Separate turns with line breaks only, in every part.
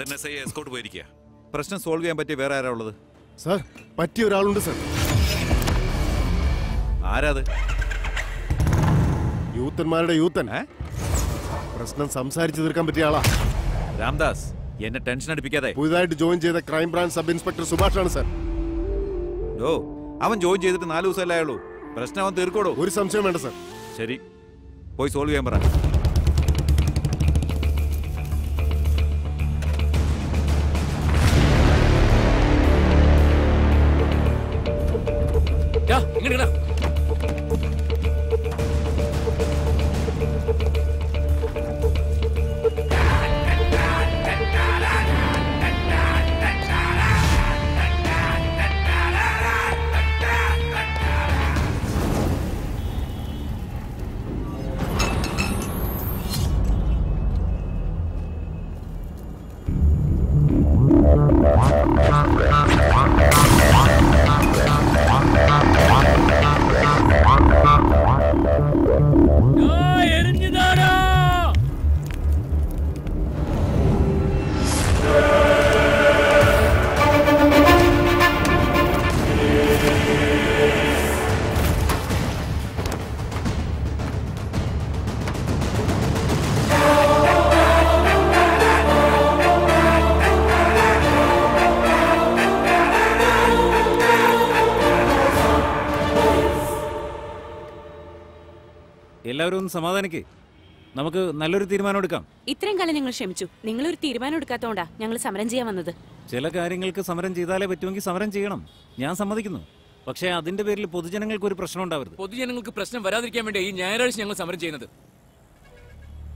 Chandran S I escort പോയിരിക്കുക പ്രശ്നം solve ചെയ്യാൻ പറ്റിയ വേറെ ആരാ ഉള്ളത്?
സാർ പറ്റിയ ഒരാളുണ്ട് സാർ.
ആരാത്
യൂത്തന്മാരുടെ യൂത്തൻ. പ്രശ്നം സംസാരിച്ചു തീർക്കാൻ പറ്റിയ ആളാ.
രാംദാസ് എന്നെ ടെൻഷൻ അടിപ്പിക്കാതെ.
പുതുതായിട്ട് ജോയിൻ ചെയ്ത ക്രൈം ബ്രാഞ്ച് സബ് ഇൻസ്പെക്ടർ സുഭാഷാണ് സാർ.
ഓ അവൻ ജോയിൻ ചെയ്തിട്ട് നാല് ദിവസമല്ലേ ആയുള്ളൂ. പ്രശ്നം അവൻ തീർക്കോടോ?
ഒരു സംശയം വേണ്ട സാർ.
ശരി പോയി സോൾവ് ചെയ്യാൻ പറ.
ഒന്ന് സമാധാനിക്കേ. നമുക്ക് നല്ലൊരു തീരുമാനം എടുക്കാം.
ഇത്രയും കാലം ഞങ്ങൾ ക്ഷമിച്ചു. നിങ്ങൾ ഒരു തീരുമാനം എടുക്കാത്തോണ്ടാ ഞങ്ങൾ സമരം ചെയ്യാൻ വന്നത്.
ചില കാര്യങ്ങൾക്ക് സമരം ചെയ്താലേ പറ്റുമെങ്കിൽ സമരം ചെയ്യണം. ഞാൻ സമ്മതിക്കുന്നു. പക്ഷേ അതിന്റെ പേരിൽ പൊതുജനങ്ങൾക്ക് ഒരു പ്രശ്നം ഉണ്ടാവരുത്.
പൊതുജനങ്ങൾക്ക് പ്രശ്നം വരാതിരിക്കാൻ വേണ്ടി ഈ ഞായറാഴ്ച ഞങ്ങൾ സമരം ചെയ്യുന്നത്.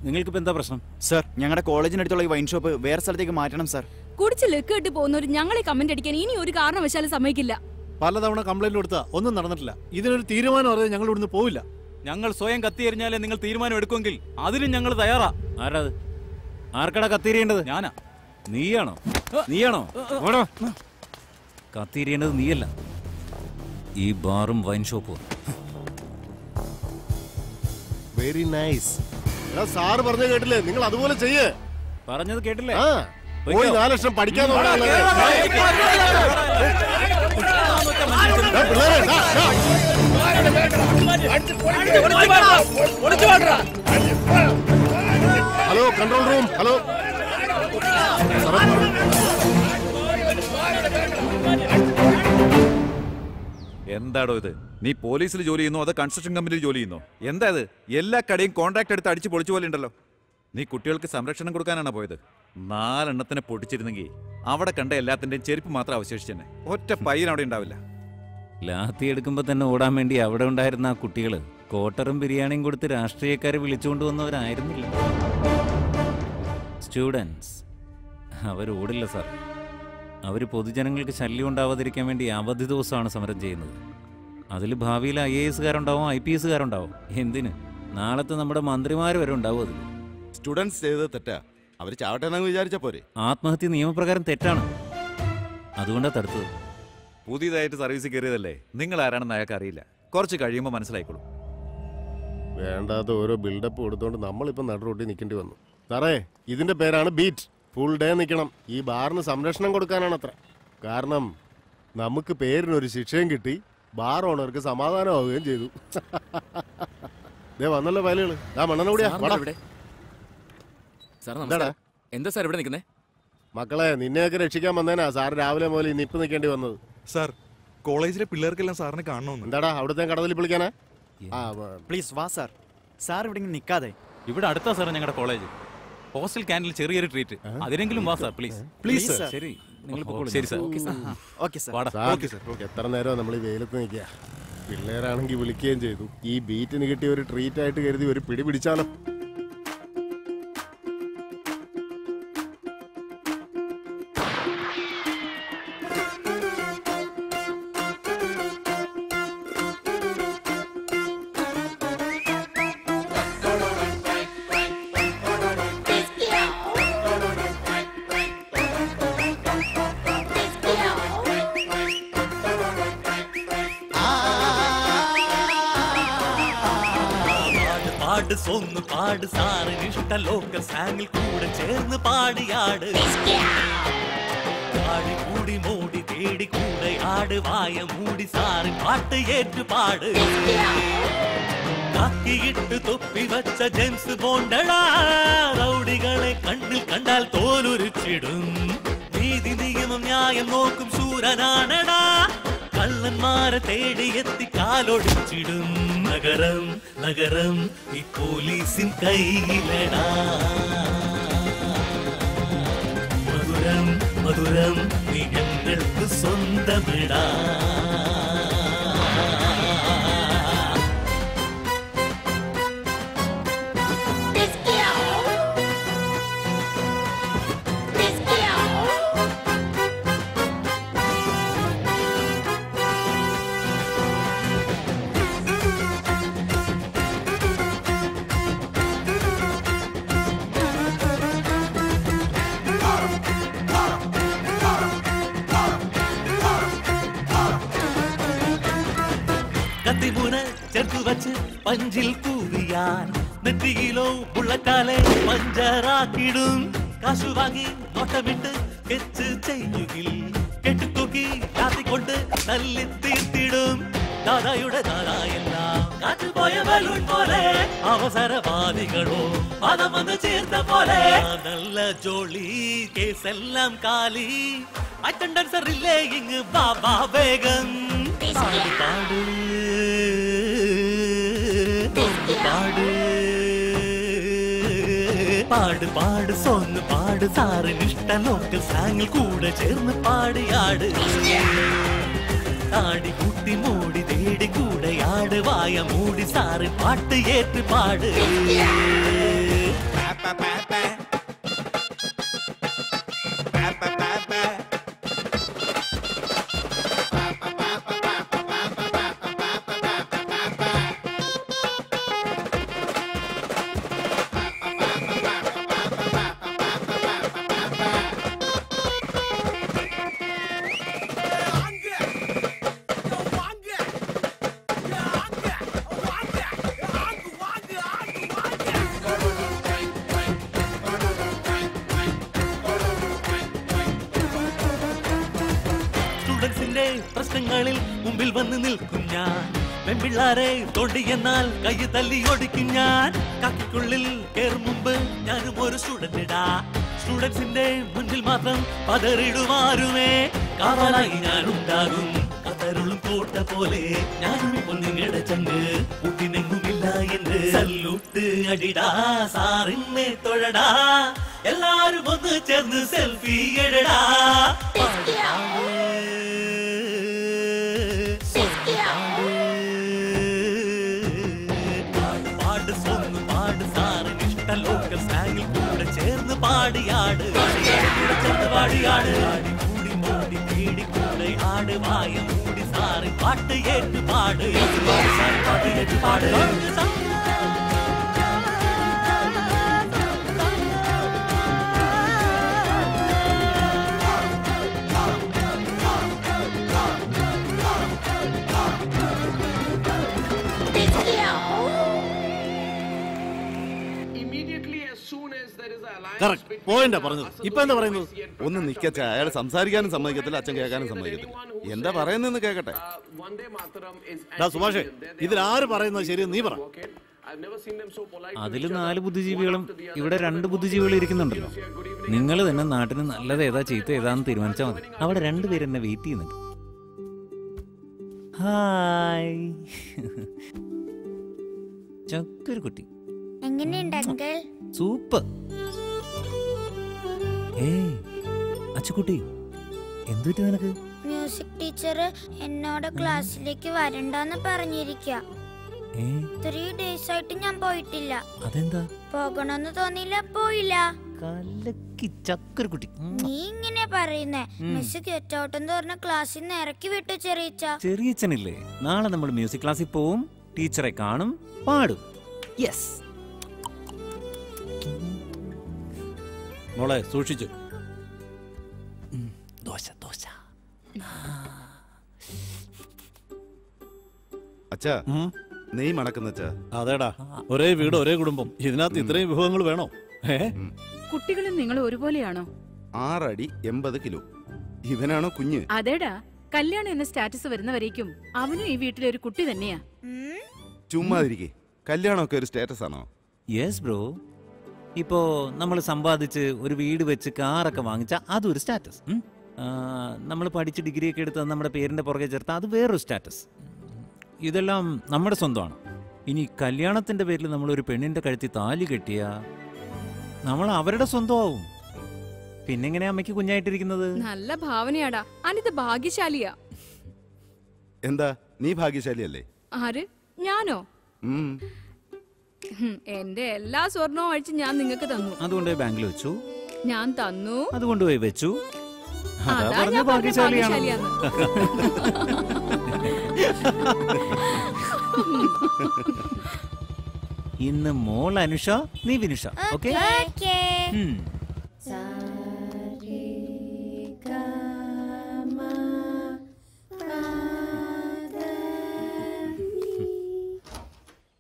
നിങ്ങൾക്കിപ്പോ എന്താ പ്രശ്നം?
സർ ഞങ്ങളുടെ കോളേജിനടുത്തുള്ള ഈ വൈൻ ഷോപ്പ് വേറെ സ്ഥലത്തേക്ക് മാറ്റണം സർ.
കുടിച്ച് ലെക്ക് ഇട്ട് പോകുന്നവർ ഞങ്ങളെ കമന്റ് അടിക്കാൻ ഇനി ഒരു കാരണവശാലും സമ്മതിക്കില്ല.
പലതവണ കംപ്ലൈന്റ് കൊടുത്താ ഒന്നും നടന്നിട്ടില്ല. ഇതിനൊരു തീരുമാനം അറിയാതെ ഞങ്ങൾ ഇവിടുന്ന് പോവില്ല.
ഞങ്ങൾ സ്വയം കത്തിയെറിഞ്ഞാലേ നിങ്ങൾ തീരുമാനം എടുക്കുമെങ്കിൽ അതിനും ഞങ്ങൾ തയ്യാറാ. ആരാത് ആർക്കടാ കത്തിരിയേണ്ടത് ഞാനാ. നീയാണോ? നീയാണോ? ഓടോ. കത്തിരിയേണ്ടത് നീയല്ല. ഈ ബാറും വൈൻ ഷോപ്പും.
വെരി നൈസ് സാറ് പറഞ്ഞു കേട്ടില്ലേ? നിങ്ങൾ അതുപോലെ ചെയ്യേ.
പറഞ്ഞത് കേട്ടില്ലേ?
ആ. പോയി നാല് ലക്ഷം പഠിക്കാൻ. Hello control room hello.
എന്താടോ ഇത്? നീ പോലീസിൽ ജോലി ചെയ്യുന്നു അതോ കൺസ്ട്രക്ഷൻ കമ്പനിയിൽ ജോലി ചെയ്യുന്നു? എന്താ ഇത്? എല്ലാ കടയും കോൺട്രാക്ട് എടുത്ത് അടിച്ച് പൊളിച്ചു പോലെ ഉണ്ടല്ലോ. നീ കുട്ടികൾക്ക് സംരക്ഷണം കൊടുക്കാനാണ് പോയത്? നാലെണ്ണത്തിനെ പൊട്ടിച്ചിരുന്നെങ്കിൽ അവിടെ കണ്ട എല്ലാത്തിന്റെയും ചെരുപ്പ് മാത്രം അവശേഷിച്ചെന്നെ. ഒറ്റ പയ്യൻ അവിടെ ഉണ്ടാവില്ല.
ലാത്തി എടുക്കുമ്പോ തന്നെ ഓടാൻ വേണ്ടി അവിടെ ഉണ്ടായിരുന്ന ആ കുട്ടികൾ കോട്ടറും ബിരിയാണിയും കൊടുത്ത് രാഷ്ട്രീയക്കാരെ വിളിച്ചുകൊണ്ട് വന്നവരായിരുന്നില്ല. സ്റ്റുഡൻസ് അവർ ഓടില്ല സാർ. അവർ പൊതുജനങ്ങൾക്ക് ശല്യം ഉണ്ടാവാതിരിക്കാൻ വേണ്ടി അവധി ദിവസമാണ് സമരം ചെയ്യുന്നത്. അതിൽ ഭാവിയിൽ ഐ എ എസുകാരുണ്ടാവും ഐ പി എസുകാരുണ്ടാവും എന്തിന്? നാളത്തെ നമ്മുടെ മന്ത്രിമാർ വരെ ഉണ്ടാവും അതിൽ
സ്റ്റുഡൻസ് ചെയ്തത് തെറ്റാ. അവർ ചാവട്ടെ എന്നങ്ങ് വിചാരിച്ച പോരെ.
ആത്മഹത്യ നിയമപ്രകാരം തെറ്റാണ്. അതുകൊണ്ടാ തടുത്തത്.
പുതിയതായിട്ട് സർവീസ് കയറിയതല്ലേ? നിങ്ങൾ ആരാണെന്ന് അയാൾക്ക് അറിയില്ല. കുറച്ച് കഴിയുമ്പോൾ മനസ്സിലായിക്കോളും.
വേണ്ടാത്ത ഓരോ ബിൽഡപ്പ് കൊടുത്തോണ്ട് നമ്മളിപ്പോ നടുറോട്ടി നിൽക്കേണ്ടി വന്നു. സാറേ ഇതിന്റെ പേരാണ് ബീറ്റ്. ഫുൾ ഡേ നിൽക്കണം ഈ ബാറിന് സംരക്ഷണം കൊടുക്കാനാണ് അത്ര കാരണം നമുക്ക് പേരിനൊരു ശിക്ഷയും കിട്ടി ബാർ ഓണർക്ക് സമാധാനമാവുകയും ചെയ്തു. ദേ വന്നല്ലോ വയലുകൾ. ആ മണ്ണെണ്ണ കൂടിയാ.
സാർ? നമസ്കാരം. എന്താ സാർ ഇവിടെ നിൽക്കുന്നേ?
മക്കളെ നിന്നെയൊക്കെ രക്ഷിക്കാൻ വന്നേനാ. സാർ രാവിലെ മുതൽ ഈ നിപ്പ് നിൽക്കേണ്ടി വന്നത്.
സാർ കോളേജിലെ പിള്ളേർക്കെല്ലാം സാറിനെ കാണണമെന്ന്.
എന്താടാ അവിടുത്തെ കടവിൽ വിളിക്കാനാ? ആ
പ്ലീസ് വാ സാർ. സാർ ഇവിടെ നിൽക്കാതെ.
ഇവിടെ അടുത്താ സാർ ഞങ്ങളുടെ കോളേജ്. ഹോസ്റ്റൽ ക്യാന്റീനിൽ ചെറിയൊരു ട്രീറ്റ്. അതിനെങ്കിലും വാ സാർ പ്ലീസ്.
Please
sir.
ശരി നിങ്ങൾ പോകൂ ശരി സാർ.
Okay sir.
വാടാ.
സാർ, എത്ര നേരം നമ്മൾ ഈ വെയിലത്ത് നിൽക്കുക പിള്ളേരാണെങ്കിൽ വിളിക്കുകയും ചെയ്തു. ഈ ബീറ്റിന് കിട്ടിയ ഒരു ട്രീറ്റ് ആയിട്ട് കരുതി ഒരു പിടി പിടിച്ചാലോ?
തൊപ്പി വച്ച ജെയിംസ് ബോണ്ടടാ റൗഡികളെ കണ്ണിൽ കണ്ടാൽ തോലുരിച്ചിടും. നീതി നിയമം ന്യായം നോക്കും ശൂരനാണടാ. കള്ളന്മാരെ തേടി എത്തി കാലൊടിച്ചിടും. നഗരം നഗരം ഈ പോലീസിൻ കയ്യിലടാ. മധുരം മധുരം നീ ഞങ്ങൾക്ക് സ്വന്തമിടാ. കാശു വാങ്ങി നോട്ടമിട്ട് കെച്ച് ചെയ്യുകിൽ. കെട്ടിത്തൂക്കി കൊണ്ട് തല്ലി തീർത്തിടും. ദാദായുടെ ദാദായെല്ലാം കാറ്റുപോയ ബലൂൺ പോലെ അവസരവാദികളോ പദം വന്ന് ചേർത്ത പോലെ. നല്ല ജോളി കേസെല്ലാം കാലി. അറ്റൻഡൻസർ ഇല്ലേ ഇങ് ബാബാ വേഗം. പാട് പാട്. പാട് പാട്. സോന്ന് പാട്. സാറിന് ഇഷ്ട ലോക്കൽ സാങ്ങിൽ കൂടെ ചേർന്ന് പാടിയാട് താടി കൂട്ടി മൂടി തേടി കൂടെ ആട്. വായ മൂടി സാറ് പാട്ട് ഏറ്റ് പാട്. എന്നാൽ കൈ തല്ലി ഓടിക്കും ഞാൻ. കക്കിക്കുള്ളിൽ കയറും മുമ്പ് ഞാനും ഒരു സ്റ്റുഡന്റിടാ സ്റ്റുഡൻസിന്റെ മുന്നിൽ മാത്രം പതറിടുമാരുമേ. കാവലായി ഞാൻ ഉണ്ടാകും. കതരുളും കോട്ട പോലെ ഞാനും ഇപ്പോൾ നിങ്ങളുടെ ചങ്ക് കൂട്ടിനെങ്ങുമില്ല എന്ന് സല്യൂട്ട് അടിടാ. സാറിന്നെ തൊഴടാ. എല്ലാരും ഒന്ന് ചേർന്ന് സെൽഫി എടടാ പാടിയാട് കൂടെ ചേർന്ന് പാടിയാട് ആടി കൂടി മൂടി തേടി കൂടെ ആട് വായ മൂടി സാറി പാട്ട് ഏറ്റ് പാട് പാട് സാറി
പോയിന്റാ പറഞ്ഞത്. ഇപ്പൊ എന്താ പറയുന്നത്?
ഒന്ന് നിക്കച്ച അയാൾ സംസാരിക്കാനും സമ്മതിക്കത്തില്ല അച്ഛൻ കേൾക്കാനും സമ്മതിക്കത്തില്ല. എന്താ പറയുന്നതെന്ന് കേക്കട്ടെ
സുഭാഷേ ഇതിൽ ആര് പറയുന്നത് ശരി നീ പറ.
അതിൽ നാല് ബുദ്ധിജീവികളും ഇവിടെ രണ്ട് ബുദ്ധിജീവികളും ഇരിക്കുന്നുണ്ടല്ലോ. നിങ്ങൾ തന്നെ നാട്ടിന് നല്ലത് ഏതാ ചീത്ത ഏതാന്ന് തീരുമാനിച്ചാൽ മതി. അവിടെ രണ്ടുപേര് എന്നെ വെയിറ്റ് ചെയ്യുന്നുണ്ട്. ഹായ് ചക്കൊരു കുട്ടി.
എങ്ങനെയുണ്ട് അങ്കിൾ
സൂപ്പ് ഏയ് അച്ചുക്കുട്ടി എന്തുപറ്റി നിനക്ക്?
മ്യൂസിക് ടീച്ചർ എന്നോട് ക്ലാസ്സിലേക്ക് വരണ്ടെന്ന്
പറഞ്ഞിരിക്ക
ത്രീ ഡേയ്സ് ആയിട്ട് ഞാൻ പോയിട്ടില്ല.
അതെന്താ?
പോകണമെന്ന് തോന്നിയില്ല പോയില്ല.
കലക്കി ചക്കൊരു കുട്ടി
നീ ഇങ്ങനെ പറയുന്നേ? മിസ് ഗെറ്റ് ഔട്ട് എന്ന് പറഞ്ഞ ക്ലാസ്സിൽ നിന്ന് ഇറക്കി വിട്ടു ചെറിയച്ച.
ചെറിയച്ചനില്ലേ? നാളെ നമ്മൾ മ്യൂസിക് ക്ലാസ്സിൽ പോവും ടീച്ചറെ കാണും പാടും. യെസ്.
മോളെ സൂക്ഷിച്ചു.
ദോശ ദോശ.
അച്ഛാ നെയ് മണക്കുന്ന
അതേടാ ഒരേ വീട് ഒരേ കുടുംബം. ഇതിനകത്ത് ഇത്രയും വിഭവങ്ങൾ വേണോ?
കുട്ടികളും നിങ്ങൾ ഒരുപോലെയാണോ?
ആറടി എൺപത് കിലോ. ഇവനാണോ കുഞ്ഞ്?
അതേടാ കല്യാണം എന്ന സ്റ്റാറ്റസ് വരുന്നവരേക്കും അവനും ഈ വീട്ടിലെ ഒരു കുട്ടി തന്നെയാ.
ചുമ്മാതിരിക്കെ. കല്യാണമൊക്കെ ഒരു സ്റ്റാറ്റസ് ആണോ
യെസ് ബ്രോ ഇപ്പോ നമ്മൾ സമ്പാദിച്ച് ഒരു വീട് വെച്ച് കാറൊക്കെ വാങ്ങിച്ചാൽ അതൊരു സ്റ്റാറ്റസ്. നമ്മൾ പഠിച്ച് ഡിഗ്രി ഒക്കെ എടുത്ത് നമ്മുടെ പേരിന്റെ പുറകെ ചേർത്ത് അത് വേറൊരു സ്റ്റാറ്റസ്. ഇതെല്ലാം നമ്മുടെ സ്വന്തമാണ്. ഇനി കല്യാണത്തിന്റെ പേരിൽ നമ്മൾ ഒരു പെണ്ണിന്റെ കഴുത്തി താലി കെട്ടിയ നമ്മൾ അവരുടെ സ്വന്തമാവും. പിന്നെങ്ങനെ അമ്മയ്ക്ക് കുഞ്ഞായിട്ടിരിക്കുന്നത്?
നല്ല ഭാവനയാടാ. അനിത് ഭാഗ്യശാലിയാ.
എന്താ? നീ ഭാഗ്യശാലിയല്ലേ?
ആര്? ഞാനോ? എന്റെ എല്ലാ സ്വർണവും അഴിച്ച് ഞാൻ നിങ്ങൾക്ക് തന്നു.
അതുകൊണ്ട് ബാങ്കിൽ വെച്ചു.
ഞാൻ തന്നു.
അതുകൊണ്ട് പോയി വെച്ചു. ഇന്ന് മോൾ അനുഷ നീ Vinusha. Okay.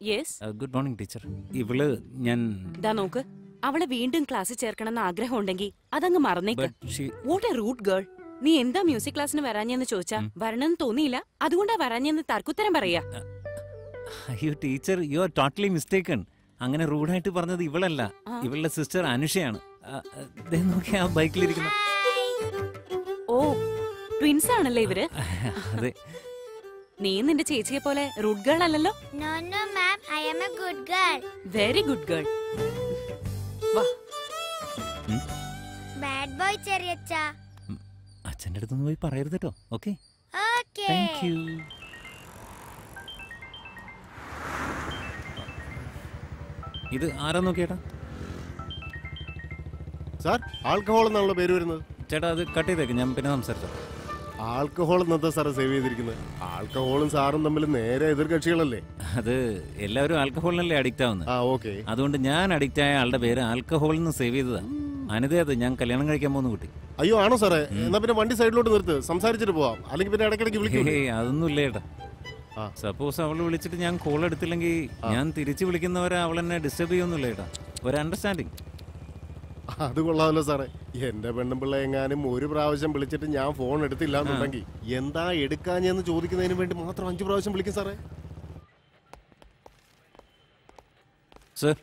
Yes
good morning teacher ഇവൾ ഞാൻ
ദാ നോക്ക്. അവളെ വീണ്ടും ക്ലാസ്സിൽ ചേർക്കണമെന്ന് ആഗ്രഹം ഉണ്ടെങ്കിൽ അതങ്ങ് മറന്നേക്ക്.
But she-
what a rude girl നീ എന്താ മ്യൂസിക് ക്ലാസ്സിന് വരാഞ്ഞെന്ന് ചോദിച്ചാ? വരണമെന്ന് തോന്നിയില്ല. അതുകൊണ്ടാ വരാഞ്ഞെന്ന് തർക്കുത്തരം പറയാ.
അയ്യോ teacher you are totally mistaken അങ്ങനെ റൂഡായിട്ട് പറഞ്ഞത് ഇവളല്ല. ഇവളുടെ സിസ്റ്റർ അനുഷയാണ്. ദേ നോക്കിയേ ആ ബൈക്കിലിരിക്കുന്ന
ഓ ട്വിൻസ് ആണല്ലേ ഇവർ?
അതെ.
നീ നിന്റെ ചേച്ചിയെ പോലെ റൂഡ് ഗേൾ അല്ലല്ലോ?
No no ma'am I am a good girl
very good girl
bad boy ചെറിയച്ച.
അച്ഛന്റെ അടുത്തൊന്നും പോയി പറയരുത് കേട്ടോ ഓക്കെ?
ഓക്കേ
താങ്ക് യു ഇത് ആരാ നോക്കിയേട്ടാ?
സാർ ആൽക്കഹോൾ എന്നാണല്ലോ പേര് വരുന്നത്?
ചേട്ടാ അത് കട്ട് ചെയ്തേക്ക്. ഞാൻ പിന്നെ സംസാരിച്ചോ
ആൽക്കഹോൾ എന്നതാ സാറ് സേവ് ചെയ്തിരിക്കുന്നത്. ആൽക്കഹോളും സാറും തമ്മിൽ നേരെ എതിർകക്ഷികളല്ലേ
അത് എല്ലാവരും ആൽക്കഹോളിനല്ലേ അഡിക്റ്റ് ആവുന്നത്.
ആ ഓക്കെ.
അതുകൊണ്ട് ഞാൻ അഡിക്റ്റ് ആയ ആളുടെ പേര് ആൽക്കഹോളിൽ നിന്ന് സേവ് ചെയ്തതാ. അനിതേ അത് ഞാൻ കല്യാണം കഴിക്കാൻ പോകുന്ന കുട്ടി.
അയ്യോ ആണോ സാറേ? എന്നാ പിന്നെ വണ്ടി സൈഡിലോട്ട് നിർത്ത്. സംസാരിച്ചിട്ട് പോവാം. അല്ലെങ്കിൽ പിന്നെ ഇടയ്ക്കിടയ്ക്ക് വിളിക്കും.
അതൊന്നും ഇല്ല ഏട്ടാ. സപ്പോസ് അവൾ വിളിച്ചിട്ട് ഞാൻ കോൾ എടുത്തില്ലെങ്കിൽ ഞാൻ തിരിച്ചു വിളിക്കുന്നവരെ അവൾ എന്നെ ഡിസ്റ്റർബ് ചെയ്യൊന്നുമില്ല ഏട്ടാ. ഒരു അണ്ടർസ്റ്റാൻഡിങ്
അത് കൊള്ളാമല്ലോ സാറേ. എന്റെ പെണ്ണുമ്പിള്ള എങ്ങാനും ഒരു പ്രാവശ്യം വിളിച്ചിട്ട് ഞാൻ ഫോൺ എടുത്തില്ല എന്നുണ്ടെങ്കിൽ എന്താ എടുക്കാഞ്ഞെന്ന് ചോദിക്കുന്നതിന് വേണ്ടി മാത്രം അഞ്ചു പ്രാവശ്യം വിളിക്കും സാറേ.
സർ.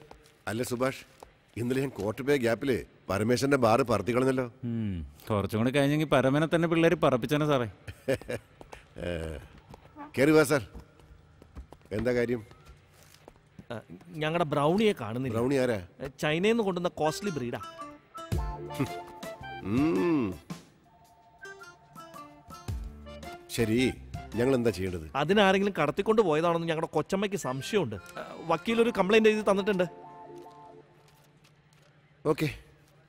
അല്ല സുഭാഷ് ഇന്നലെ ഞാൻ കോട്ടപ്പേ പേ ഗ്യാപ്പിൽ പരമേശ്വരന്റെ ബാറ് പറത്തി കളഞ്ഞല്ലോ.
കുറച്ചും കൂടി കഴിഞ്ഞെങ്കിൽ പരമനെ തന്നെ പിള്ളേർ പറപ്പിച്ചാണ് സാറേ.
കയറി വാ സാർ. എന്താ കാര്യം?
ഞങ്ങളുടെ ബ്രൗണിയെ കാണുന്നില്ല.
ബ്രൗണി ആരാ?
ചൈനയിൽ നിന്ന് കൊണ്ടുവന്ന കോസ്റ്റ്ലി ബ്രീഡാ.
ശരി ഞങ്ങൾ എന്താ ചെയ്യേണ്ടത്
അതിനാരെങ്കിലും കടത്തിക്കൊണ്ട് പോയതാണെന്ന് ഞങ്ങളുടെ കൊച്ചമ്മയ്ക്ക് സംശയമുണ്ട്. വക്കീൽ ഒരു കംപ്ലൈന്റ് എഴുതി തന്നിട്ടുണ്ട്.
ഓക്കെ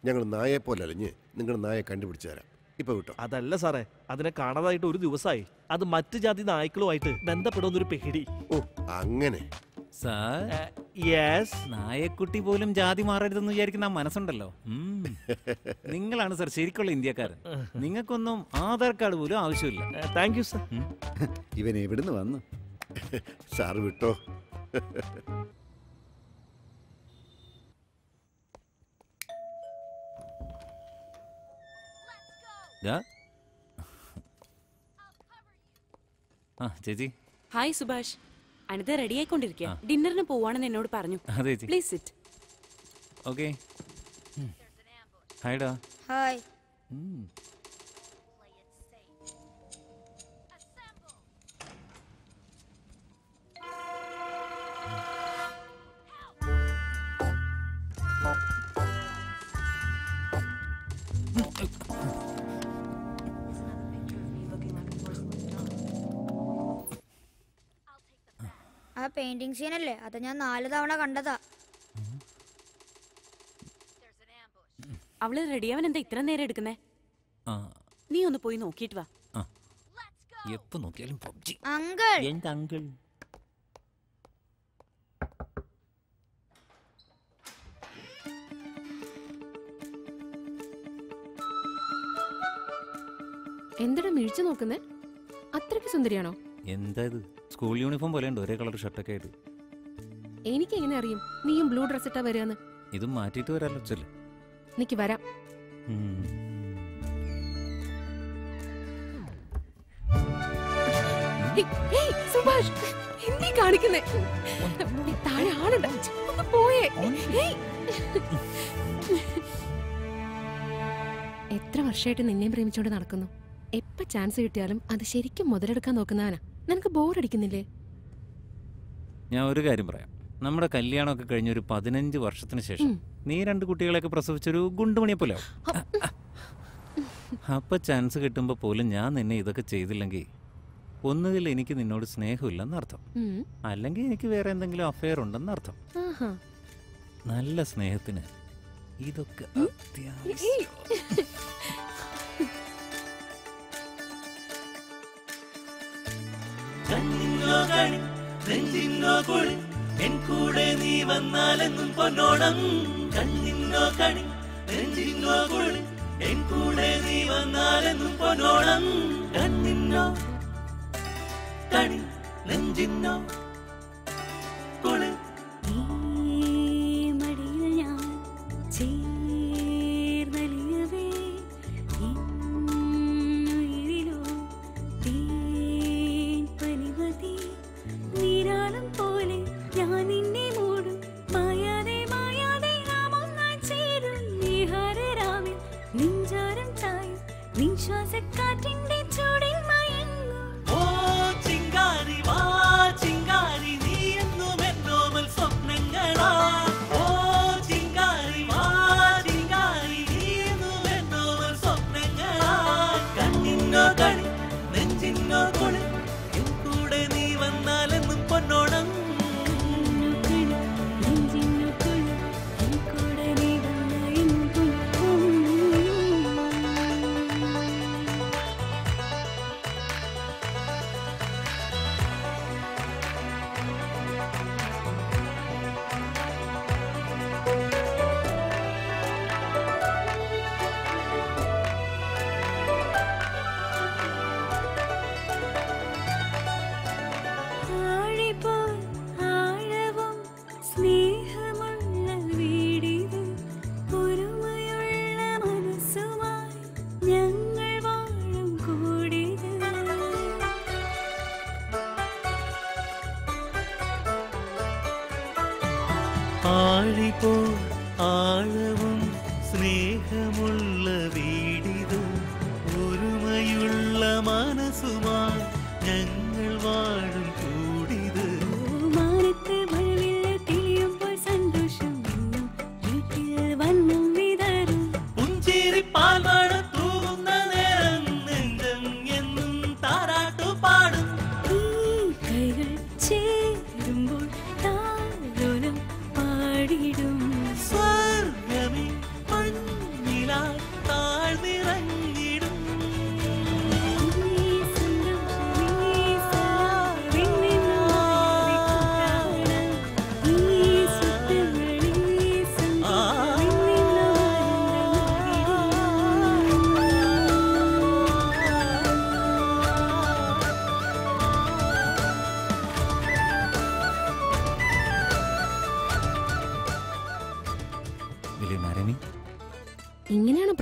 ഞങ്ങൾ നായെ പോലെ അലഞ്ഞ് നിങ്ങളുടെ നായെ കണ്ടുപിടിച്ചു തരാം. ഇപ്പൊ വിട്ടോ?
അതല്ല സാറേ അതിനെ കാണാതായിട്ട് ഒരു ദിവസമായി അത് മറ്റു ജാതി നായ്ക്കളുമായിട്ട് ബന്ധപ്പെടുന്നൊരു പേടി.
ഓ അങ്ങനെ.
സാർ
യെസ്
നായക്കുട്ടി പോലും ജാതി മാറരുതെന്ന് വിചാരിക്കുന്ന ആ മനസ്സുണ്ടല്ലോ. നിങ്ങളാണ് സാർ ശരിക്കുള്ള ഇന്ത്യക്കാരൻ. നിങ്ങൾക്കൊന്നും ആധാർ കാർഡ് പോലും ആവശ്യമില്ല.
താങ്ക് യു സാർ
ഇവൻ എവിടുന്ന് വന്നു? സാർ വിട്ടോ.
ആ ചേച്ചി.
ഹായ് സുഭാഷ്. അനിത റെഡി ആയിക്കൊണ്ടിരിക്കുക ഡിന്നറിന് പോവാണെന്ന് എന്നോട് പറഞ്ഞു. പ്ലീസ് സിറ്റ്
ഓക്കെ ഹായ്ഡാ
ഹായ് പെയിന്റിംഗ് സീനല്ലേ അത് ഞാൻ നാല് തവണ കണ്ടതാ.
അവൾ റെഡിയാവൻ എന്താ ഇത്ര നേരം എടുക്കുന്നേ? നീ ഒന്ന് പോയി നോക്കിയിട്ട് വാ.
എപ്പോ നോക്കിയാലും പബ്ജി.
അങ്കിൾ.
എന്റെ അങ്കിൾ.
എന്തിനാ മിഴിച്ചു നോക്കുന്നേ? അത്രയ്ക്ക് സുന്ദരിയാണോ?
എന്താ ഇത് സ്കൂൾ യൂണിഫോം പോലെ ഉണ്ട് ഒരേ കളർ ഷർട്ടൊക്കെ ആയിട്ട്.
എനിക്ക് എങ്ങനെ അറിയും? നീയും ബ്ലൂ ഡ്രസ് ഇട്ടാ വരാന്ന്.
ഇത് മാറ്റിയിട്ട് വരാലോ ചെല്ലേ.
എനിക്ക് വരാം. സുഭാഷ് എന്തീ കാണിക്കുന്നേ? താഴെ ആളുണ്ട്. പോയേ. എത്ര വർഷമായിട്ട് നിന്നെ പ്രേമിച്ചോണ്ട് നടക്കുന്നു. എപ്പ ചാൻസ് കിട്ടിയാലും അത് ശരിക്കും മുതലെടുക്കാൻ നോക്കുന്നവനാ. നിനക്ക് ബോറടിക്കുന്നില്ലേ?
ഞാൻ ഒരു കാര്യം പറയാം. നമ്മുടെ കല്യാണമൊക്കെ കഴിഞ്ഞ ഒരു പതിനഞ്ച് വർഷത്തിന് ശേഷം നീ രണ്ട് കുട്ടികളെയൊക്കെ പ്രസവിച്ചൊരു ഗുണ്ടുമണിയെ പോലെ. അപ്പൊ ചാൻസ് കിട്ടുമ്പോൾ പോലും ഞാൻ നിന്നെ ഇതൊക്കെ ചെയ്തില്ലെങ്കിൽ ഒന്നുകിൽ എനിക്ക് നിന്നോട് സ്നേഹമില്ലെന്ന് അർത്ഥം. അല്ലെങ്കിൽ എനിക്ക് വേറെ എന്തെങ്കിലും അഫയർ ഉണ്ടെന്ന് അർത്ഥം. നല്ല സ്നേഹത്തിന് ഇതൊക്കെ അത്യാവശ്യം.
കണ്ണിന്നോ കണി നെഞ്ചിന്നോ കുളി എൻ കൂടെ നീ വന്നാലെന്നും പൊന്നോണം. കണ്ണിന്നോ കണി നെഞ്ചിന്നോ കുളി എൻ കൂടെ നീ വന്നാലെന്നും പൊന്നോണം. കണ്ണിന്നോ കണി നെഞ്ചിന്നോ? കുളി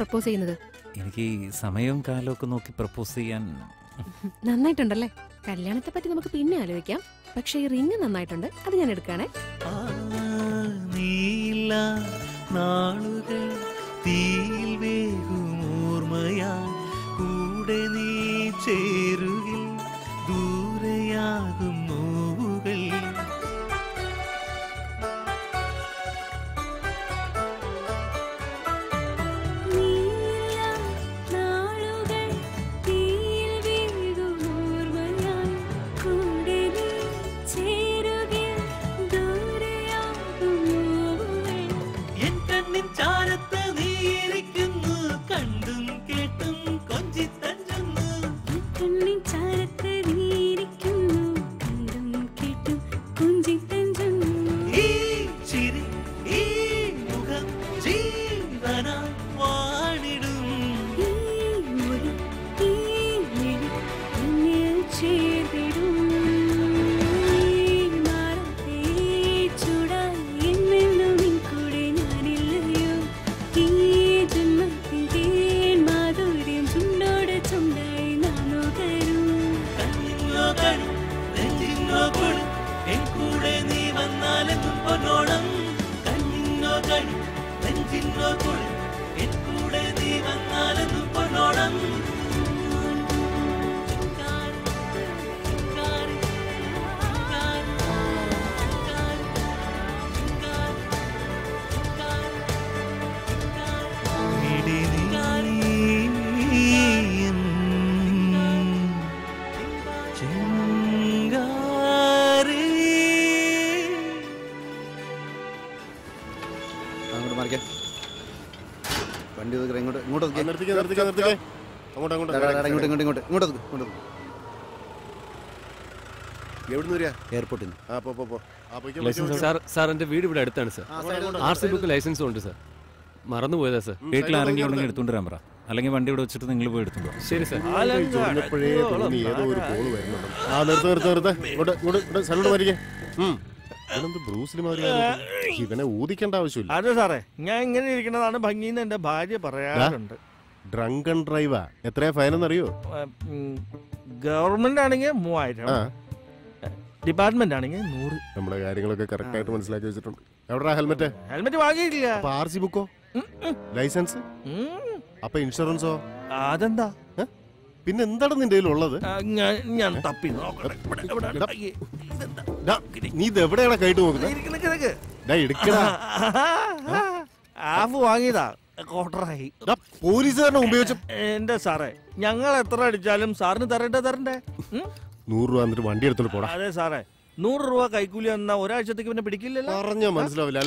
പ്രപ്പോസ് ചെയ്യുന്നത്?
എനിക്ക് സമയവും കാലവും ഒക്കെ നോക്കി പ്രപ്പോസ് ചെയ്യാൻ
നന്നായിട്ടുണ്ടല്ലേ? കല്യാണത്തെ പറ്റി നമുക്ക് പിന്നെ ആലോചിക്കാം. പക്ഷെ ഈ റിങ് നന്നായിട്ടുണ്ട്. അത് ഞാൻ എടുക്കാണേ
നീല
നിർത്തിക്കേ അങ്ങോട്ട് അങ്ങോട്ട്
ഇങ്ങോട്ട് ഇങ്ങോട്ട് ഇങ്ങോട്ട്. ഇങ്ങോട്ട് ഇങ്ങോട്ട് ഇങ്ങോട്ട്
എവിടുന്ന് വരിക?
എയർപോർട്ടിൽ നിന്ന്
ആ പോ പോ
സാർ സാർ എന്റെ വീട് ഇവിടെ അടുത്താണ് സാർ. ആർ സി ബുക്ക് ലൈസൻസും ഉണ്ട് സാർ. മറന്നുപോയതാ സാർ.
വീട്ടിൽ ആരെങ്കിലും ഉണ്ടെങ്കിൽ എടുത്തോണ്ട് വരാൻ പറ. അല്ലെങ്കിൽ വണ്ടി ഇവിടെ വെച്ചിട്ട് നിങ്ങൾ പോയി എടുത്തോളൂ
ശരി സാർ.
ഏതോ ഒരു കോൾ വരുന്നുണ്ട്. ആ നിർത്ത് നിർത്ത് നിർത്ത്. ഇങ്ങോട്ട് ഇങ്ങോട്ട് വരികേ ഇവനെ ഊതിക്കേണ്ട ആവശ്യമില്ല.
അതെ സാറേ ഞാൻ ഇങ്ങനെ ഇരിക്കുന്നതാണ് ഭംഗിന്ന് എന്റെ ഭാര്യ പറയാറുണ്ട്.
ഡ്രങ്കൺ ഡ്രൈവാ എത്രയാ ഫൈൻ എന്നറിയോ?
ഗവൺമെന്റ് ആണെങ്കിൽ മൂവായിരം. ഡിപ്പാർട്ട്മെന്റ് ആണെങ്കിൽ നൂറ്.
നമ്മുടെ കാര്യങ്ങളൊക്കെ കറക്റ്റ് ആയിട്ട് മനസ്സിലാക്കി വെച്ചിട്ടുണ്ട്. എവിടാ ഹെൽമെറ്റ്
ഹെൽമെറ്റ് വാങ്ങിയിട്ടില്ല.
അപ്പൊ ആർ സി ബുക്കോ ലൈസൻസ് അപ്പൊ ഇൻഷുറൻസോ
അതെന്താ?
പിന്നെ എന്താണ് നിന്റെ ഉള്ളത്?
ഞാൻ തപ്പി?
നീ ഇത് എവിടെയാണ് കൈട്ട് നോക്കുന്നത്?
ആഫ് വാങ്ങിയതാ. ക്വാർട്ടറായി
പോലീസുകാരനെ ഉപയോഗിച്ചു
എന്റെ സാറേ ഞങ്ങൾ എത്ര അടിച്ചാലും സാറിന് തരണ്ടേ തരണ്ടേ?
നൂറ് രൂപ എന്നിട്ട് വണ്ടി എടുത്തോണ്ട് പോടാ.
അതെ സാറേ നൂറ് രൂപ കൈക്കൂലി എന്നാ ഒരാഴ്ചത്തേക്ക് പിന്നെ പിടിക്കില്ലല്ലോ?
പറഞ്ഞു മനസ്സിലാവില്ല.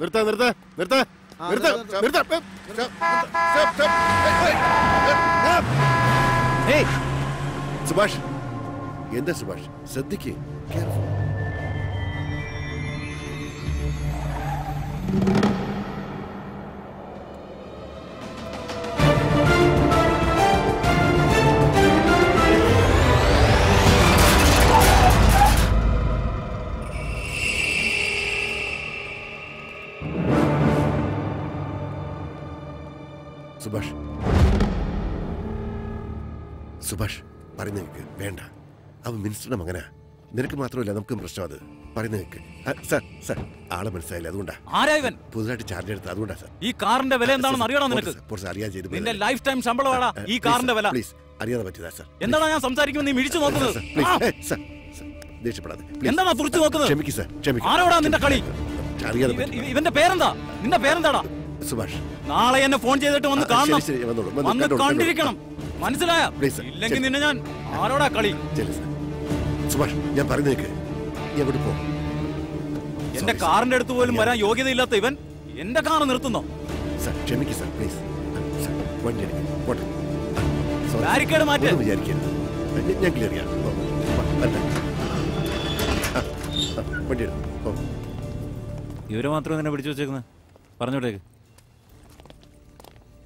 നിർത്ത നിർത്ത നിർത്ത നിർത്ത നിർത്ത
സുഭാഷ് എന്താ സുഭാഷ്? ശ്രദ്ധിക്കേ. സുഭാഷ് വേണ്ട. അവൻ മിനിസ്റ്ററുടെ മകനാ. നിനക്ക് മാത്രമല്ല നമുക്കും പ്രശ്നം അത്. പറയുന്ന കേക്ക്. സാർ സാർ ആളെ മനസ്സിലായില്ല. അതുകൊണ്ടാ.
ആരാ ഇവൻ?
പുതുതായിട്ട് ചാർജ് എടുത്ത അതുകൊണ്ടാ സാർ.
ഈ കാറിന്റെ വില എന്താണെന്ന് അറിയണോ നിനക്ക്?
കുറച്ച് അറിയാൻ ചെയ്തു
നിന്റെ ലൈഫ് ടൈം ശമ്പളമാടാ ഈ കാറിന്റെ വില.
പ്ലീസ് അറിയാതെ പറ്റിയതാ സാർ.
എന്താണ് ഞാൻ സംസാരിക്കുമ്പോൾ നീ മിഴിച്ചു നോക്കുന്നത്?
സാർ ദേഷ്യപ്പെടാതെ.
എന്താണാ നോക്കുന്നത്?
ക്ഷമിക്ക് സാർ ക്ഷമിക്ക്.
ആരോടാ നിന്റെ കളി?
അറിയാതെ
ഇവന്റെ പേരെന്താ? നിന്റെ പേരെന്താടാ?
സുഭാഷ്.
നാളെ എന്നെ ഫോൺ ചെയ്തിട്ട് വന്ന് കാണണം.
വന്ന്
കണ്ടിരിക്കണം. മനസ്സിലായ? ഇല്ലെങ്കിൽ നിന്നെ ഞാൻ ആരോടാ കളി?
സുഭാഷ് ഞാൻ പറഞ്ഞേക്ക്. നീ അങ്ങോട്ട് പോ?
എന്റെ കാറിന്റെ അടുത്ത് പോലും വരാൻ യോഗ്യതയില്ലാത്ത ഇവൻ എന്റെ കാർ നിർത്തുന്നോ?
സാർ ക്ഷമിക്ക് സാർ പ്ലീസ് വണ്ടി പോട്ടെ.
ബാരിക്കേഡ് മാറ്റി.
വിചാരിക്കരുത്. ഞാൻ- ക്ലിയർ ചെയ്യാം. വണ്ടി
ഇവർ മാത്രം നിന്നെ പിടിച്ചു വെച്ചേക്കുന്നത് പറഞ്ഞോട്ടേക്ക്.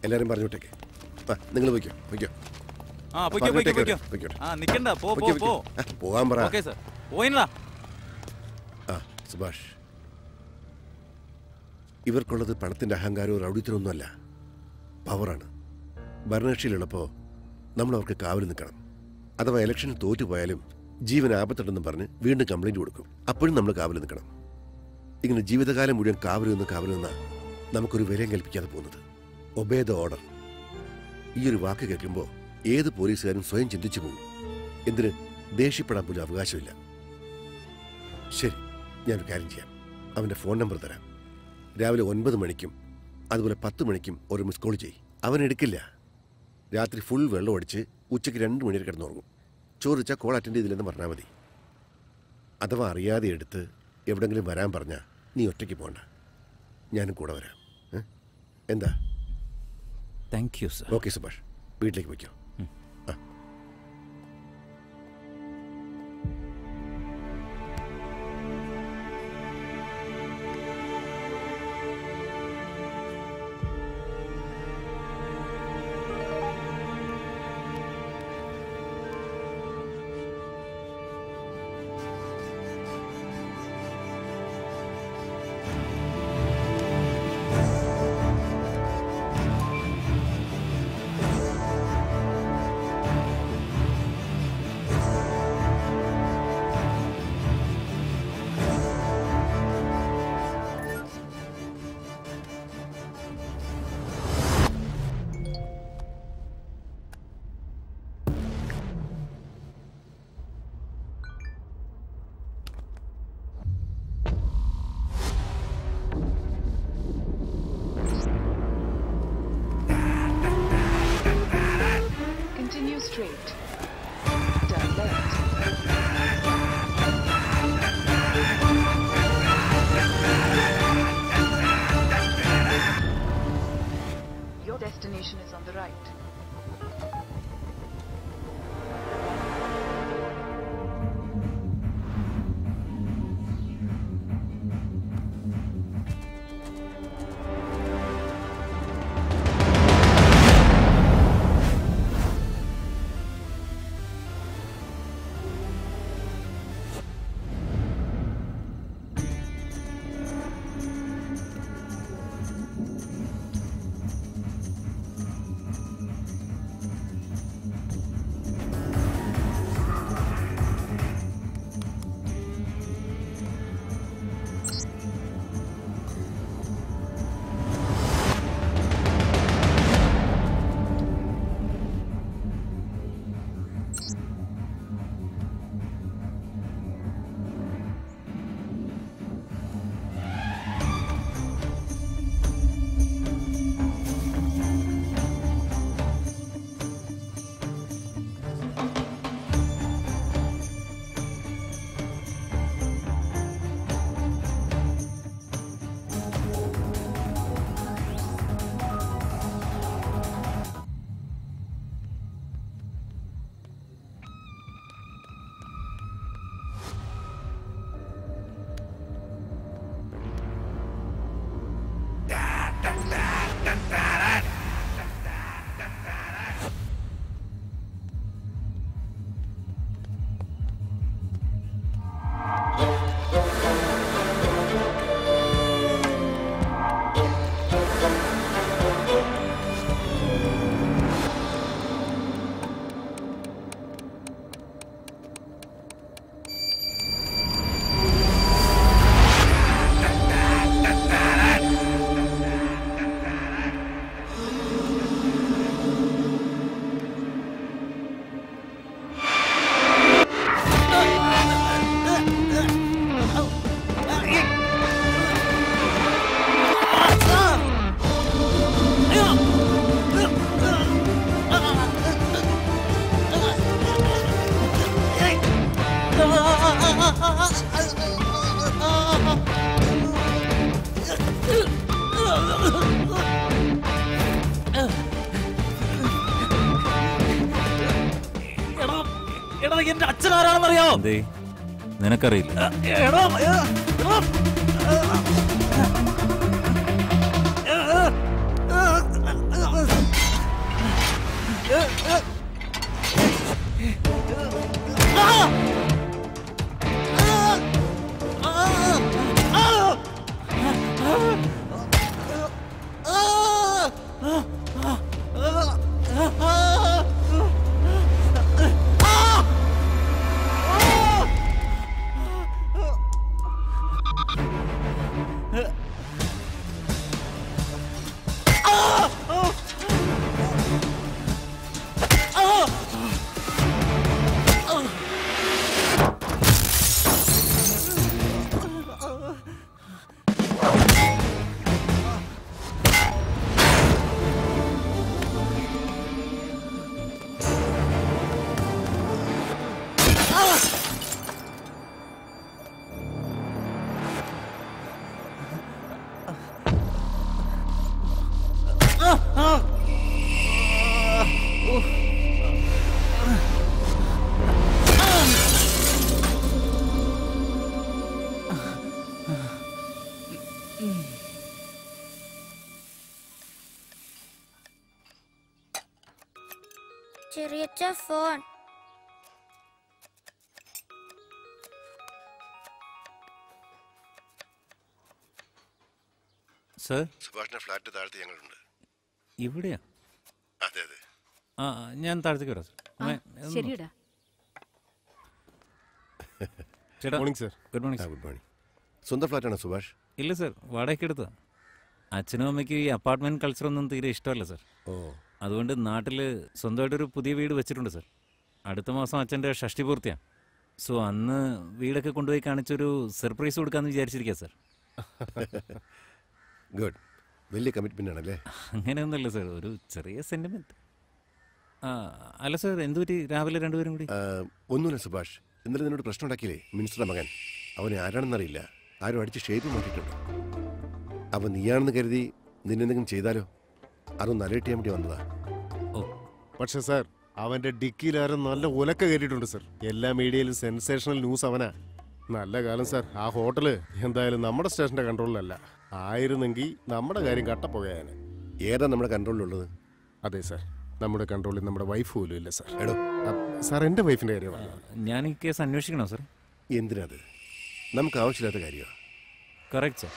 എല്ലാരും പറഞ്ഞോട്ടേക്ക്. നിങ്ങൾ പോയിക്കോ പോയിക്കോ.
ആ പൊയ്ക്കോ പൊയ്ക്കോ പൊയ്ക്കോ. ആ നിക്കണ്ട പോ പോ പോ.
പോകാൻ പറ.
Okay sir. പോയിനടാ.
ആ സുഭാഷ്. ഇവർക്കുള്ളത് പണത്തിന്റെ അഹങ്കാരവും റൗഡിത്തരമൊന്നുമല്ല പവറാണ്. ഭരണകക്ഷിയിലുള്ളപ്പോൾ നമ്മൾ അവർക്ക് കാവൽ നിൽക്കണം. അഥവാ ഇലക്ഷനിൽ തോറ്റുപോയാലും ജീവൻ ആപത്തുണ്ടെന്ന് പറഞ്ഞ് വീണ്ടും കംപ്ലൈന്റ് കൊടുക്കും. അപ്പോഴും നമ്മൾ കാവൽ നിൽക്കണം. ഇങ്ങനെ ജീവിതകാലം മുഴുവൻ കാവൽ നിന്ന് കാവൽ നിന്നാൽ നമുക്കൊരു വിലയും കൽപ്പിക്കാതെ പോകുന്നത്. ഒബേ ദ ഓർഡർ ഈ ഒരു വാക്ക് കേൾക്കുമ്പോൾ ഏത് പോലീസുകാരും സ്വയം ചിന്തിച്ചു പോകും. എന്തിന് ദേഷ്യപ്പെടാൻ പോലും അവകാശമില്ല. ശരി ഞാനൊരു കാര്യം ചെയ്യാം. അവന്റെ ഫോൺ നമ്പർ തരാം. രാവിലെ ഒൻപത് മണിക്കും അതുപോലെ പത്ത് മണിക്കും ഒരു മിസ് കോൾ ചെയ്യും. അവൻ എടുക്കില്ല. രാത്രി ഫുൾ വെള്ളം അടിച്ച് ഉച്ചയ്ക്ക് രണ്ട് മണി വരെ കിടന്നുറങ്ങും ചോദിച്ചാൽ കോൾ അറ്റൻഡ് ചെയ്തില്ലെന്ന് പറഞ്ഞാൽ മതി. അഥവാ അറിയാതെ എടുത്ത് എവിടെങ്കിലും വരാൻ പറഞ്ഞാൽ നീ ഒറ്റയ്ക്ക് പോകണ്ട ഞാനും കൂടെ വരാം. എന്താ?
Thank you sir
okay Subhash വീട്ടിലേക്ക് പോയിക്കോ
എന്തേ? നിനക്കറിയില്ല.
ചെറിയച്ച ഫോൺ
സർ
സുഭാഷിന്റെ ഫ്ലാറ്റ് താഴത്ത് ഞങ്ങളുണ്ട്.
ഇവിടെയാ?
അതെ അതെ.
ആ ഞാൻ താഴത്തേക്ക് വരാം സർ
ശരിയടാ.
ചേട്ടാ
Morning, sir.
ഗുഡ് മോർണിംഗ്
ആ ഗുഡ് മോർണിംഗ് സ്വന്തം ഫ്ലാറ്റാണോ സുഭാഷ്?
ഇല്ല സർ വാടകയ്ക്ക് എടുത്തതാ. അച്ഛനും അമ്മയ്ക്ക് ഈ അപ്പാർട്ട്മെന്റ് കൾച്ചർ ഒന്നും തീരെ ഇഷ്ടമല്ല സർ
ഓ.
അതുകൊണ്ട് നാട്ടിൽ സ്വന്തമായിട്ടൊരു പുതിയ വീട് വെച്ചിട്ടുണ്ട് സാർ. അടുത്ത മാസം അച്ഛന്റെ ഷഷ്ടി പൂർത്തിയാണ് സോ അന്ന് വീടൊക്കെ കൊണ്ടുപോയി കാണിച്ചൊരു സർപ്രൈസ് കൊടുക്കാമെന്ന് വിചാരിച്ചിരിക്കുക സാർ.
ഗുഡ് വലിയ കമ്മിറ്റ്മെന്റ് ആണല്ലേ?
അങ്ങനെയൊന്നുമല്ല സാർ ഒരു ചെറിയ സെന്റിമെന്റ് ആ അല്ല സാർ എന്തു പറ്റി രാവിലെ രണ്ടുപേരും കൂടി?
ഒന്നുമില്ല സുഭാഷ്. ഇന്നലെ നിന്നോട് പ്രശ്നം ഉണ്ടാക്കിയില്ലേ മിനിസ്റ്റർ മകൻ? അവനെ ആരാണെന്നറിയില്ല. ആരും അടിച്ച് ഷേപ്പ് മാറ്റിയിട്ടുണ്ട്. അവൻ നീയാണെന്ന് കരുതി നിന്നെന്തെങ്കിലും ചെയ്താലോ? അതൊന്ന് അലേർട്ട് ചെയ്യാൻ വേണ്ടി വന്നതാ.
പക്ഷെ സാർ അവന്റെ ഡിക്കിയിലാരും നല്ല ഉലക്ക കയറ്റിയിട്ടുണ്ട് സാർ. എല്ലാ മീഡിയയിലും സെൻസേഷണൽ ന്യൂസ് അവനാ. നല്ല കാലം സാർ. ആ ഹോട്ടൽ എന്തായാലും നമ്മുടെ സ്റ്റേഷന്റെ കൺട്രോളിലല്ല. ആയിരുന്നെങ്കിൽ നമ്മുടെ കാര്യം കട്ടപ്പുകയാണ്
ഏതാ നമ്മുടെ കൺട്രോളിലുള്ളത്?
അതെ സാർ. നമ്മുടെ കൺട്രോളിൽ നമ്മുടെ വൈഫ് പോലും ഇല്ല സാർ. എടോ. സാർ എന്റെ വൈഫിന്റെ കാര്യമാണ്?
ഞാൻ ഈ കേസ് അന്വേഷിക്കണോ സാർ?
എന്തിനത്? നമുക്ക് ആവശ്യമില്ലാത്ത കാര്യമാണ്
കറക്റ്റ് സാർ.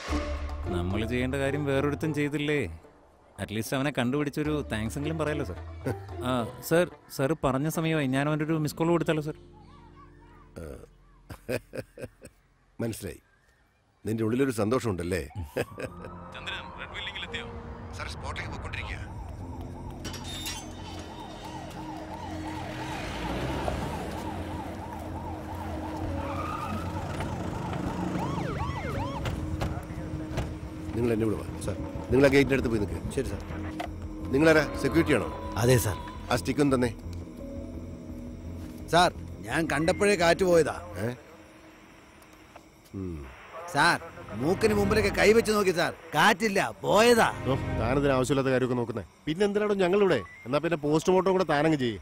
നമ്മൾ ചെയ്യേണ്ട കാര്യം വേറൊരുത്തും ചെയ്തില്ലേ? അറ്റ്ലീസ്റ്റ് അവനെ കണ്ടുപിടിച്ചൊരു താങ്ക്സ് എങ്കിലും പറയാലോ സർ ആ സർ സർ പറഞ്ഞ സമയമായി ഞാൻ അവന്റെ ഒരു മിസ് കോൾ കൊടുത്താലോ സർ
മനസ്സിലായി. നിന്റെ ഉള്ളിലൊരു സന്തോഷമുണ്ടല്ലേ? സാർ സ്പോട്ടിലേക്ക് പോയിക്കൊണ്ടിരിക്കുക നിങ്ങൾ എന്നെ വിടുവാ സാർ നിങ്ങൾ ആ ഗേറ്റിന്റെ അടുത്ത് പോയി നിൽക്കുക ശരി സാർ. നിങ്ങളാരാ? സെക്യൂരിറ്റി ആണോ?
അതെ സാർ.
ആ സ്റ്റിക്കും തന്നെ.
സാർ ഞാൻ കണ്ടപ്പോഴേ കാറ്റ് പോയതാ. സാർ മൂക്കിന് മുമ്പിലൊക്കെ കൈവച്ച് നോക്കി സാർ. കാറ്റില്ല പോയതാ.
താനതിന് ആവശ്യമില്ലാത്ത കാര്യമൊക്കെ നോക്കുന്നേ? പിന്നെ എന്തിനാണോ ഞങ്ങളിവിടെ? എന്നാ പിന്നെ പോസ്റ്റ്മോർട്ടം കൂടെ താനങ്ങ് ചെയ്യേ.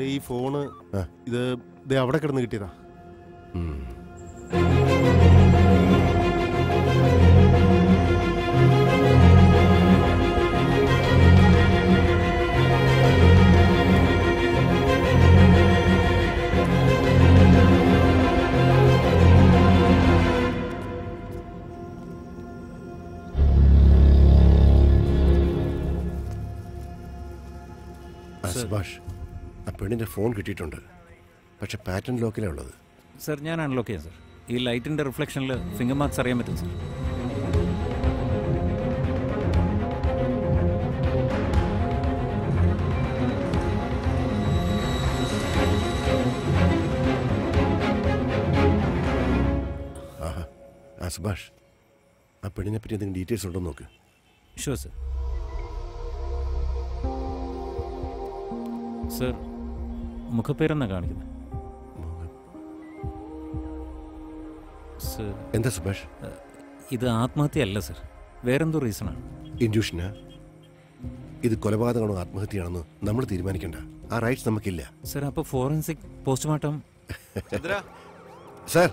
ദേ ഈ ഫോണ് ഇത് ദേ അവിടെ കിടന്ന് കിട്ടിയതാ.
ആ, സുഭാഷ് ഫോൺ കിട്ടിയിട്ടുണ്ട്. പക്ഷെ പാറ്റേൺ ലോക്കിലാണ് ഉള്ളത്.
സർ ഞാൻ അൺലോക്ക് ചെയ്യാം സർ. ഈ ലൈറ്റിന്റെ റിഫ്ലക്ഷനിൽ ഫിംഗർ മാർക്സ് അറിയാൻ പറ്റും സർ.
സുഭാഷ് ആ പെണ്ണിനെ പറ്റി എന്തെങ്കിലും ഡീറ്റെയിൽസ് ഉണ്ടോ നോക്ക്.
ഷുവർ സർ സർ മുഖപ്പേരെന്നാ കാണിക്കുന്നത് സർ.
എന്താ സുഭാഷ്?
ഇത് ആത്മഹത്യയല്ല സർ. വേറെന്തോ റീസണാണ്.
ഇൻഡ്യൂഷന്? ഇത് കൊലപാതകമാണോ ആത്മഹത്യയാണെന്ന് നമ്മൾ തീരുമാനിക്കേണ്ട. ആ റൈറ്റ്സ് നമുക്കില്ല.
സർ അപ്പോൾ ഫോറൻസിക് പോസ്റ്റ്മോർട്ടം?
സർ.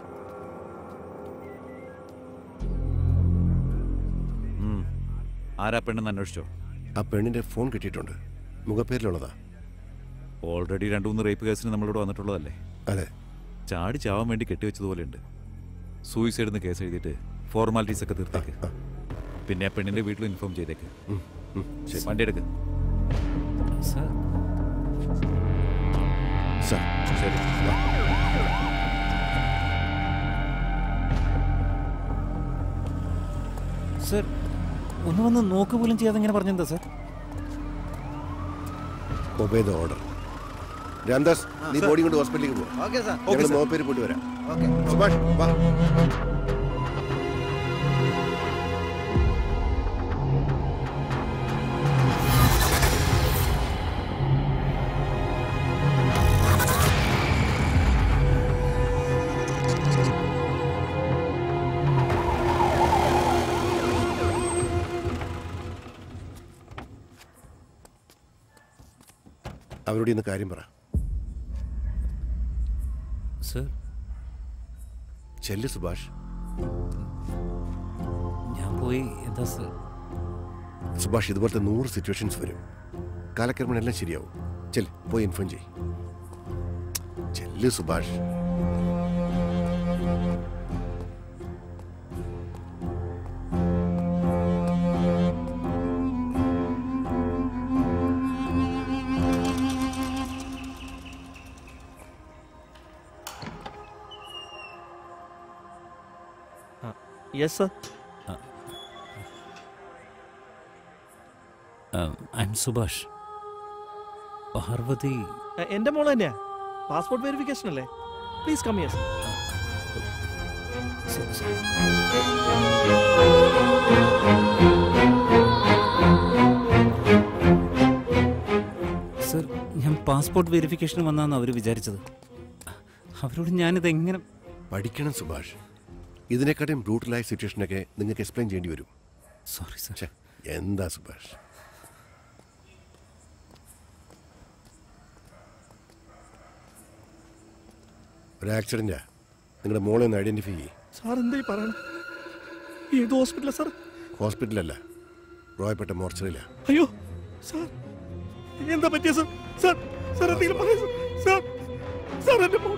ആരാ പെണ്ണെന്ന് അന്വേഷിച്ചോ?
ആ പെണ്ണിന്റെ ഫോൺ കിട്ടിയിട്ടുണ്ട്. മുഖപ്പേരിലുള്ളതാ.
ഓൾറെഡി രണ്ടു മൂന്ന് റേപ്പ് കേസിന് നമ്മളിവിടെ വന്നിട്ടുള്ളതല്ലേ?
അതെ.
ചാടി ചാവാൻ വേണ്ടി കെട്ടിവെച്ചതുപോലെയുണ്ട്. സൂയിസൈഡ് എന്ന് കേസ് എഴുതിയിട്ട് ഫോർമാലിറ്റീസ് ഒക്കെ തീർത്തേക്ക്. പിന്നെ ആ പെണ്ണിന്റെ വീട്ടിൽ ഇൻഫോം ചെയ്തേക്ക്. വണ്ടി എടുക്ക്.
സർ
സാർ
ശരി. വാ.
സർ ഒന്ന് വന്ന് നോക്ക് പോലും ചെയ്യാതെ ഇങ്ങനെ പറഞ്ഞെന്താ sir
obey the order Ramdas നീ ബോഡി കൊണ്ട് ഹോസ്പിറ്റലിലേക്ക് പോകും
ഓക്കെ സാർ
ഞങ്ങൾ മോപ്പേര് പോയിട്ട് വരാം.
ഓക്കെ
സുഭാഷ് വാ. അവരോട് ഇന്ന് കാര്യം പറ
സർ
ചെല്ല് സുഭാഷ്.
ഞാൻ പോയി എന്താ സർ
സുഭാഷ് ഇതുപോലത്തെ നൂറ് സിറ്റുവേഷൻസ് വരും. കാലക്രമേണ എല്ലാം ശരിയാവും. ചെൽ പോയി ഇൻഫോം ചെയ് ചെല്ല് Subhash.
Yes sir
I am Subhash Parvathi
എന്റെ മോൾ തന്നെയാ. പാസ്പോർട്ട് വെരിഫിക്കേഷൻ അല്ലേ? പ്ലീസ് കം യെസ്
സർ ഞാൻ പാസ്പോർട്ട് വെരിഫിക്കേഷന് വന്നാന്ന് അവർ വിചാരിച്ചത്. അവരോട് ഞാനിത് എങ്ങനെ
പഠിക്കണം സുഭാഷ്. ഇതിനെക്കാട്ടും ബ്രൂട്ടലായ സിറ്റുവേഷനൊക്കെ നിങ്ങൾക്ക് എക്സ്പ്ലെയിൻ ചെയ്യേണ്ടി വരും.
സോറി സാർ
എന്താ സുഭാഷ്? ഒരു ആക്സിഡന്റാ. നിങ്ങളുടെ മോളെ ഒന്ന് ഐഡന്റിഫൈ ചെയ്യേ.
സാർ എന്തായി പറയണം? ഏത് ഹോസ്പിറ്റലാ സാർ?
ഹോസ്പിറ്റലല്ല. റോയപ്പെട്ട മോർച്ചറിയില്ല
അയ്യോ സാർ എന്താ പറ്റിയ സാർ? സാർ സാർ എന്തെങ്കിലും പറയൂ സാർ സാർ എന്റെ മോൾ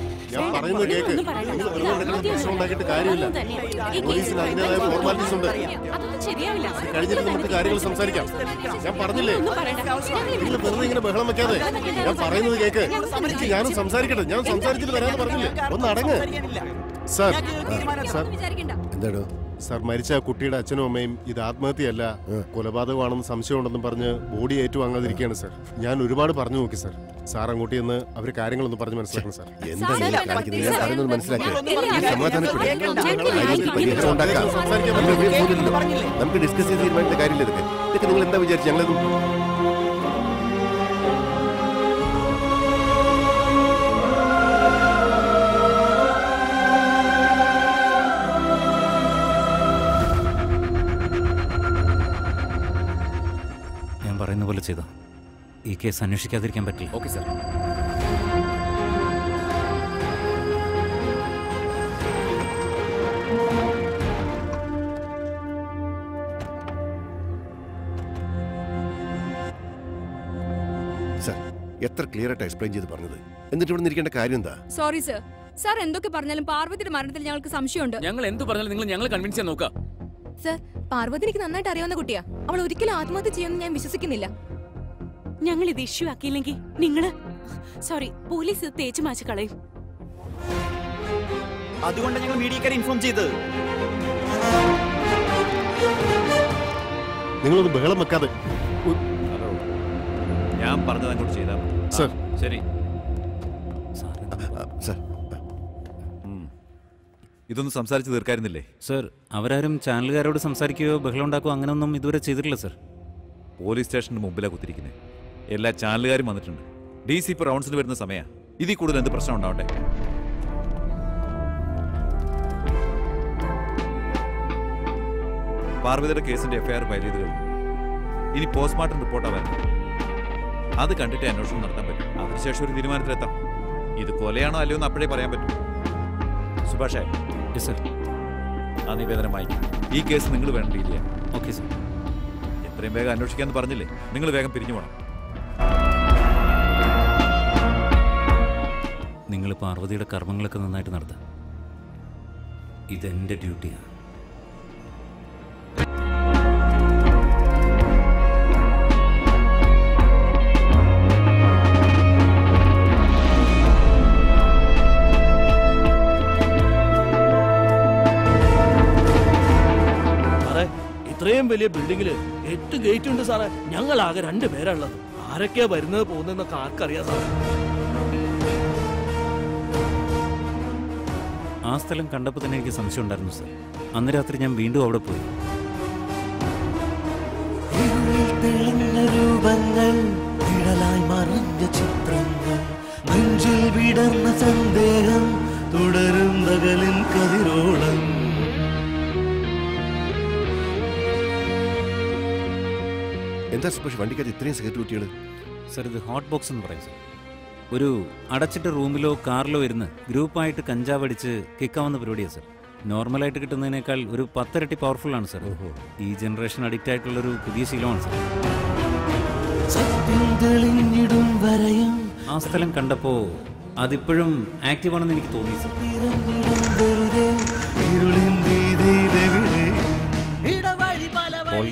ഞാൻ പറയുന്നത് കേക്ക്. നിങ്ങൾ വെറുതെ എന്തെങ്കിലും പ്രശ്നം ഉണ്ടാക്കിയിട്ട് കാര്യമില്ല. പോലീസിന് അതിന്റെതായ ഫോർമാലിറ്റീസ് ഉണ്ട്. കഴിഞ്ഞിട്ട് നമുക്ക് കാര്യങ്ങൾ സംസാരിക്കാം. ഞാൻ പറഞ്ഞില്ലേ? നിങ്ങൾ വെറുതെ ഇങ്ങനെ ബഹളം വെക്കാതെ. ഞാൻ പറയുന്നത് കേക്ക്. ഞാനും സംസാരിക്കട്ടെ. ഞാൻ സംസാരിച്ചിട്ട് വരാന്ന് പറഞ്ഞില്ലേ? ഒന്ന് അടങ്ങ്. Sir sir.
എന്താടോ?
സാർ മരിച്ച കുട്ടിയുടെ അച്ഛനും അമ്മയും ഇത് ആത്മഹത്യയല്ല കൊലപാതകമാണെന്ന് സംശയമുണ്ടെന്നും പറഞ്ഞ് ബോഡി ഏറ്റുവാങ്ങാതിരിക്കുകയാണ് സാർ. ഞാൻ ഒരുപാട് പറഞ്ഞു നോക്കി സാർ. സാർ അങ്ങോട്ട് ചെന്ന് അവർ കാര്യങ്ങളൊന്ന് പറഞ്ഞ് മനസ്സിലാക്കണം സാർ.
നമുക്ക് ഡിസ്കസ് ചെയ്ത് തീരുമാനിച്ച കാര്യമില്ല ഇതൊക്കെ. ഇതൊക്കെ നിങ്ങൾ എന്താ വിചാരിച്ചു? ഞങ്ങളത്
പറയുന്ന പോലെ ചെയ്തോ. ഈ കേസ് അന്വേഷിക്കാതിരിക്കാൻ പറ്റില്ല.
ഓക്കെ സാർ
എത്ര ക്ലിയർ ആയിട്ട് എക്സ്പ്ലെയിൻ ചെയ്ത് പറഞ്ഞത്? എന്നിട്ട് ഇവിടെ ഇരിക്കേണ്ട കാര്യം എന്താ?
സോറി സർ സാർ എന്തൊക്കെ പറഞ്ഞാലും പാർവതിയുടെ മരണത്തിൽ ഞങ്ങൾക്ക് സംശയമുണ്ട്.
ഞങ്ങൾ എന്ത് പറഞ്ഞാലും നിങ്ങൾ ഞങ്ങൾ കൺവിൻസ് ചെയ്യാൻ നോക്കാം
സർ പാർവതി എനിക്ക് നന്നായിട്ട് അറിയാവുന്ന കുട്ടിയാ. അവൾ ഒരിക്കലും ആത്മഹത്യ ചെയ്യുമെന്ന് ഞാൻ വിശ്വസിക്കുന്നില്ല.
ഞങ്ങൾ ഇത് ഇഷ്യൂ ആക്കിയില്ലെങ്കിൽ നിങ്ങൾ സോറി പോലീസ് തേച്ച് മാച്ച് കളയും.
അതുകൊണ്ട് ഞങ്ങൾ മീഡിയക്കാരെ ഇൻഫോം ചെയ്തത്.
നിങ്ങളൊന്ന് ബഹളം വെക്കാതെ.
ഞാൻ പറഞ്ഞത് അങ്ങോട്ട് ചെയ്താൽ
സർ.
ശരി.
സാർ
ഇതൊന്നും സംസാരിച്ച് തീർക്കായിരുന്നില്ലേ?
സർ അവരാരും ചാനലുകാരോട് സംസാരിക്കുകയോ ബഹളം ഉണ്ടാക്കുകയോ അങ്ങനെയൊന്നും ഇതുവരെ ചെയ്തിട്ടില്ല സർ.
പോലീസ് സ്റ്റേഷന്റെ മുമ്പിലാണ് കുത്തിരിക്കുന്നത് എല്ലാ ചാനലുകാരും വന്നിട്ടുണ്ട്. ഡി സി ഇപ്പോൾ റൗണ്ട്സിന് വരുന്ന സമയമാണ് ഇതിൽ കൂടുതൽ എന്ത് പ്രശ്നം ഉണ്ടാവട്ടെ? പാർവതിയുടെ കേസിന്റെ എഫ്ഐആർ ഫയൽ ചെയ്ത് കഴിഞ്ഞു. ഇനി പോസ്റ്റ്മോർട്ടം റിപ്പോർട്ടാണ് വരുന്നത്. അത് കണ്ടിട്ട് അന്വേഷണം നടത്താൻ പറ്റും. അതിനുശേഷം ഒരു തീരുമാനത്തിലെത്താം. ഇത് കൊലയാണോ അല്ലയോ എന്ന് അപ്പോഴേ പറയാൻ പറ്റും. സുഭാഷേ
സർ
ആ നിവേദനം വായിക്കും. ഈ കേസ് നിങ്ങൾ വേണം ഡീൽ ചെയ്യാൻ
ഓക്കെ സർ
എത്രയും വേഗം അന്വേഷിക്കാമെന്ന് പറഞ്ഞില്ലേ? നിങ്ങൾ വേഗം പിരിഞ്ഞു പോകണം
നിങ്ങൾ പാർവതിയുടെ കർമ്മങ്ങളൊക്കെ നന്നായിട്ട് നടത്താം. ഇതെന്റെ ഡ്യൂട്ടിയാണ്
വലിയ ബിൽഡിങ്ങിൽ എട്ട് ഗേറ്റ് ഉണ്ട് സാറേ. ഞങ്ങൾ ആകെ രണ്ട് പേരാണുള്ളത് ആരൊക്കെയാ വരുന്നത് പോകുന്നതെന്നൊക്കെ ആർക്കറിയാം സാറേ.
ആ സ്ഥലം കണ്ടപ്പോൾ തന്നെ എനിക്ക് സംശയം ഉണ്ടായിരുന്നു സാർ. അന്ന് രാത്രി ഞാൻ വീണ്ടും അവിടെ പോയി.
രൂപങ്ങൾ നിഴലായി മറഞ്ഞ ചിത്രങ്ങൾ. നെഞ്ചിൽ വിടർന്ന സന്ദേഹം തുടരും പകലിൻ കതിരോളം
എന്താ സുഭാഷ് വണ്ടിക്കകത്ത് ഇത്രയും സിഗരറ്റ് കുട്ടികൾ
സർ ഇത് ഹോട്ട് ബോക്സ് എന്ന് പറയും സർ. ഒരു അടച്ചിട്ട റൂമിലോ കാറിലോ ഇരുന്ന് ഗ്രൂപ്പായിട്ട് കഞ്ചാവ് അടിച്ച് കിക്കാവുന്ന പരിപാടിയാണ് സർ. നോർമലായിട്ട് കിട്ടുന്നതിനേക്കാൾ ഒരു പത്തിരട്ടി പവർഫുൾ ആണ് സർ. ഈ ജനറേഷൻ അഡിക്റ്റ് ആയിട്ടുള്ള ഒരു പുതിയ ശീലമാണ് സർ. ആ സ്ഥലം കണ്ടപ്പോ അതിപ്പോഴും ആക്റ്റീവ് ആണെന്ന് എനിക്ക് തോന്നി സർ.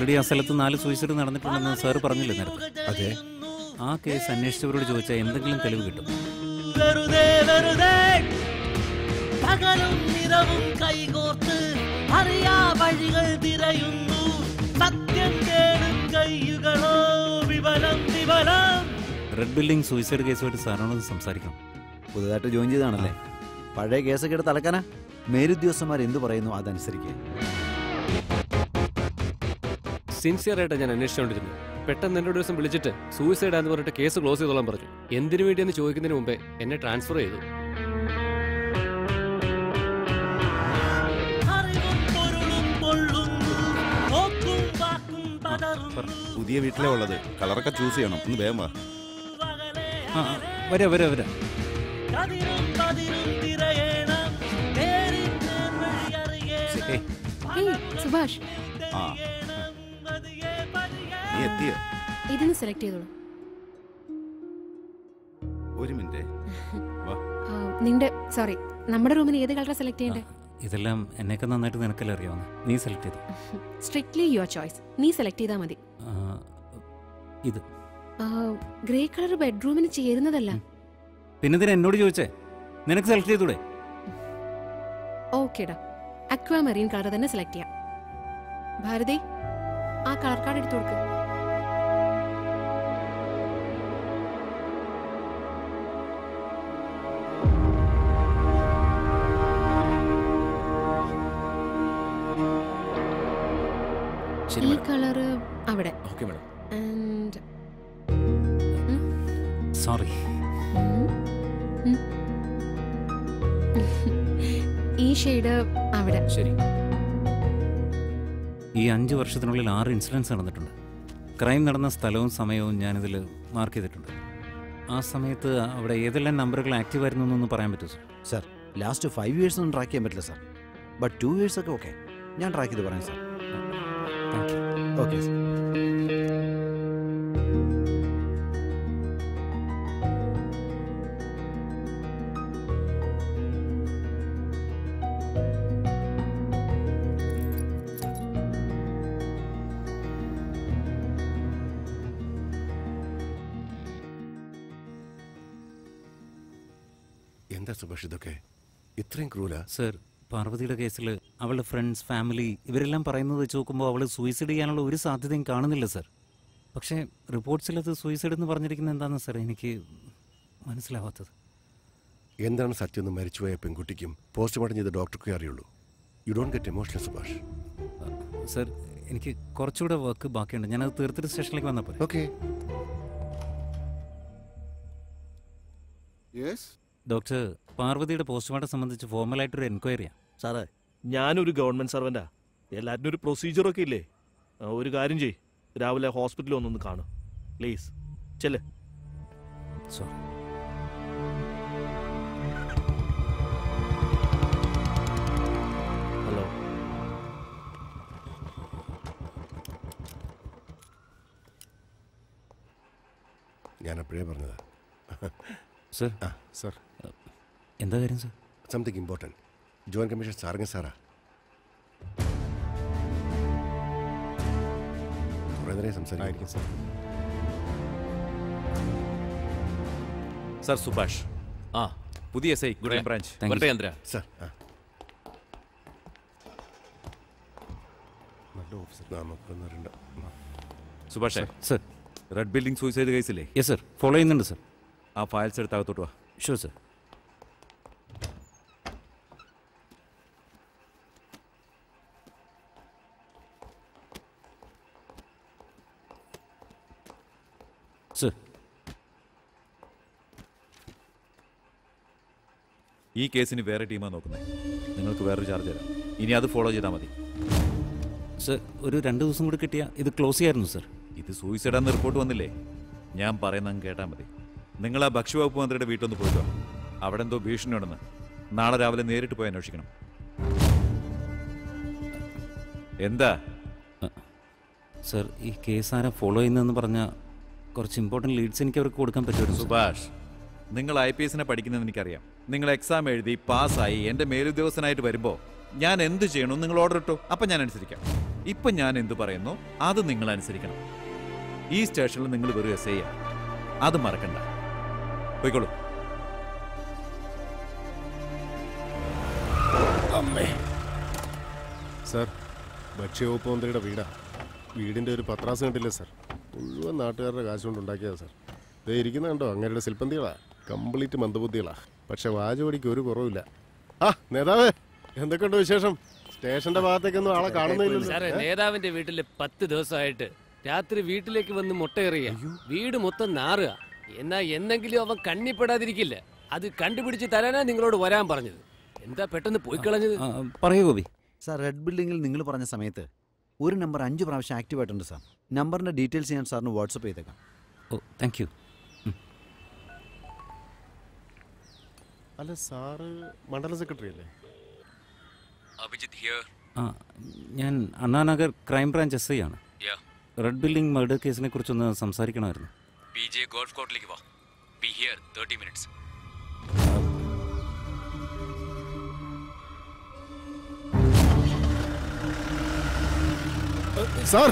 ഓൾറെഡി ആ സ്ഥലത്ത് നാല് സൂയിസൈഡ് നടന്നിട്ടുണ്ടെന്ന് സാർ പറഞ്ഞില്ലേ നേരത്തെ?
അതെ.
ആ കേസ് അന്വേഷിച്ചവരോട് ചോദിച്ചാൽ എന്തെങ്കിലും തെളിവ് കിട്ടും.
വെറുതെ വെറുതെ. പകലും നിറവും കൈകോർത്ത് അറിയാ വഴികൾ തിരയുന്നു. സത്യം കേടും കയ്യുകളോ വിവരം വിവരം
റെഡ് ബിൽഡിംഗ് സൂയിസൈഡ് കേസുമായിട്ട് സാറിനോട് സംസാരിക്കണം.
പുതുതായിട്ട് ജോയിൻ ചെയ്താണല്ലേ പഴയ കേസൊക്കെ എടുത്ത് അലക്കാനാ? മേലുദ്യോഗസ്ഥന്മാർ എന്തു പറയുന്നു അതനുസരിക്കുക
സിൻസിയർ ആയിട്ടാണ് ഞാൻ അന്വേഷിച്ചുകൊണ്ടിരുന്നത് പെട്ടെന്ന് എന്നോട് ഒരു ദിവസം വിളിച്ചിട്ട് സൂയിസൈഡ് ആണെന്ന് പറഞ്ഞിട്ട് കേസ് ക്ലോസ് ചെയ്തോളാൻ പറഞ്ഞു. എന്തിനു വേണ്ടിയെന്ന് ചോദിക്കുന്നതിന് മുമ്പേ എന്നെ ട്രാൻസ്ഫർ ചെയ്തു.
പുതിയ വീട്ടിലേ ഉള്ളത്. കളറൊക്കെ ചൂസ് ചെയ്യണം. ഒന്ന് വേഗം വാ.
വരാ വരാ വരാ.
സുഭാഷ്.
ആ. എത്തിയോ?
ഇതിന് സെലക്ട് ചെയ്തോളൂ.
ഒരു മിനിറ്റ്.
നിന്റെ സോറി നമ്മുടെ റൂമിന് ഏത് കളർ സെലക്ട് ചെയ്യണ്ടേ?
ഇതെല്ലാം എന്നേക്കാൾ നന്നായിട്ട് നിനക്കല്ലേ അറിയാവുന്ന? നീ സെലക്ട് ചെയ്തു?
സ്ട്രിക്ട്ലി യുവർ ചോയ്സ് നീ സെലക്ട് ചെയ്താൽ മതി.
ഇത്.
ഗ്രേ കളർ ബെഡ്റൂമിന് ചേരുന്നതല്ല.
പിന്നെന്തിനാ എന്നോട് ചോദിച്ചേ? നിനക്ക് സെലക്ട് ചെയ്തൂടെ
ഓക്കേടാ. അക്വാ മെറീൻ കളർ തന്നെ സെലക്ട് ചെയ്യാം. ഭാരതി ആ കളർ കാർഡ് എടുത്തു കൊടുക്ക്. ഈ
കളർ
കളറ് അവിടെ.
ഓക്കെ മാഡം
ആൻഡ്
സോറി
ഈ ഷെയ്ഡ് അവിടെ.
ശരി.
ഈ അഞ്ച് വർഷത്തിനുള്ളിൽ ആറ് ഇൻസിഡൻസ് നടന്നിട്ടുണ്ട്. ക്രൈം നടന്ന സ്ഥലവും സമയവും ഞാനിതിൽ മാർക്ക് ചെയ്തിട്ടുണ്ട്. ആ സമയത്ത് അവിടെ ഏതെല്ലാം നമ്പറുകൾ ആക്റ്റീവ് ആയിരുന്നു എന്നൊന്ന് പറയാൻ പറ്റുമോ sir
sir last five years ഒന്നും ട്രാക്ക് ചെയ്യാൻ പറ്റില്ല സർ ബട്ട് ടു ഇയേഴ്സ് ഒക്കെ ഓക്കെ ഞാൻ ട്രാക്ക് ചെയ്ത് പറയാം sir
thank you
okay sir
എന്താ സുഭാഷ് ഇതൊക്കെ? ഇത്രയും ക്രൂല?
സർ പാർവതിയുടെ കേസിൽ അവളുടെ ഫ്രണ്ട്സ് ഫാമിലി ഇവരെല്ലാം പറയുന്നത് വെച്ച് നോക്കുമ്പോൾ അവൾ സൂയിസൈഡ് ചെയ്യാനുള്ള ഒരു സാധ്യതയും കാണുന്നില്ല സർ പക്ഷേ റിപ്പോർട്ട്സിലത് സൂയിസൈഡ് എന്ന് പറഞ്ഞിരിക്കുന്നത് എന്താണെന്ന് സർ എനിക്ക് മനസ്സിലാവാത്തത്.
എന്താണ് സത്യം എന്ന് മരിച്ചുപോയ പെൺകുട്ടിക്കും പോസ്റ്റ്മോർട്ടം ചെയ്ത ഡോക്ടർക്കേ അറിയുള്ളൂ. You don't get emotional Subhash.
Sir എനിക്ക് കുറച്ചുകൂടെ വർക്ക് ബാക്കിയുണ്ട്. ഞാനത് തീർത്തിട്ട് സ്റ്റേഷനിലേക്ക് വന്നപ്പോൾ
ഓക്കെ
ഡോക്ടർ പാർവതിയുടെ പോസ്റ്റ്മോർട്ടം സംബന്ധിച്ച് ഫോർമലായിട്ടൊരു എൻക്വയറിയാണ്
സാറേ ഞാനൊരു ഗവൺമെന്റ് സർവന്റാ. എല്ലാറ്റിനും ഒരു പ്രൊസീജിയറൊക്കെ ഇല്ലേ? ഒരു കാര്യം ചെയ് രാവിലെ ഹോസ്പിറ്റലിൽ ഒന്നൊന്ന് കാണും. പ്ലീസ് ചെല്ലേ.
സോറി.
ഹലോ
ഞാൻ അപ്പോഴേ പറഞ്ഞതാ.
സർ.
ആ സർ.
എന്താ കാര്യം sir?
Something important joint commission സാറിങ് സാറാ. കുറേ നേരം സംസാരിക്കും സാർ.
സർ സുഭാഷ്
ആ
പുതിയ S I
good.
Branch
Chandra.
Sir നല്ല ഓഫീസർ.
സുഭാഷേ
സർ
റെഡ് ബിൽഡിംഗ് സൂയിസൈഡ് കേസില്ലേ
യെസ് സർ ഫോളോ ചെയ്യുന്നുണ്ട് സർ.
ആ ഫയൽസ് എടുത്ത് അകത്തോട്ട് വാ.
ഷുവർ സർ
ഈ കേസിന് വേറെ ടീമാണ് നോക്കുന്നത് നിങ്ങൾക്ക് വേറൊരു ചാർജ് തരാം. ഇനി അത് ഫോളോ ചെയ്താൽ മതി.
സർ ഒരു രണ്ട് ദിവസം കൂടി കിട്ടിയ ഇത് ക്ലോസ് ചെയ്യായിരുന്നു സർ.
ഇത് സൂയിസൈഡ് സൂയിസൈഡാന്ന് റിപ്പോർട്ട് വന്നില്ലേ? ഞാൻ പറയുന്നത് കേട്ടാൽ മതി. നിങ്ങൾ ആ ഭക്ഷ്യവകുപ്പ് മന്ത്രിയുടെ വീട്ടിലൊന്ന് പോയിട്ടോ അവിടെ എന്തോ ഭീഷണി ഉണ്ടെന്ന്. നാളെ രാവിലെ നേരിട്ട് പോയി അന്വേഷിക്കണം. എന്താ?
സർ ഈ കേസ് ആരാ ഫോളോ ചെയ്യുന്നതെന്ന് പറഞ്ഞാൽ കുറച്ച് ഇമ്പോർട്ടന്റ് ലീഡ്സ് എനിക്ക് അവർക്ക് കൊടുക്കാൻ പറ്റുമായിരുന്നു
സുഭാഷ് നിങ്ങൾ ഐ പി എസിനെ പഠിക്കുന്നതെന്ന് എനിക്കറിയാം. നിങ്ങൾ എക്സാം എഴുതി പാസ്സായി എന്റെ മേലുദ്യോഗസ്ഥനായിട്ട് വരുമ്പോൾ ഞാൻ എന്ത് ചെയ്യണം? നിങ്ങൾ ഓർഡർ ഇട്ടോ. അപ്പം ഞാൻ അനുസരിക്കാം. ഇപ്പൊ ഞാൻ എന്ത് പറയുന്നു? അത് നിങ്ങൾ അനുസരിക്കണം. ഈ സ്റ്റേഷനിൽ നിങ്ങൾ വെറും എസ് ഐ അത് മറക്കണ്ട. പോയിക്കോളൂ.
അമ്മേ. സാർ ഭക്ഷ്യവകുപ്പ് മന്ത്രിയുടെ വീടാ. വീടിന്റെ ഒരു പത്രാസ് കണ്ടില്ല സർ? മുഴുവൻ നാട്ടുകാരുടെ കാശ് കൊണ്ട് ഉണ്ടാക്കിയതാ സാർ. ഇതേ ഇരിക്കുന്ന കണ്ടോ അങ്ങേരുടെ ശില്പന്തികളാ. കംപ്ലീറ്റ് മന്ദബുദ്ധികളാ. പക്ഷെ വാചപടിക്ക് ഒരു കുറവില്ല ആ നേതാവ് എന്തൊക്കെയുണ്ട് വിശേഷം? സ്റ്റേഷന്റെ ഭാഗത്തേക്കൊന്നും ആളെ
സാറേ
കാണുന്നില്ലല്ലോ ഏ?
നേതാവിന്റെ വീട്ടിൽ പത്ത് ദിവസമായിട്ട് രാത്രി വീട്ടിലേക്ക് വന്ന് മുട്ടയെറിയ വീട് മൊത്തം നാറുക. എന്നാ എന്നെങ്കിലും അവൻ കണ്ണിപ്പെടാതിരിക്കില്ല. അത് കണ്ടുപിടിച്ച് തരാനാ നിങ്ങളോട് വരാൻ പറഞ്ഞത്. എന്താ പെട്ടെന്ന് പോയി കളഞ്ഞത്?
പറയൂ ഗോപി. സാർ റെഡ് ബിൽഡിങ്ങിൽ നിങ്ങൾ പറഞ്ഞ സമയത്ത് ഒരു നമ്പർ അഞ്ച് പ്രാവശ്യം ആക്റ്റീവ് ആയിട്ടുണ്ട് സാർ. നമ്പറിന്റെ ഡീറ്റെയിൽസ് ഞാൻ സാറിന് വാട്സപ്പ് ചെയ്തേക്കാം.
ഓ താങ്ക് യു.
അല്ല സാറ് മണ്ഡല സെക്രട്ടറി അല്ലേ?
അഭിജിത്ത് ഹിയർ
ആ ഞാൻ Annanagar crime branch S I ആണ്. റെഡ് ബിൽഡിംഗ് മർഡർ കേസിനെ കുറിച്ചൊന്ന് സംസാരിക്കണമായിരുന്നു.
പി ജെ ഗോൾഫ് കോർട്ടിലേക്ക് വാ. Be here thirty minutes
sir!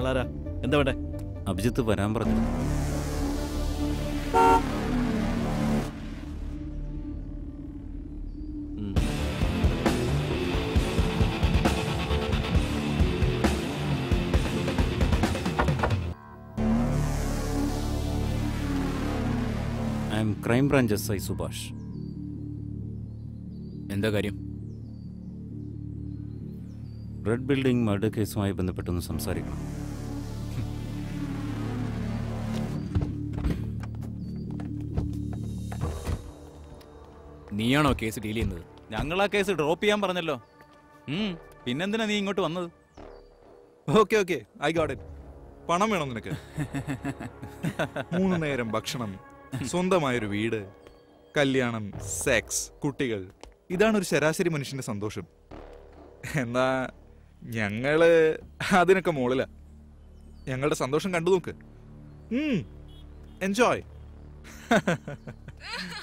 നിങ്ങളാരാ? എന്താ വേണ്ടേ?
അഭിജിത്ത് വരാൻ പറഞ്ഞു. I'm crime branch S I Subhash
എന്താ കാര്യം?
റെഡ് ബിൽഡിംഗ് മർഡർ കേസുമായി ബന്ധപ്പെട്ടൊന്ന് സംസാരിക്കണം.
നീയാണോ കേസ് ഡീൽ ചെയ്യുന്നത്?
ഞങ്ങൾ ആ കേസ് ഡ്രോപ്പ് ചെയ്യാൻ പറഞ്ഞല്ലോ. പിന്നെന്തിനാ നീ ഇങ്ങോട്ട് വന്നത്?
Okay okay. I got it പണം വേണം നിനക്ക്. മൂന്ന് നേരം ഭക്ഷണം സ്വന്തമായൊരു വീട് കല്യാണം സെക്സ് കുട്ടികൾ. ഇതാണ് ഒരു ശരാശരി മനുഷ്യന്റെ സന്തോഷം. എന്നാ ഞങ്ങൾ അതിനൊക്കെ മുകളില ഞങ്ങളുടെ സന്തോഷം കണ്ടു നോക്ക്. എൻജോയ്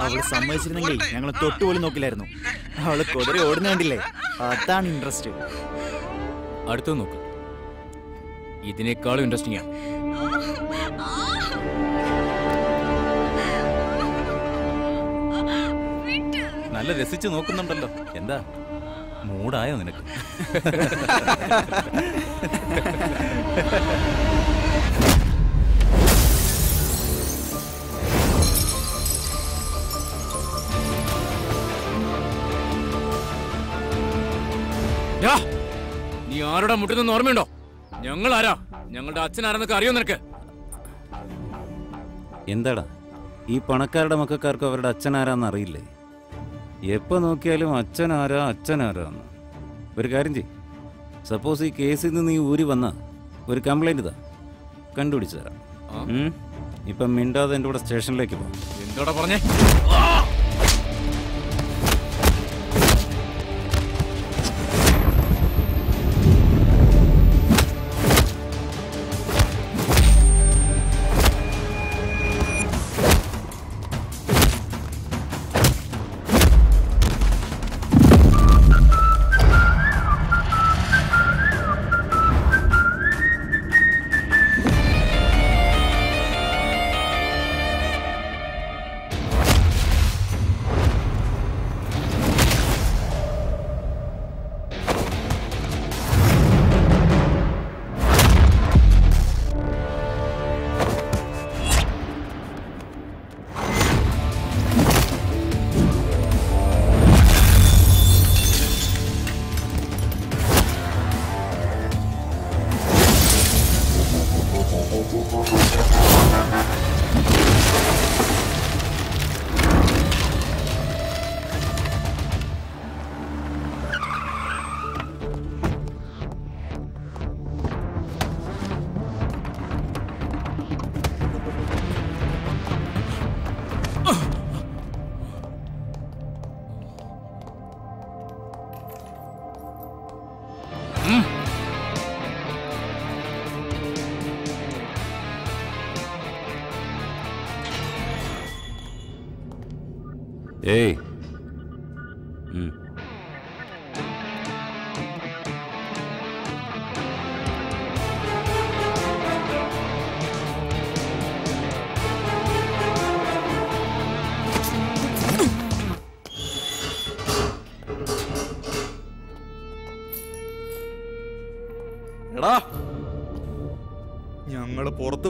അവൾ സമ്മതിച്ചിരുന്നെങ്കിൽ ഞങ്ങൾ തൊട്ടുപോലും നോക്കില്ലായിരുന്നു. അവൾ കുതിര ഓടുന്ന കണ്ടില്ലേ? അതാണ് ഇൻട്രസ്റ്റ്
അടുത്തത് നോക്ക്. ഇതിനേക്കാളും ഇൻട്രസ്റ്റിംഗ് ആണ്.
നല്ല രസിച്ച് നോക്കുന്നുണ്ടല്ലോ. എന്താ? മൂടായോ നിനക്ക്?
ആരോടാ മുട്ടിൽ ഓർമ്മയുണ്ടോ? ഞങ്ങൾ ആരാ ഞങ്ങളുടെ അച്ഛൻ ആരെന്നൊക്കെ അറിയോ നിനക്ക്?
എന്താടാ? ഈ പണക്കാരുടെ മക്കൾക്കാർക്ക് അവരുടെ അച്ഛൻ ആരാന്ന് അറിയില്ലേ? എപ്പോൾ നോക്കിയാലും അച്ഛൻ ആരാ അച്ഛൻ ആരാന്ന് ഒരു കാര്യം ചെയ് സപ്പോസ് ഈ കേസിൽ നിന്ന് നീ ഊരി വന്ന ഒരു കംപ്ലൈന്റ് ഇതാ. കണ്ടുപിടിച്ചു തരാം? ഇപ്പം മിണ്ടാതെ എന്റെ കൂടെ സ്റ്റേഷനിലേക്ക് പോകാം
എന്തോടാ പറഞ്ഞേ?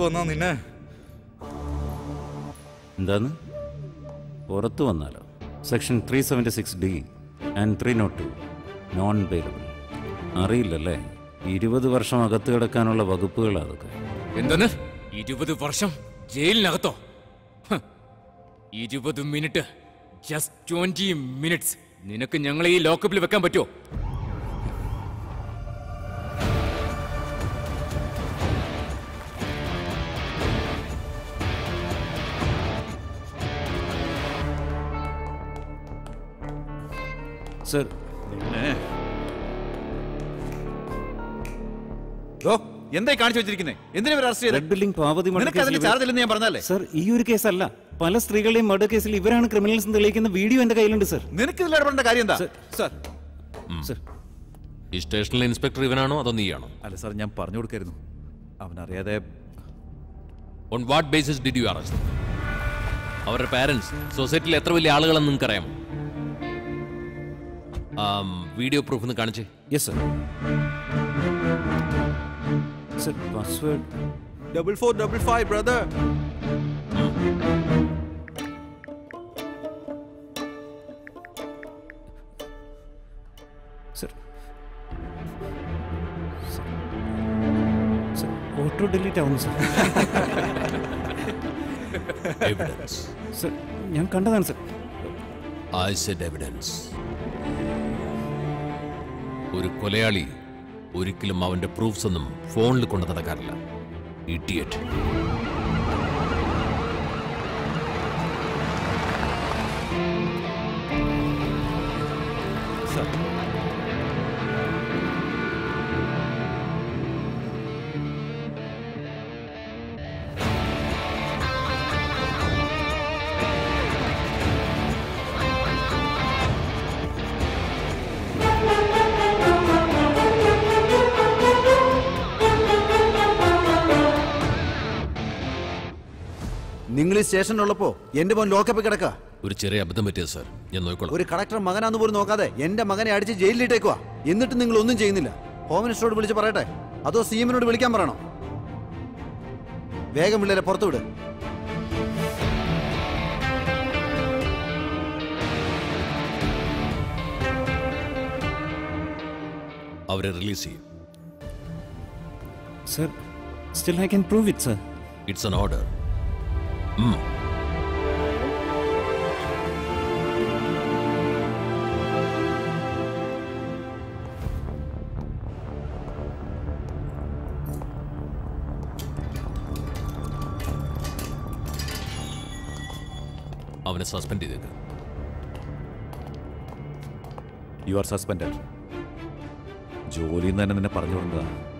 വന്നാ നിന്നെ?
എന്താന്ന് പുറത്തു വന്നാലോ? Section three seventy six D and three nought two non bailable അറിയില്ലല്ലേ? ഇരുപത് വർഷം അകത്ത് കിടക്കാനുള്ള വകുപ്പുകളാണ് അതൊക്കെ.
എന്താണ് ഇരുപത് വർഷം ജയിലിനകത്തോ. ഇരുപത് മിനിറ്റ് ജസ്റ്റ് ട്വന്റി മിനിറ്റ്സ് നിനക്ക് ഞങ്ങളെ ഈ ലോക്കപ്പിൽ വെക്കാൻ പറ്റുമോ
സർ
എന്തായി കാണിച്ചു വെച്ചിരിക്കുന്നേ? എന്തിനാ ഇവരെ arrest
red building Parvathi murder
നിനക്ക് അതിന് ചാർജ് ഇല്ലെന്ന് ഞാൻ പറഞ്ഞല്ലേ
സർ ഈ ഒരു കേസല്ല പല സ്ത്രീകളുടെയും മർഡർ കേസിൽ ഇവരാണ് ക്രിമിനൽസ് എന്ന് തെളിയിക്കുന്ന വീഡിയോ എന്റെ കയ്യിലുണ്ട് സർ
നിനക്ക് ഇതിൽ ഇടപെടേണ്ട കാര്യം എന്താ? സർ
സർ
ഈ സ്റ്റേഷനിലെ ഇൻസ്പെക്ടർ ഇവനാണോ അതോ നീയാണോ?
അല്ല സാർ ഞാൻ പറഞ്ഞു കൊടുക്കായിരുന്നു. അവനറിയാതെ
on what basis did you arrest അവരുടെ പാരന്റ്സ് സൊസൈറ്റിയിൽ എത്ര വലിയ ആളുകളെന്ന് നിങ്ങൾക്കറിയാമോ? വീഡിയോ പ്രൂഫ് ഒന്ന് കാണിച്ചേ.
Yes sir sir password
double four double five brother
sir sir auto delete ആവുന്നു സർ
എവിഡൻസ്
സർ ഞാൻ കണ്ടതാണ് സർ
ഐ സെഡ് എവിഡൻസ് ഒരു കൊലയാളി ഒരിക്കലും അവന്റെ പ്രൂഫ്സ് ഒന്നും ഫോണിൽ കൊണ്ടു നടക്കാറില്ല. ഇഡിയറ്റ്
സ്റ്റേഷനിലുള്ളപ്പോ എന്റെ മോൻ ലോക്കപ്പിൽ കിടക്കുക
ഒരു ചെറിയ അബദ്ധം പറ്റിയത് സാർ. ഞാൻ നോക്കിക്കോളാം.
ഒരു കളക്ടർ മകനാന്ന് പോലും നോക്കാതെ എന്റെ മകനെ അടിച്ച് ജയിലിലിട്ടേക്കുവാ. എന്നിട്ട് നിങ്ങൾ ഒന്നും ചെയ്യുന്നില്ല. ഹോം മിനിസ്റ്ററോട് വിളിച്ച് പറയട്ടെ? അതോ സി എമ്മിനോട് വിളിക്കാൻ പറയണോ? വേഗം പിള്ളേരെ പുറത്തു വിട്.
അവരെ റിലീസ് ചെയ്യും.
Sir still I can prove it sir
it's in order അവനെ സസ്പെൻഡ് ചെയ്തേക്ക്.
യു ആർ സസ്പെൻഡ് ജോലിയിൽ നിന്ന് തന്നെ നിന്നെ പറഞ്ഞു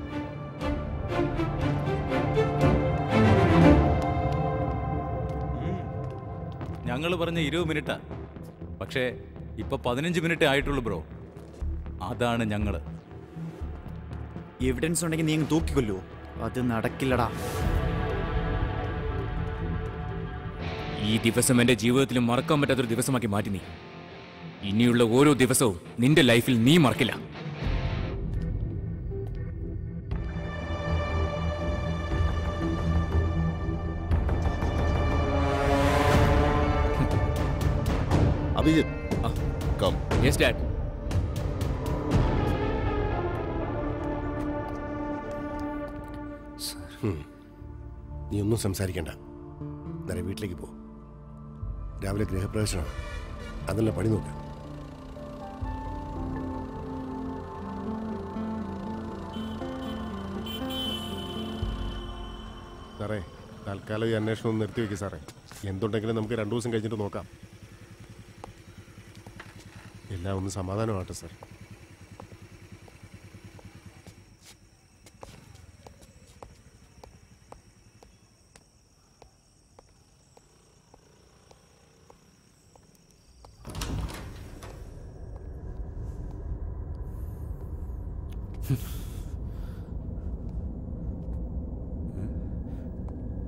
ഞങ്ങൾ പറഞ്ഞ ഇരുപത് മിനിറ്റാ. പക്ഷേ ഇപ്പൊ പതിനഞ്ച് മിനിറ്റ് ആയിട്ടുള്ളൂ ബ്രോ. അതാണ് ഞങ്ങൾ.
എവിഡൻസ് ഉണ്ടെങ്കിൽ നീ തൂക്കിക്കൊല്ലോ അത് നടക്കില്ലടാ.
ഈ ദിവസം എന്റെ ജീവിതത്തിൽ മറക്കാൻ പറ്റാത്തൊരു ദിവസമാക്കി മാറ്റി നീ. ഇനിയുള്ള ഓരോ ദിവസവും നിന്റെ ലൈഫിൽ നീ മറക്കില്ല.
Abhijith. Come.
Yes dad
hmm. നീ ഒന്നും സംസാരിക്കണ്ട. നേരെ വീട്ടിലേക്ക് പോ. രാവിലെ ഗൃഹപ്രവേശനമാണ് അതല്ല പണി നോക്ക്.
സാറേ തൽക്കാലം ഈ അന്വേഷണം ഒന്ന് നിർത്തിവെക്കും സാറേ. എന്തുണ്ടെങ്കിലും നമുക്ക് രണ്ടു ദിവസം കഴിഞ്ഞിട്ട് നോക്കാം. എല്ലാം ഒന്ന് സമാധാനമാട്ടെ സാർ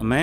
അമ്മേ.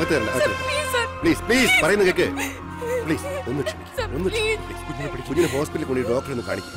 അകത്ത് തരണ്ട
പ്ലീസ്
പ്ലീസ് പറയുന്നു കേക്ക്. പ്ലീസ് ഒന്ന് ഒന്ന് കുഞ്ഞിനെ ഹോസ്പിറ്റലിൽ കൊണ്ടുപോയി ഡോക്ടറെ ഒന്ന് കാണിക്കും.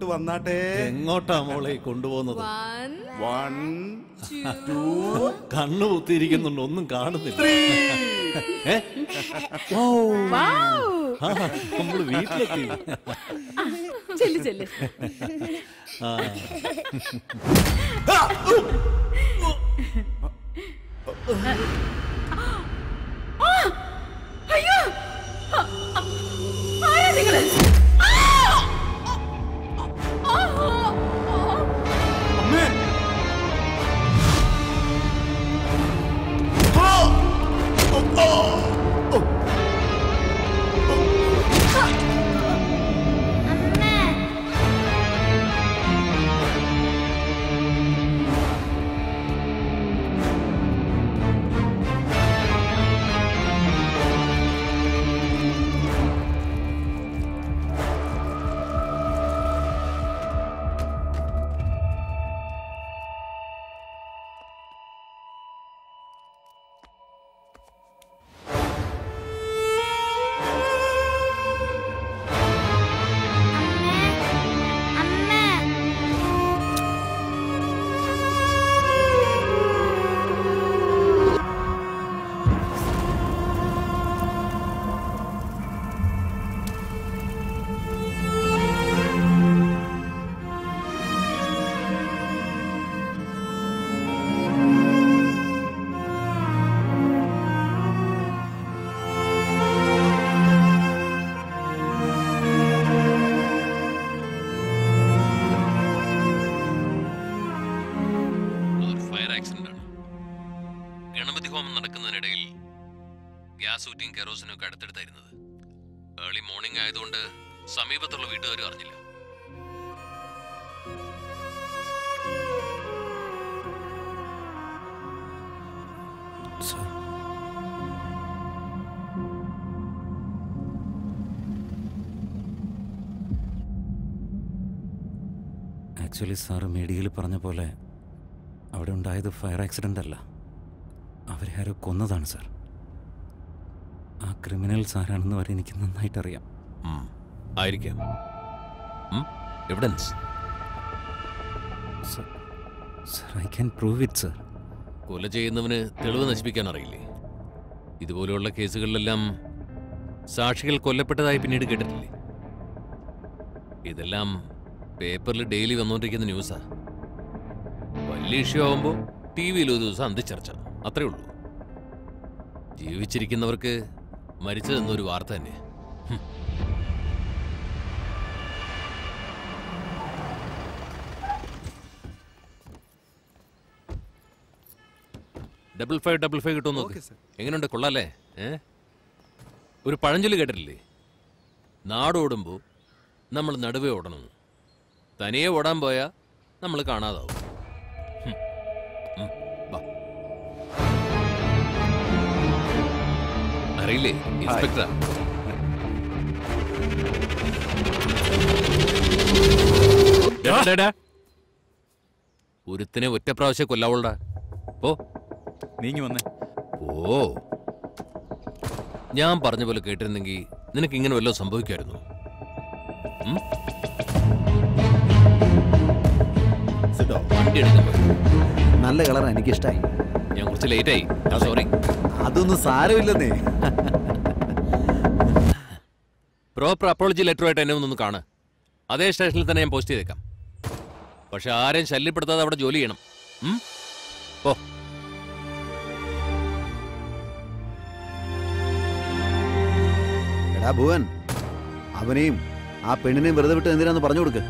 ഇങ്ങോട്ട് വന്നാട്ടെ.
എങ്ങോട്ടാ മോളെ കൊണ്ടുപോകുന്നത്?
വൺ
ടു കണ്ണു കുത്തിയിരിക്കുന്നുണ്ട് ഒന്നും കാണുന്നില്ല. നമ്മൾ വീട്ടിലെത്തി. ആ.
ഗ്യാസൂറ്റിയും കെറോസിനും ഒക്കെ അടുത്തെടുത്തായിരുന്നത്. ഏർലി മോർണിംഗ് ആയതുകൊണ്ട് സമീപത്തുള്ള വീട്ടുകാരും അറിഞ്ഞില്ല.
ആക്ച്വലി സാറ് മീഡിയയിൽ പറഞ്ഞ പോലെ അവിടെ ഉണ്ടായത് ഫയർ ആക്സിഡന്റ് അല്ല. അവരെ ആരോ കൊന്നതാണ് സാർ ആ ക്രിമിനൽ ആരാണെന്ന് വരെ എനിക്ക് നന്നായിട്ട് അറിയാം
ആയിരിക്കാം. Evidence
sir I can prove it sir
കൊല ചെയ്യുന്നവന് തെളിവ് നശിപ്പിക്കാൻ അറിയില്ലേ? ഇതുപോലെയുള്ള കേസുകളിലെല്ലാം സാക്ഷികൾ കൊല്ലപ്പെട്ടതായി പിന്നീട് കേട്ടിട്ടില്ലേ? ഇതെല്ലാം പേപ്പറിൽ ഡെയിലി വന്നുകൊണ്ടിരിക്കുന്ന ന്യൂസാ വലിയ ഇഷ്യൂ ആവുമ്പോൾ ടി വിയിൽ ഒരു ദിവസം അന്തിച്ചർച്ച. അത്രേ ഉള്ളൂ. ജീവിച്ചിരിക്കുന്നവർക്ക് മരിച്ചതെന്നൊരു വാർത്ത തന്നെ. ഡബിൾ ഫൈവ് ഡബിൾ ഫൈവ് കിട്ടും നോക്ക്. എങ്ങനെയുണ്ട് കൊള്ളാല്ലേ? ഏ? ഒരു പഴഞ്ചൊല്ലി കേട്ടിട്ടില്ലേ? നാടോടുമ്പോൾ നമ്മൾ നടുവേ ഓടണം. തനിയെ ഓടാൻ പോയാൽ നമ്മൾ കാണാതാവും. അറിയില്ലേ? ഇൻസ്പെക്ടർ. ഒരുത്തിനെ ഒറ്റ പ്രാവശ്യം കൊല്ലാവുള്ളടാ. ഓ
നീങ്ങി വന്നേ.
ഓ ഞാൻ പറഞ്ഞ പോലെ കേട്ടിരുന്നെങ്കിൽ നിനക്ക് ഇങ്ങനെ വല്ലതും സംഭവിക്കായിരുന്നു? വണ്ടി എടുക്കാൻ.
നല്ല കളർ എനിക്കിഷ്ടായി.
ഞാൻ കുറച്ച് ലേറ്റ് ആയി. സോറി
അതൊന്നും സാരമില്ലെന്നേ.
പ്രോപ്പർ അപ്പോളജി ലെറ്ററുമായിട്ട് എന്നെ ഒന്നൊന്ന് കാണ്. അതേ സ്റ്റേഷനിൽ തന്നെ ഞാൻ പോസ്റ്റ് ചെയ്തേക്കാം. പക്ഷെ ആരെയും ശല്യപ്പെടുത്താതെ അവിടെ ജോലി ചെയ്യണം? ഓ
എടാ ഭുവൻ അവനെയും ആ പെണ്ണിനെയും വെറുതെ വിട്ട് എന്തിനാന്ന് പറഞ്ഞു കൊടുക്ക്.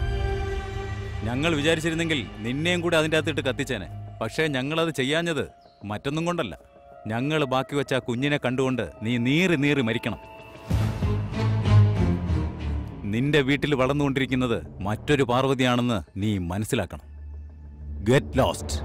ഞങ്ങൾ വിചാരിച്ചിരുന്നെങ്കിൽ നിന്നെയും കൂടി അതിന്റെ അകത്തിട്ട് കത്തിച്ചേനെ. പക്ഷേ ഞങ്ങളത് ചെയ്യാഞ്ഞത് മറ്റൊന്നും കൊണ്ടല്ല. ഞങ്ങൾ ബാക്കി വെച്ച ആ കുഞ്ഞിനെ കണ്ടുകൊണ്ട് നീ നീറി നീറി മരിക്കണം. നിന്റെ വീട്ടിൽ വളർന്നുകൊണ്ടിരിക്കുന്നത് മറ്റൊരു പാർവതിയാണെന്ന് നീ മനസ്സിലാക്കണം. ഗെറ്റ് ലോസ്റ്റ്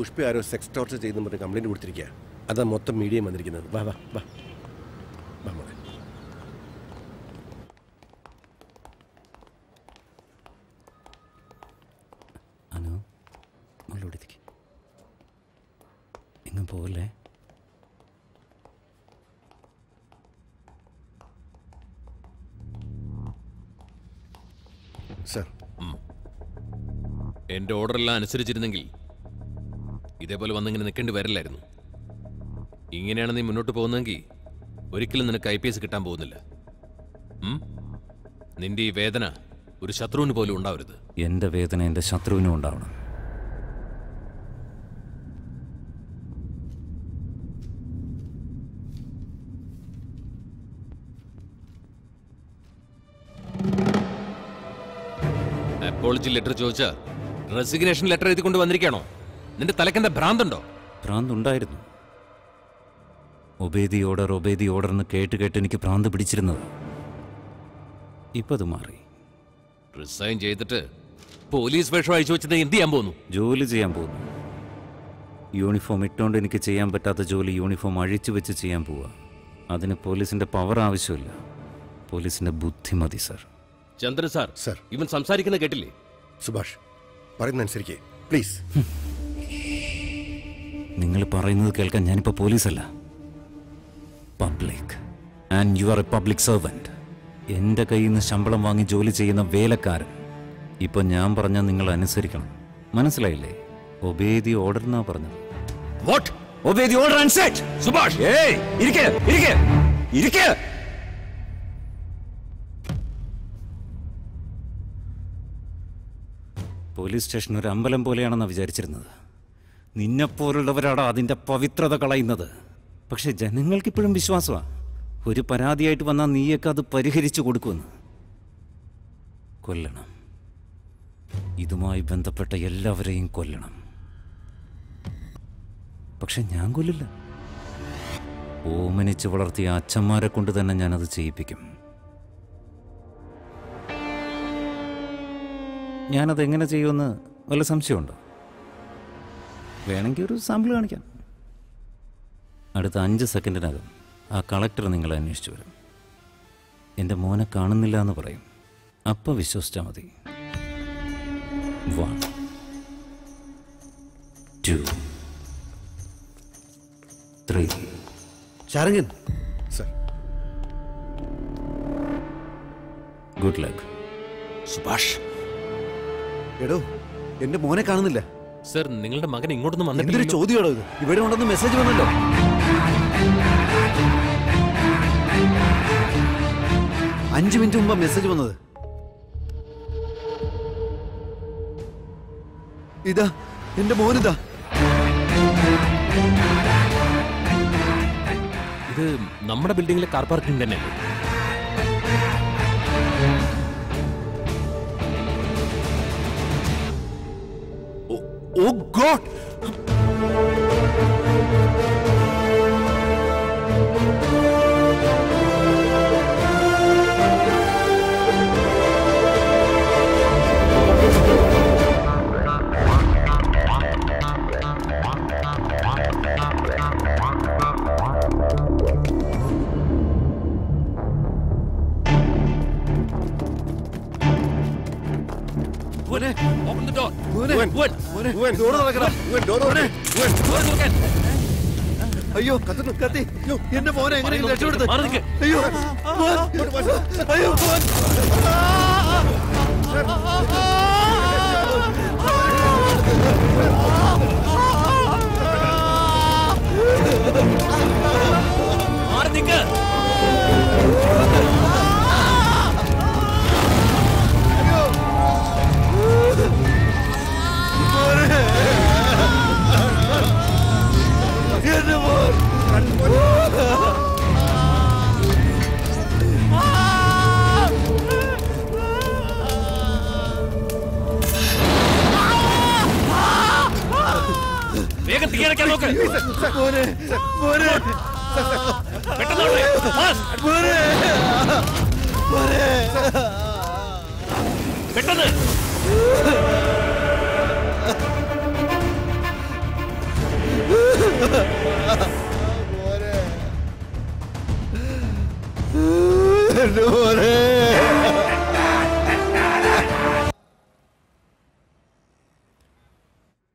പുഷ്പ ആരോ സെക്സ് ടോർച്ചർ ചെയ്തെന്ന് പറഞ്ഞ് കംപ്ലൈന്റ് കൊടുത്തിരിക്കുക അതാ മൊത്തം മീഡിയം വന്നിരിക്കുന്നത്. വാ വാ വാ. വാ മോളെ.
അനു മുള്ളോടിക്ക് എങ്ങും പോവല്ലേ?
സർ.
എന്റെ ഓർഡറെല്ലാം അനുസരിച്ചിരുന്നെങ്കിൽ ഇതേപോലെ വന്നിങ്ങനെ നിൽക്കേണ്ടി വരില്ലായിരുന്നു. ഇങ്ങനെയാണ് നീ മുന്നോട്ട് പോകുന്നതെങ്കിൽ ഒരിക്കലും നിനക്ക് ഐ പി എസ് കിട്ടാൻ പോകുന്നില്ല. നിന്റെ ഈ വേദന ഒരു ശത്രുവിന് പോലും ഉണ്ടാവരുത്.
എന്റെ വേദന എന്റെ ശത്രുവിനും ഉണ്ടാവണം.
അപ്പോളജി ലെറ്റർ ചോദിച്ചാൽ റെസിഗ്നേഷൻ ലെറ്റർ എഴുതി കൊണ്ട് വന്നിരിക്കണോ നിന്റെ തലക്കെന്താ ഭ്രാന്തുണ്ടോ?
ഭ്രാന്തുണ്ടായിരുന്നു. ഒബേദി ഓർഡർ ഒബേദി ഓർഡർ എന്ന് കേട്ട് കേട്ട് എനിക്ക് ഭ്രാന്ത് പിടിച്ചിരുന്നത്. ഇപ്പം അത് മാറി.
റിസൈൻ ചെയ്തിട്ട് പോലീസ് വേഷം അയച്ചു വെച്ചത് എന്ത് ചെയ്യാൻ പോകുന്നു?
ജോലി ചെയ്യാൻ പോകുന്നു. യൂണിഫോം ഇട്ടുകൊണ്ട് എനിക്ക് ചെയ്യാൻ പറ്റാത്ത ജോലി യൂണിഫോം അഴിച്ചു വെച്ച് ചെയ്യാൻ പോവുക അതിന് പോലീസിന്റെ പവർ ആവശ്യമില്ല. പോലീസിന്റെ ബുദ്ധി മതി സർ.
ചന്ദ്രൻ സാർ
സർ.
ഇവൻ സംസാരിക്കുന്ന കേട്ടില്ലേ?
സുഭാഷ് പറയുന്നതനുസരിക്ക്. പ്ലീസ്.
നിങ്ങൾ പറയുന്നത് കേൾക്കാൻ ഞാനിപ്പോൾ പോലീസല്ല. Public and you are a public servant എന്റെ കയ്യിൽ നിന്ന് ശമ്പളം വാങ്ങി ജോലി ചെയ്യുന്ന വേലക്കാരൻ. ഇപ്പൊ ഞാൻ പറഞ്ഞാൽ നിങ്ങൾ അനുസരിക്കണം. മനസ്സിലായില്ലേ? ഒബേദി ഓർഡർ എന്നാ പറഞ്ഞത്.
വാട്ട്
ഒബേദി ഓർഡർ അനുസരിച്ച്
സുഭാഷ്.
ഏയ് ഇരിക്കേ ഇരിക്കേ ഇരിക്കേ. പോലീസ് സ്റ്റേഷൻ ഒരു അമ്പലം പോലെയാണെന്നാണ് വിചാരിച്ചിരുന്നത്. നിന്നെപ്പോലുള്ളവരാണ് അതിന്റെ പവിത്രത കളയുന്നത്. പക്ഷെ ജനങ്ങൾക്കിപ്പോഴും വിശ്വാസമാണ് ഒരു പരാതിയായിട്ട് വന്നാൽ നീയൊക്കെ അത് പരിഹരിച്ചു കൊടുക്കുമെന്ന്. കൊല്ലണം. ഇതുമായി ബന്ധപ്പെട്ട എല്ലാവരെയും കൊല്ലണം. പക്ഷെ ഞാൻ കൊല്ലില്ല. ഓമനിച്ച് വളർത്തിയ അച്ഛന്മാരെ കൊണ്ട് തന്നെ ഞാനത് ചെയ്യിപ്പിക്കും. ഞാനത് എങ്ങനെ ചെയ്യുമെന്ന് വല്ല സംശയമുണ്ടോ? വേണമെങ്കിൽ ഒരു സാമ്പിൾ കാണിക്കാം. അടുത്ത അഞ്ച് സെക്കൻഡിനകം ആ കളക്ടർ നിങ്ങളെ അന്വേഷിച്ചു വരും. എന്റെ മോനെ കാണുന്നില്ല എന്ന് പറയും. അപ്പം വിശ്വസിച്ചാൽ മതി. One two three
Sharangan
good luck
Subhash.
എടോ എന്റെ മോനെ കാണുന്നില്ല.
സർ നിങ്ങളുടെ മകൻ ഇങ്ങോട്ടൊന്നും
എന്തൊരു
വന്നിട്ടില്ലല്ലോ
ചോദ്യമാണോ ഇത്? ഇവിടെ ഉണ്ടെന്ന് മെസ്സേജ് വന്നല്ലോ. അഞ്ചു മിനിറ്റ് മുമ്പ് മെസ്സേജ് വന്നത്. ഇതാ എന്റെ മോനിതാ
ഇത്. നമ്മുടെ ബിൽഡിങ്ങിലെ കാർ പാർക്കിംഗ് തന്നെ
ഓ God
open the door
door തുറക്കണം. അയ്യോ കത്തുന്നു കത്തി. എന്റെ മോനെ എങ്ങനെയെങ്കിലും രക്ഷപ്പെടുത്ത്. അയ്യോ. അയ്യോ.
മാറി നിൽക്ക്. വേഗം തീയടക്കാൻ നോക്ക്.
മോനെ മോനെ.
പെട്ടെന്ന് ഓടണേ. ആ,
മോനെ. എന്റെ മോനെ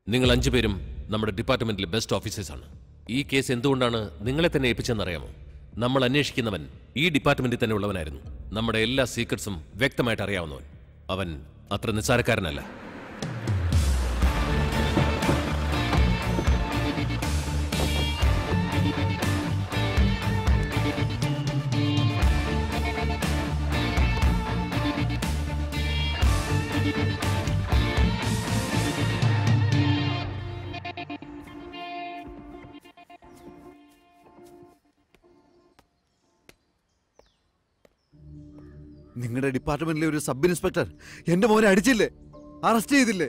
നിങ്ങൾ അഞ്ചുപേരും നമ്മുടെ ഡിപ്പാർട്ട്മെന്റിലെ ബെസ്റ്റ് ഓഫീസേഴ്സാണ് ഈ കേസ് എന്തുകൊണ്ടാണ് നിങ്ങളെ തന്നെ ഏൽപ്പിച്ചെന്നറിയാമോ നമ്മൾ അന്വേഷിക്കുന്നവൻ ഈ ഡിപ്പാർട്ട്മെന്റിൽ തന്നെ ഉള്ളവനായിരുന്നു. നമ്മുടെ എല്ലാ സീക്രട്സും വ്യക്തമായിട്ട് അറിയാവുന്നവൻ. അവൻ അത്ര നിസ്സാരക്കാരനല്ല.
നിങ്ങളുടെ ഡിപ്പാർട്ട്മെന്റിലെ ഒരു സബ് ഇൻസ്പെക്ടർ എന്റെ മോനെ അടിച്ചില്ലേ? അറസ്റ്റ് ചെയ്തില്ലേ?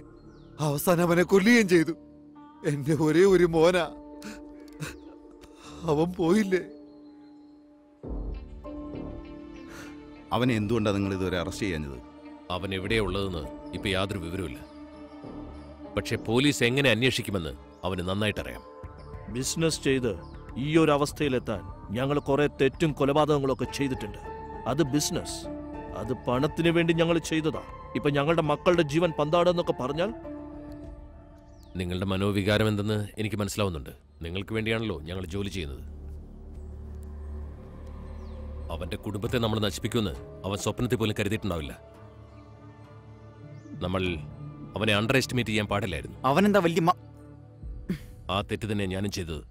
അവസാനം അവനെ കൊല്ലുകയും ചെയ്തു. എന്റെ ഒരേ ഒരു മോനാ. അവൻ പോയില്ലേ?
അവനെ എന്തുകൊണ്ടാണ് നിങ്ങൾ ഇതുവരെ അറസ്റ്റ് ചെയ്യാഞ്ഞത്?
അവൻ എവിടെയാ ഉള്ളതെന്ന് ഇപ്പൊ യാതൊരു വിവരവുമില്ല. പക്ഷെ പോലീസ് എങ്ങനെ അന്വേഷിക്കുമെന്ന് അവന് നന്നായിട്ടറിയാം.
ബിസിനസ് ചെയ്ത് ഈ ഒരു അവസ്ഥയിലെത്താൻ ഞങ്ങൾ കുറെ തെറ്റും കൊലപാതകങ്ങളൊക്കെ ചെയ്തിട്ടുണ്ട്. അത് ബിസിനസ് അത് പണത്തിന് വേണ്ടി ഞങ്ങൾ ചെയ്തതാ. ഇപ്പൊ ഞങ്ങളുടെ മക്കളുടെ ജീവൻ പന്താടെന്നൊക്കെ പറഞ്ഞാൽ?
നിങ്ങളുടെ മനോവികാരം എന്തെന്ന് എനിക്ക് മനസ്സിലാവുന്നുണ്ട്. നിങ്ങൾക്ക് വേണ്ടിയാണല്ലോ ഞങ്ങൾ ജോലി ചെയ്യുന്നത്. അവന്റെ കുടുംബത്തെ നമ്മൾ നശിപ്പിക്കുമെന്ന് അവൻ സ്വപ്നത്തിൽ പോലും കരുതിയിട്ടുണ്ടാവില്ല. നമ്മൾ അവനെ അണ്ടർ എസ്റ്റിമേറ്റ് ചെയ്യാൻ പാടില്ലായിരുന്നു.
അവനെന്താ വലിയ
ആ തെറ്റ് തന്നെ ഞാനും ചെയ്തത്.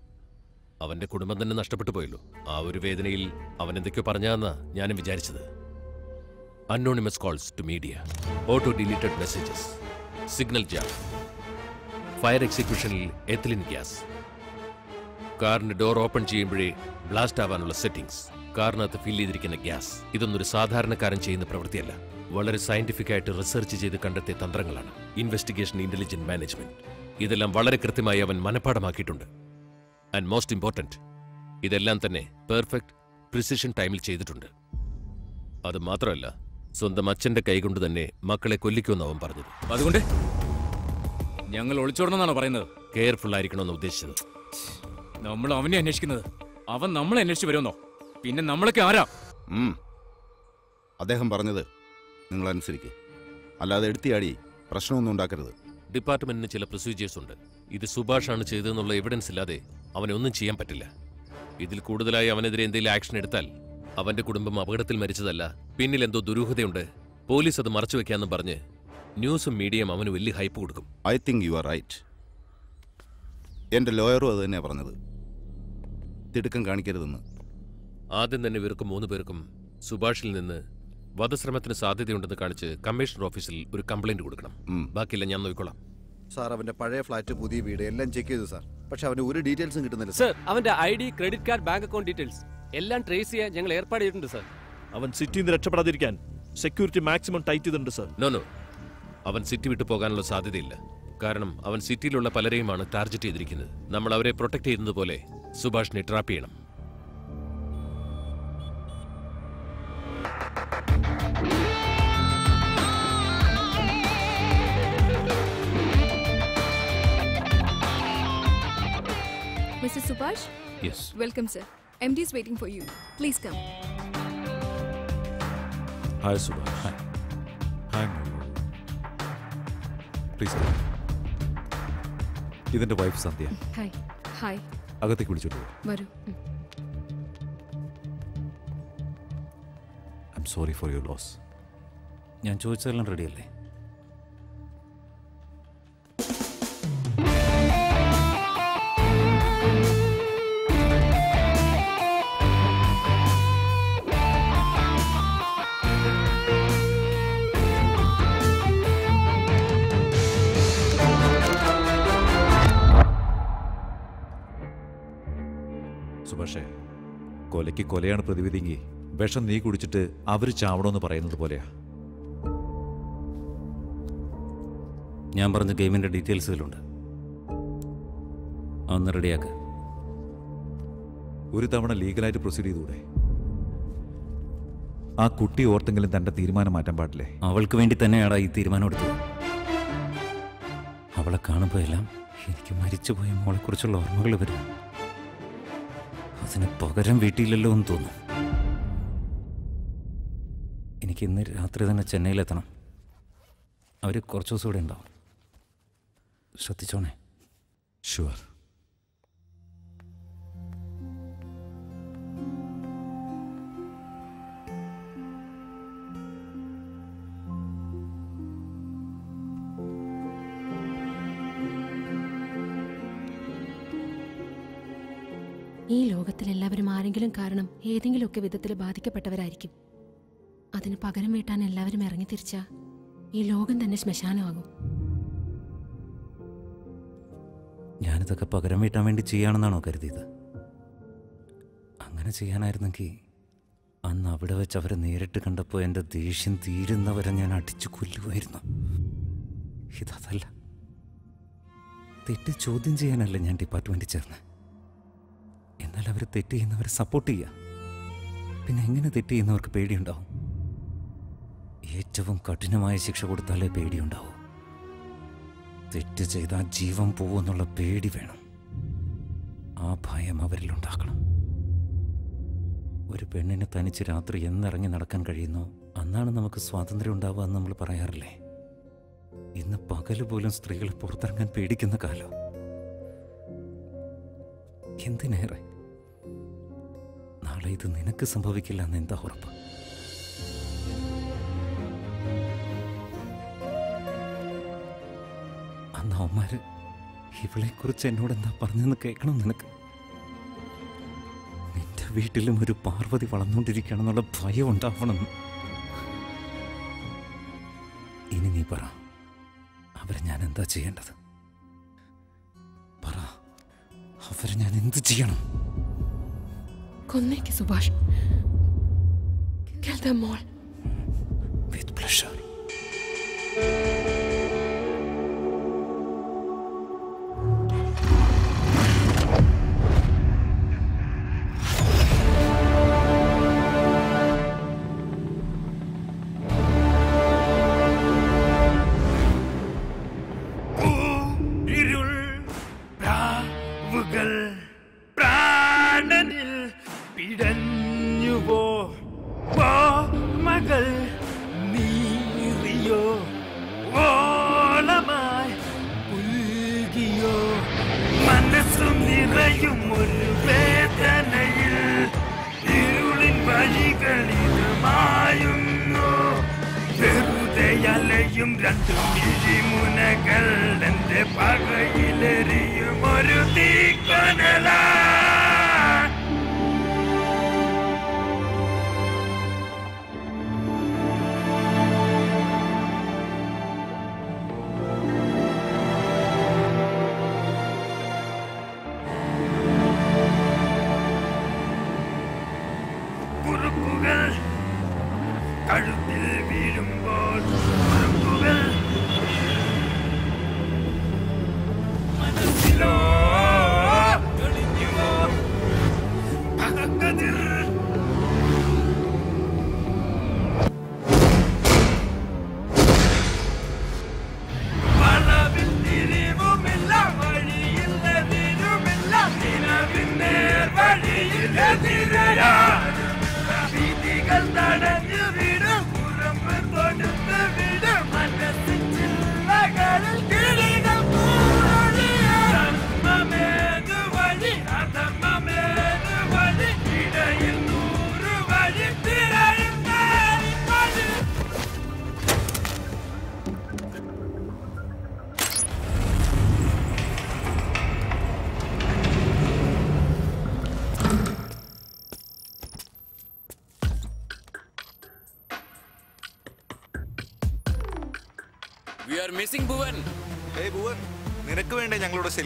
അവന്റെ കുടുംബം തന്നെ നഷ്ടപ്പെട്ടു പോയല്ലോ. ആ ഒരു വേദനയിൽ അവൻ എന്തൊക്കെയോ പറഞ്ഞാന്നാ ഞാനും വിചാരിച്ചത്. Anonymous calls to media auto deleted messages signal jam fire എക്സിക്യൂഷനിൽ ethylene gas കാറിന് ഡോർ ഓപ്പൺ ചെയ്യുമ്പോഴേ ബ്ലാസ്റ്റ് ആവാനുള്ള സെറ്റിംഗ്സ് കാറിനകത്ത് ഫിൽ ചെയ്തിരിക്കുന്ന ഗ്യാസ് ഇതൊന്നും ഒരു സാധാരണക്കാരൻ ചെയ്യുന്ന പ്രവൃത്തിയല്ല. വളരെ സയന്റിഫിക് ആയിട്ട് റിസർച്ച് ചെയ്ത് കണ്ടെത്തിയ തന്ത്രങ്ങളാണ്. ഇൻവെസ്റ്റിഗേഷൻ ഇന്റലിജന്റ് മാനേജ്മെന്റ് ഇതെല്ലാം വളരെ കൃത്യമായി അവൻ മനഃപ്പാടമാക്കിയിട്ടുണ്ട് ആൻഡ് മോസ്റ്റ് ഇമ്പോർട്ടന്റ് ഇതെല്ലാം തന്നെ പെർഫെക്റ്റ് പ്രിസിഷൻ ടൈമിൽ ചെയ്തിട്ടുണ്ട്. അത് മാത്രമല്ല സ്വന്തം അച്ഛന്റെ കൈകൊണ്ട് തന്നെ മക്കളെ കൊല്ലിക്കുമെന്ന് അവൻ പറഞ്ഞത്.
അതുകൊണ്ട് ഞങ്ങൾ ഒളിച്ചോടണമെന്നാണോ പറയുന്നത്?
കെയർഫുൾ ആയിരിക്കണമെന്ന് ഉദ്ദേശിച്ചത്.
നമ്മൾ അവനെ അന്വേഷിക്കുന്നത്. അവൻ നമ്മളെ അന്വേഷിച്ചു വരുമെന്നോ? പിന്നെ നമ്മളൊക്കെ ആരാ?
അദ്ദേഹം പറഞ്ഞത് നിങ്ങൾ അനുസരിക്കുക അല്ലാതെ എടുത്തിയാടി പ്രശ്നമൊന്നും ഉണ്ടാക്കരുത്.
ഡിപ്പാർട്ട്മെന്റിന് ചില പ്രൊസീജിയേഴ്സ് ഉണ്ട്. ഇത് സുഭാഷാണ് ചെയ്തതെന്നുള്ള എവിഡൻസ് ഇല്ലാതെ അവനെ ഒന്നും ചെയ്യാൻ പറ്റില്ല. ഇതിൽ കൂടുതലായി അവനെതിരെ എന്തെങ്കിലും ആക്ഷൻ എടുത്താൽ അവന്റെ കുടുംബം അപകടത്തിൽ മരിച്ചതല്ല. പിന്നിൽ എന്തോ ദുരൂഹതയുണ്ട്. പോലീസ് അത് മറച്ചു വെക്കാന്നും പറഞ്ഞ് ന്യൂസും മീഡിയയും അവന് വലിയ ഹൈപ്പ് കൊടുക്കും.
I think you are right. എന്റെ ലോയറും അത് തന്നെയാണ് പറഞ്ഞത്. തിടുക്കം കാണിക്കരുതെന്ന്.
ആദ്യം തന്നെ ഇവർക്ക് മൂന്ന് പേർക്കും സുഭാഷിൽ നിന്ന് വധശ്രമത്തിന് സാധ്യതയുണ്ടെന്ന് കാണിച്ച് കമ്മീഷണർ ഓഫീസിൽ ഒരു കംപ്ലൈന്റ് കൊടുക്കണം. ബാക്കിയെല്ലാം ഞാൻ നോക്കിക്കോളാം.
സാർ അവന്റെ പഴയ ഫ്ലാറ്റ് പുതിയ വീട് എല്ലാം ചെക്ക് ചെയ്തു സാർ. പക്ഷെ അവന് ഒരു ഡീറ്റെയിൽസും കിട്ടുന്നില്ല
സാർ അവന്റെ I D credit card bank account details. എല്ലാം ട്രേസ് ചെയ്യാൻ ഞങ്ങൾ ഏർപ്പാട് ചെയ്തിട്ടുണ്ട് സാർ
അവൻ സിറ്റിയിൽ നിന്ന് രക്ഷപ്പെടാതിരിക്കാൻ സെക്യൂരിറ്റി മാക്സിമം ടൈറ്റ് ചെയ്തിട്ടുണ്ട് സാർ
നോ നോ അവൻ സിറ്റി വിട്ടു പോകാനുള്ള സാധ്യതയില്ല. കാരണം അവൻ സിറ്റിയിലുള്ള പലരെയുമാണ് ടാർഗറ്റ് ചെയ്തിരിക്കുന്നത്. നമ്മൾ അവരെ പ്രൊട്ടക്ട് ചെയ്യുന്നതുപോലെ സുഭാഷിനെ ട്രാപ്പ് ചെയ്യണം.
Mister
Subhash.
Welcome, sir. MD is waiting for you. Please come.
Hi Subhash hi hi please ഇതിന്റെ വൈഫ് സന്ധ്യ.
ഹായ് ഹായ്
അകത്തേക്ക് വിളിച്ചോളൂ
വരൂ.
I am sorry for your loss
ഞാൻ ചോദിച്ചതെല്ലാം റെഡിയല്ലേ
കൊലയ്ക്ക് കൊലയാണ് പ്രതിവിധിയെങ്കിൽ വിഷം നീ കുടിച്ചിട്ട് അവർ ചാവണമെന്ന് പറയുന്നത് പോലെയാ.
ഞാൻ പറഞ്ഞ ഗെയിമിന്റെ ഡീറ്റെയിൽസ് ഇതിലുണ്ട്. ഒന്ന് റെഡിയാക്ക.
ഒരു തവണ ലീഗലായിട്ട് പ്രൊസീഡ് ചെയ്തുകൂടെ ആ കുട്ടി ഓർത്തെങ്കിലും തന്റെ തീരുമാനം മാറ്റാൻ പാടില്ലേ?
അവൾക്ക് വേണ്ടി തന്നെയാടാ ഈ തീരുമാനം എടുത്തത്. അവളെ കാണുമ്പോൾ എല്ലാം എനിക്ക് മരിച്ചുപോയ മോളെക്കുറിച്ചുള്ള ഓർമ്മകൾ വരും അതിന് പകരം വീട്ടിലല്ലോ എന്ന് തോന്നും എനിക്ക് ഇന്ന് രാത്രി തന്നെ ചെന്നൈയിലെത്തണം. അവർ കുറച്ച് ദിവസം ഇവിടെ ഉണ്ടാവും. ശ്രദ്ധിച്ചോണേ.
ഷുവർ
ഈ ലോകത്തിലെല്ലാവരും ആരെങ്കിലും കാരണം ഏതെങ്കിലുമൊക്കെ വിധത്തിൽ ബാധിക്കപ്പെട്ടവരായിരിക്കും. അതിന് പകരം വീട്ടാൻ എല്ലാവരും ഇറങ്ങി തിരിച്ചാ ഈ ലോകം തന്നെ ശ്മശാനമാകും.
ഞാനിതൊക്കെ പകരം വീട്ടാൻ വേണ്ടി ചെയ്യാണെന്നാണോ കരുതിയത്? അങ്ങനെ ചെയ്യാനായിരുന്നെങ്കിൽ അന്ന് അവിടെ വെച്ച് അവരെ നേരിട്ട് കണ്ടപ്പോൾ എന്റെ ദേഷ്യം തീരുന്നവരെ ഞാൻ അടിച്ചു കൊല്ലുമായിരുന്നു. ഇതല്ല തെറ്റ് ചോദ്യം ചെയ്യാനല്ല ഞാൻ ഡിപ്പാർട്ട്മെന്റിൽ ചേർന്ന്. എന്നാൽ അവർ തെറ്റ് ചെയ്യുന്നവരെ സപ്പോർട്ട് ചെയ്യുക പിന്നെ എങ്ങനെ തെറ്റ് ചെയ്യുന്നവർക്ക് പേടിയുണ്ടാവും? ഏറ്റവും കഠിനമായ ശിക്ഷ കൊടുത്താലേ പേടിയുണ്ടാവും. തെറ്റ് ചെയ്താൽ ജീവൻ പോവുമെന്നുള്ള പേടി വേണം. ആ ഭയം അവരിൽ ഉണ്ടാക്കണം ഒരു പെണ്ണിന് തനിച്ച് രാത്രി എന്നിറങ്ങി നടക്കാൻ കഴിയുന്നോ അന്നാണ് നമുക്ക് സ്വാതന്ത്ര്യം ഉണ്ടാവുക എന്ന് നമ്മൾ പറയാറില്ലേ? ഇന്ന് പകൽ പോലും സ്ത്രീകൾ പുറത്തിറങ്ങാൻ പേടിക്കുന്ന കാലം. എന്തിനേറെ? നാളെ ഇത് നിനക്ക് സംഭവിക്കില്ല എന്ന് എന്താ ഉറപ്പ്? അന്ന് അവന്മാര് ഇവളെക്കുറിച്ച് എന്നോട് എന്താ പറഞ്ഞെന്ന് കേൾക്കണം നിനക്ക്? നിന്റെ വീട്ടിലും ഒരു പാർവതി വളർന്നുകൊണ്ടിരിക്കുകയാണെന്നുള്ള ഭയം ഉണ്ടാവണം. ഇനി നീ പറ. അവരെ ഞാൻ എന്താ ചെയ്യേണ്ടത്? പറ. അവരെ ഞാൻ എന്ത് ചെയ്യണം
കൊന്നേക്ക് Subhash
Kill them all.
With pleasure.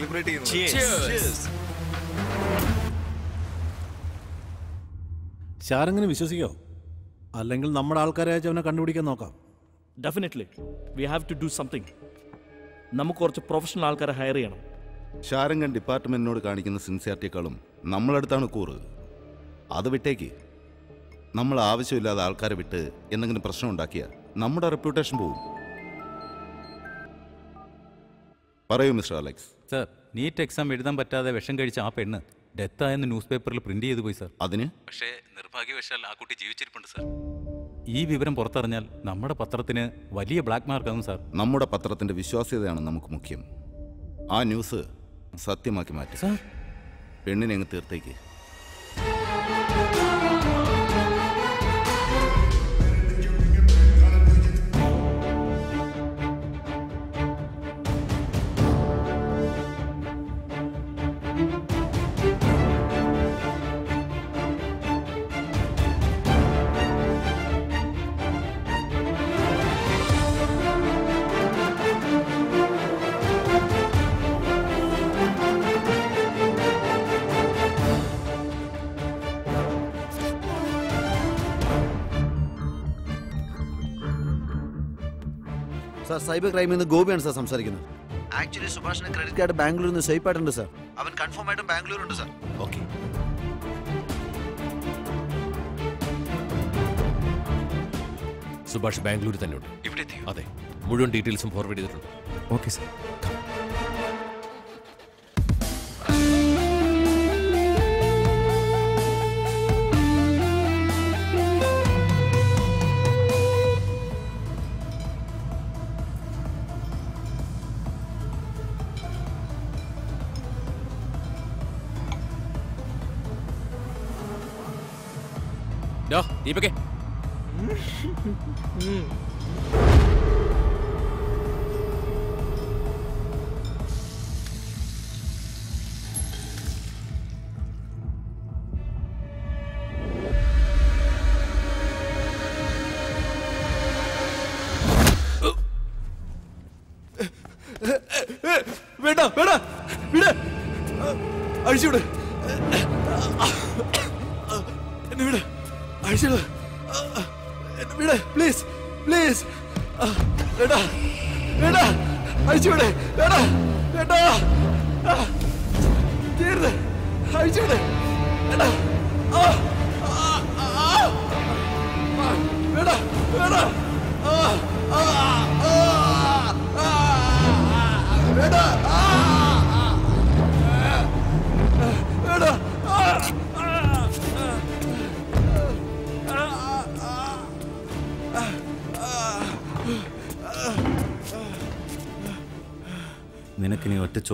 Celebrate
ചെയ്യുന്നു വിശ്വസിക്കോ? അല്ലെങ്കിൽ നമ്മുടെ ആൾക്കാരെ അയച്ച് അവനെ കണ്ടുപിടിക്കാൻ നോക്കാം.
Definitely we have to do something നമുക്ക് കുറച്ച് പ്രൊഫഷണൽ ആൾക്കാരെ ഹയർ ചെയ്യണം.
ഷാരംഗൻ ഡിപ്പാർട്ട്മെന്റിനോട് കാണിക്കുന്ന സിൻസിയാരിറ്റിയേക്കാളും നമ്മളടുത്താണ് കൂറ്. അത് വിട്ടേക്ക്. നമ്മൾ ആവശ്യമില്ലാതെ ആൾക്കാരെ വിട്ട് എന്തെങ്കിലും പ്രശ്നം ഉണ്ടാക്കിയാൽ നമ്മുടെ റെപ്യൂട്ടേഷൻ പോവും. പറയൂ mister Alex.
Sir NEET exam എഴുതാൻ പറ്റാതെ വിഷം കഴിച്ച ആ പെണ്ണ് ഡെത്തായെന്ന് ന്യൂസ് പേപ്പറിൽ പ്രിന്റ് ചെയ്തു പോയി സർ.
അതിന്?
പക്ഷേ നിർഭാഗ്യവശാൽ ആ കുട്ടി ജീവിച്ചിരിപ്പുണ്ട് സർ. ഈ വിവരം പുറത്തറിഞ്ഞാൽ നമ്മുടെ പത്രത്തിന് വലിയ ബ്ലാക്ക് മാർക്കാകും സാർ.
നമ്മുടെ പത്രത്തിന്റെ വിശ്വാസ്യതയാണ് നമുക്ക് മുഖ്യം. ആ ന്യൂസ് സത്യമാക്കി മാറ്റി. പെണ്ണിനെ അങ്ങ് തീർത്തേക്ക്.
സൈബർ ക്രൈമിൽ നിന്ന് ഗോപിയാണ് സാർ സംസാരിക്കുന്നത്. ആക്ച്വലി സുഭാഷിന് ക്രെഡിറ്റ് കാർഡ് ബാംഗ്ലൂരിൽ നിന്ന് സ്വൈപ്പ് ആയിട്ടുണ്ട് സാർ. അവൻ കൺഫേം ആയിട്ടും ബാംഗ്ലൂരുണ്ട് സാർ.
ഓക്കെ
സുഭാഷ് ബാംഗ്ലൂരിൽ തന്നെ ഉണ്ട്
ഇവിടെ
അതെ. മുഴുവൻ ഡീറ്റെയിൽസും ഫോർവേഡ് ചെയ്തിട്ടുണ്ട്.
ഓക്കെ സാർ
ഡോ ദീപകേ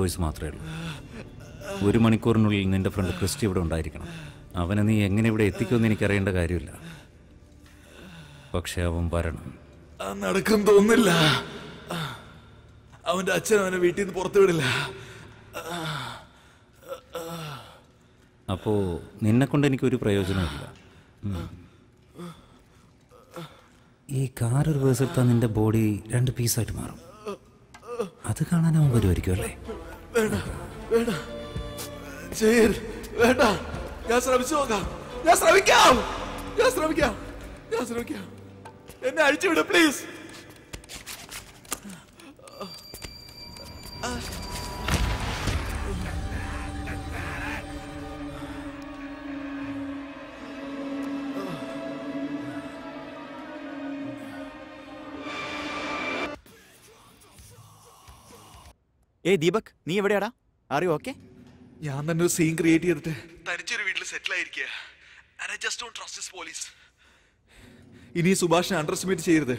ചോയ്സ് മാത്രമേ ഉള്ളൂ. ഒരു മണിക്കൂറിനുള്ളിൽ നിന്റെ ഫ്രണ്ട് ക്രിസ്റ്റി ഇവിടെ ഉണ്ടായിരിക്കണം. അവനെ നീ എങ്ങനെ ഇവിടെ എത്തിക്കുമെന്ന് എനിക്കറിയേണ്ട കാര്യമില്ല. പക്ഷെ അവൻ വരണം.
നടക്കും തോന്നില്ല. അവന്റെ അച്ഛൻ അവനെ വീട്ടിൽ നിന്ന് പുറത്തു വിടില്ല.
അപ്പോ നിന്നെ കൊണ്ട് എനിക്ക് ഒരു പ്രയോജനമില്ല. ഈ കാർ റിവേഴ്സ് എടുത്താൽ നിന്റെ ബോഡി രണ്ട് പീസായിട്ട് മാറും. അത് കാണാൻ അവൻ വരുമായിരിക്കും അല്ലേ?
വേണ്ട വേണ്ട. ചെയ്യരുത് വേണ്ട. ഞാൻ ശ്രമിച്ചു നോക്കാം. ഞാൻ ശ്രമിക്കാം. ഞാൻ ശ്രമിക്കാം. ഞാൻ ശ്രമിക്കാം. എന്നെ അഴിച്ചുവിട് പ്ലീസ്
ഏയ് ദീപക് നീ എവിടെയാടാ? അറിയോ ഓക്കെ
ഞാൻ തന്നെ ഒരു സീൻ ക്രിയേറ്റ് ചെയ്തിട്ട്. തനിച്ചൊരു വീട്ടിൽ സെറ്റിൽ ആയിരിക്കുക. I just don't trust trust police ഇനി സുഭാഷ് സുഭാഷിനെ അണ്ടർ എസ്റ്റിമേറ്റ് ചെയ്യരുത്.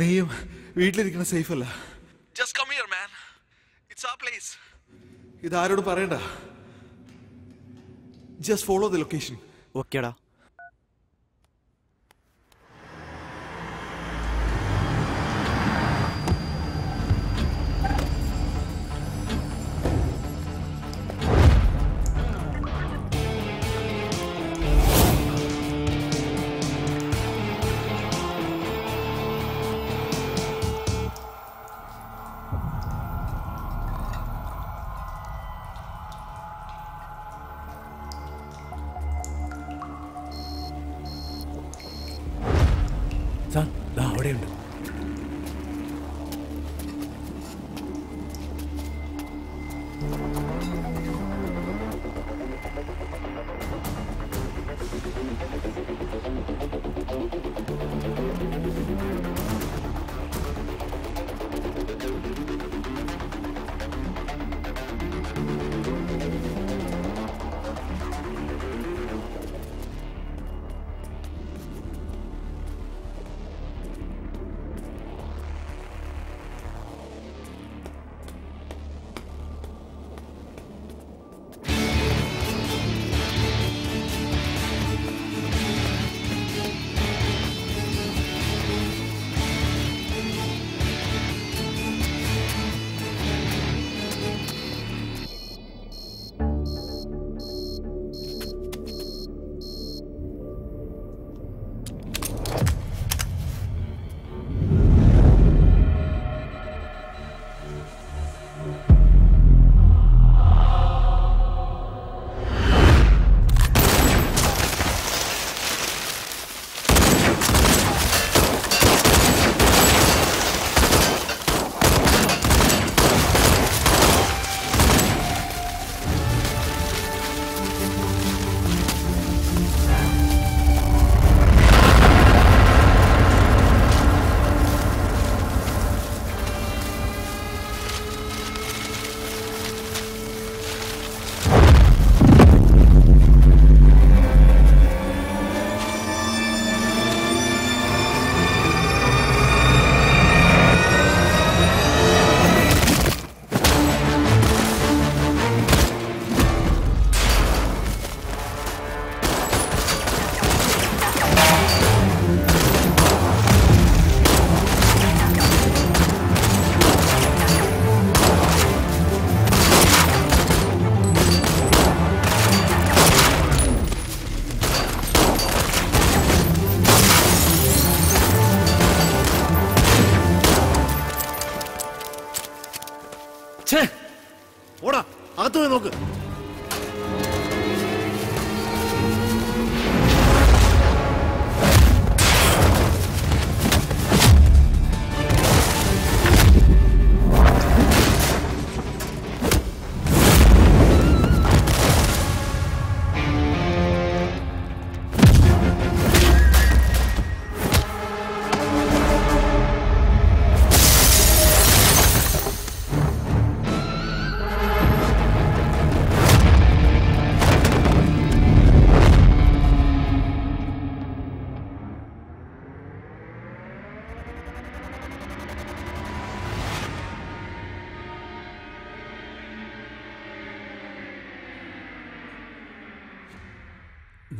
നീയും വീട്ടിലിരിക്കണ സേഫ് അല്ല. Just come here man it's a place ഇതാരോട് പറയണ്ട. ജസ്റ്റ് ഫോളോ ദി ലൊക്കേഷൻ
ഓക്കേടാ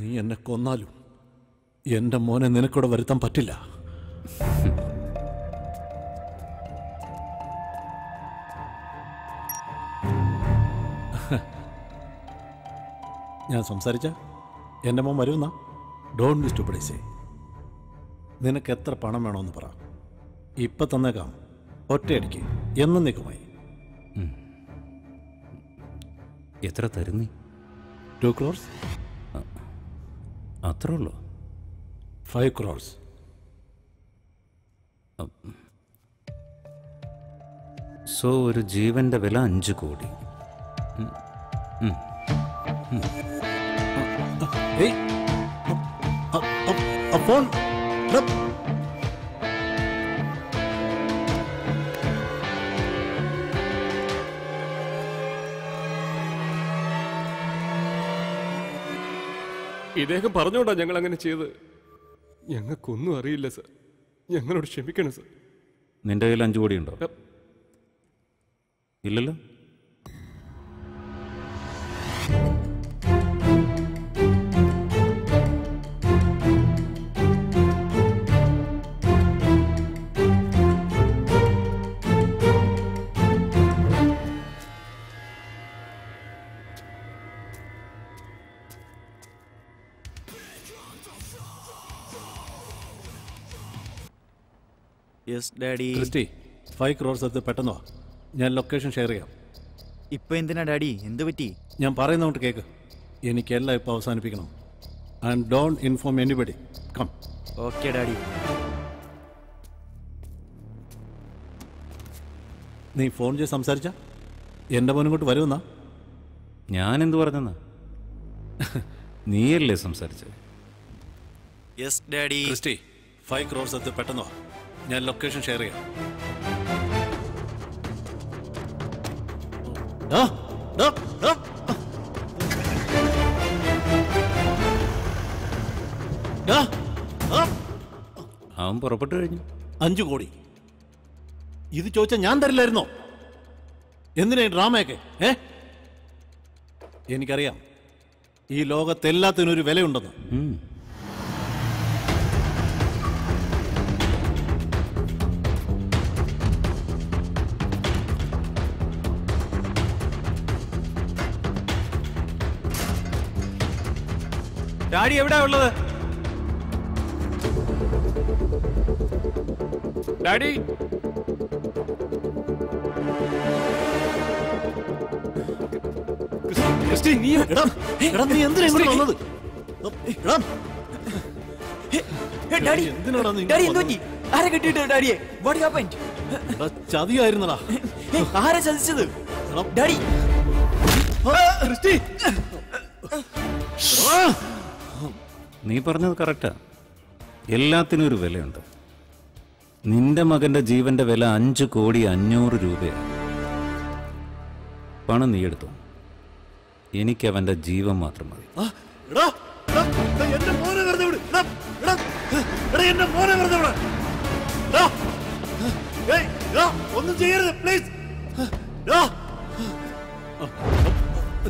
നീ എന്നെ കൊന്നാലും എന്റെ മോനെ നിനക്കൂടെ വരുത്താൻ പറ്റില്ല. ഞാൻ സംസാരിച്ച? എന്റെ മോൻ വരുമെന്നാ ഡോൺ ബി സ്റ്റുപ്പിഡൈസേ നിനക്ക് എത്ര പണം വേണമെന്ന് പറ. ഇപ്പം തന്നേക്കാം. ഒറ്റയടിക്ക്. എന്നും നീക്കുമായി.
എത്ര തരുന്നേ?
ടു ക്രോർസ്
അത്രേ ഉള്ളൂ.
ഫൈവ് ക്രോർസ്
സോ ഒരു ജീവന്റെ വില അഞ്ച് കോടി.
ഫോൺ
ഇദ്ദേഹം പറഞ്ഞോണ്ടാ ഞങ്ങൾ അങ്ങനെ ചെയ്ത് ഞങ്ങൾക്കൊന്നും അറിയില്ല സർ. ഞങ്ങളോട് ക്ഷമിക്കണം സർ.
നിന്റെ കയ്യിൽ അഞ്ചു കോടി ഉണ്ടോ ഇല്ലല്ലോ?
Yes daddy
Christy five crores എടുത്ത് പെട്ടെന്നോ ഞാൻ ലൊക്കേഷൻ ഷെയർ ചെയ്യാം.
ഇപ്പൊ എന്തിനാ ഡാഡി എന്ത് പറ്റി?
ഞാൻ പറയുന്നതുകൊണ്ട് കേക്ക്. എനിക്കെല്ലാം ഇപ്പോൾ അവസാനിപ്പിക്കണം. And don't inform anybody come
okay daddy
നീ ഫോൺ ചെയ്ത് സംസാരിച്ച? എന്റെ മോനങ്ങോട്ട് വരുമെന്നാ?
ഞാൻ എന്ത് പറഞ്ഞെന്നാ? നീയല്ലേ സംസാരിച്ചത്?
Yes daddy
Christy five crores എടുത്ത് പെട്ടെന്നോ ഞാൻ ലൊക്കേഷൻ ഷെയർ ചെയ്യാം.
അവൻ പുറപ്പെട്ടു കഴിഞ്ഞു.
അഞ്ചു കോടി. ഇത് ചോദിച്ചാൽ ഞാൻ തരില്ലായിരുന്നോ? എന്തിനാ ഡ്രാമയൊക്കെ ഏ? എനിക്കറിയാം. ഈ ലോകത്തെല്ലാത്തിനും ഒരു വിലയുണ്ടെന്ന്.
ഡാഡിയെ വാട്ട് ഉള്ളത്?
ഡാഡി? ചതിയായിരുന്നടാ.
ആരെ ചതിച്ചത്? ഡാഡി.
ക്രിസ്റ്റി
നീ പറഞ്ഞത് കറക്റ്റാ. എല്ലാത്തിനും ഒരു വിലയുണ്ട്. നിന്റെ മകന്റെ ജീവന്റെ വില അഞ്ച് കോടി അഞ്ഞൂറ് രൂപയാണ്. പണം നീ എടുത്തു. എനിക്ക് അവന്റെ ജീവൻ മാത്രം മതി.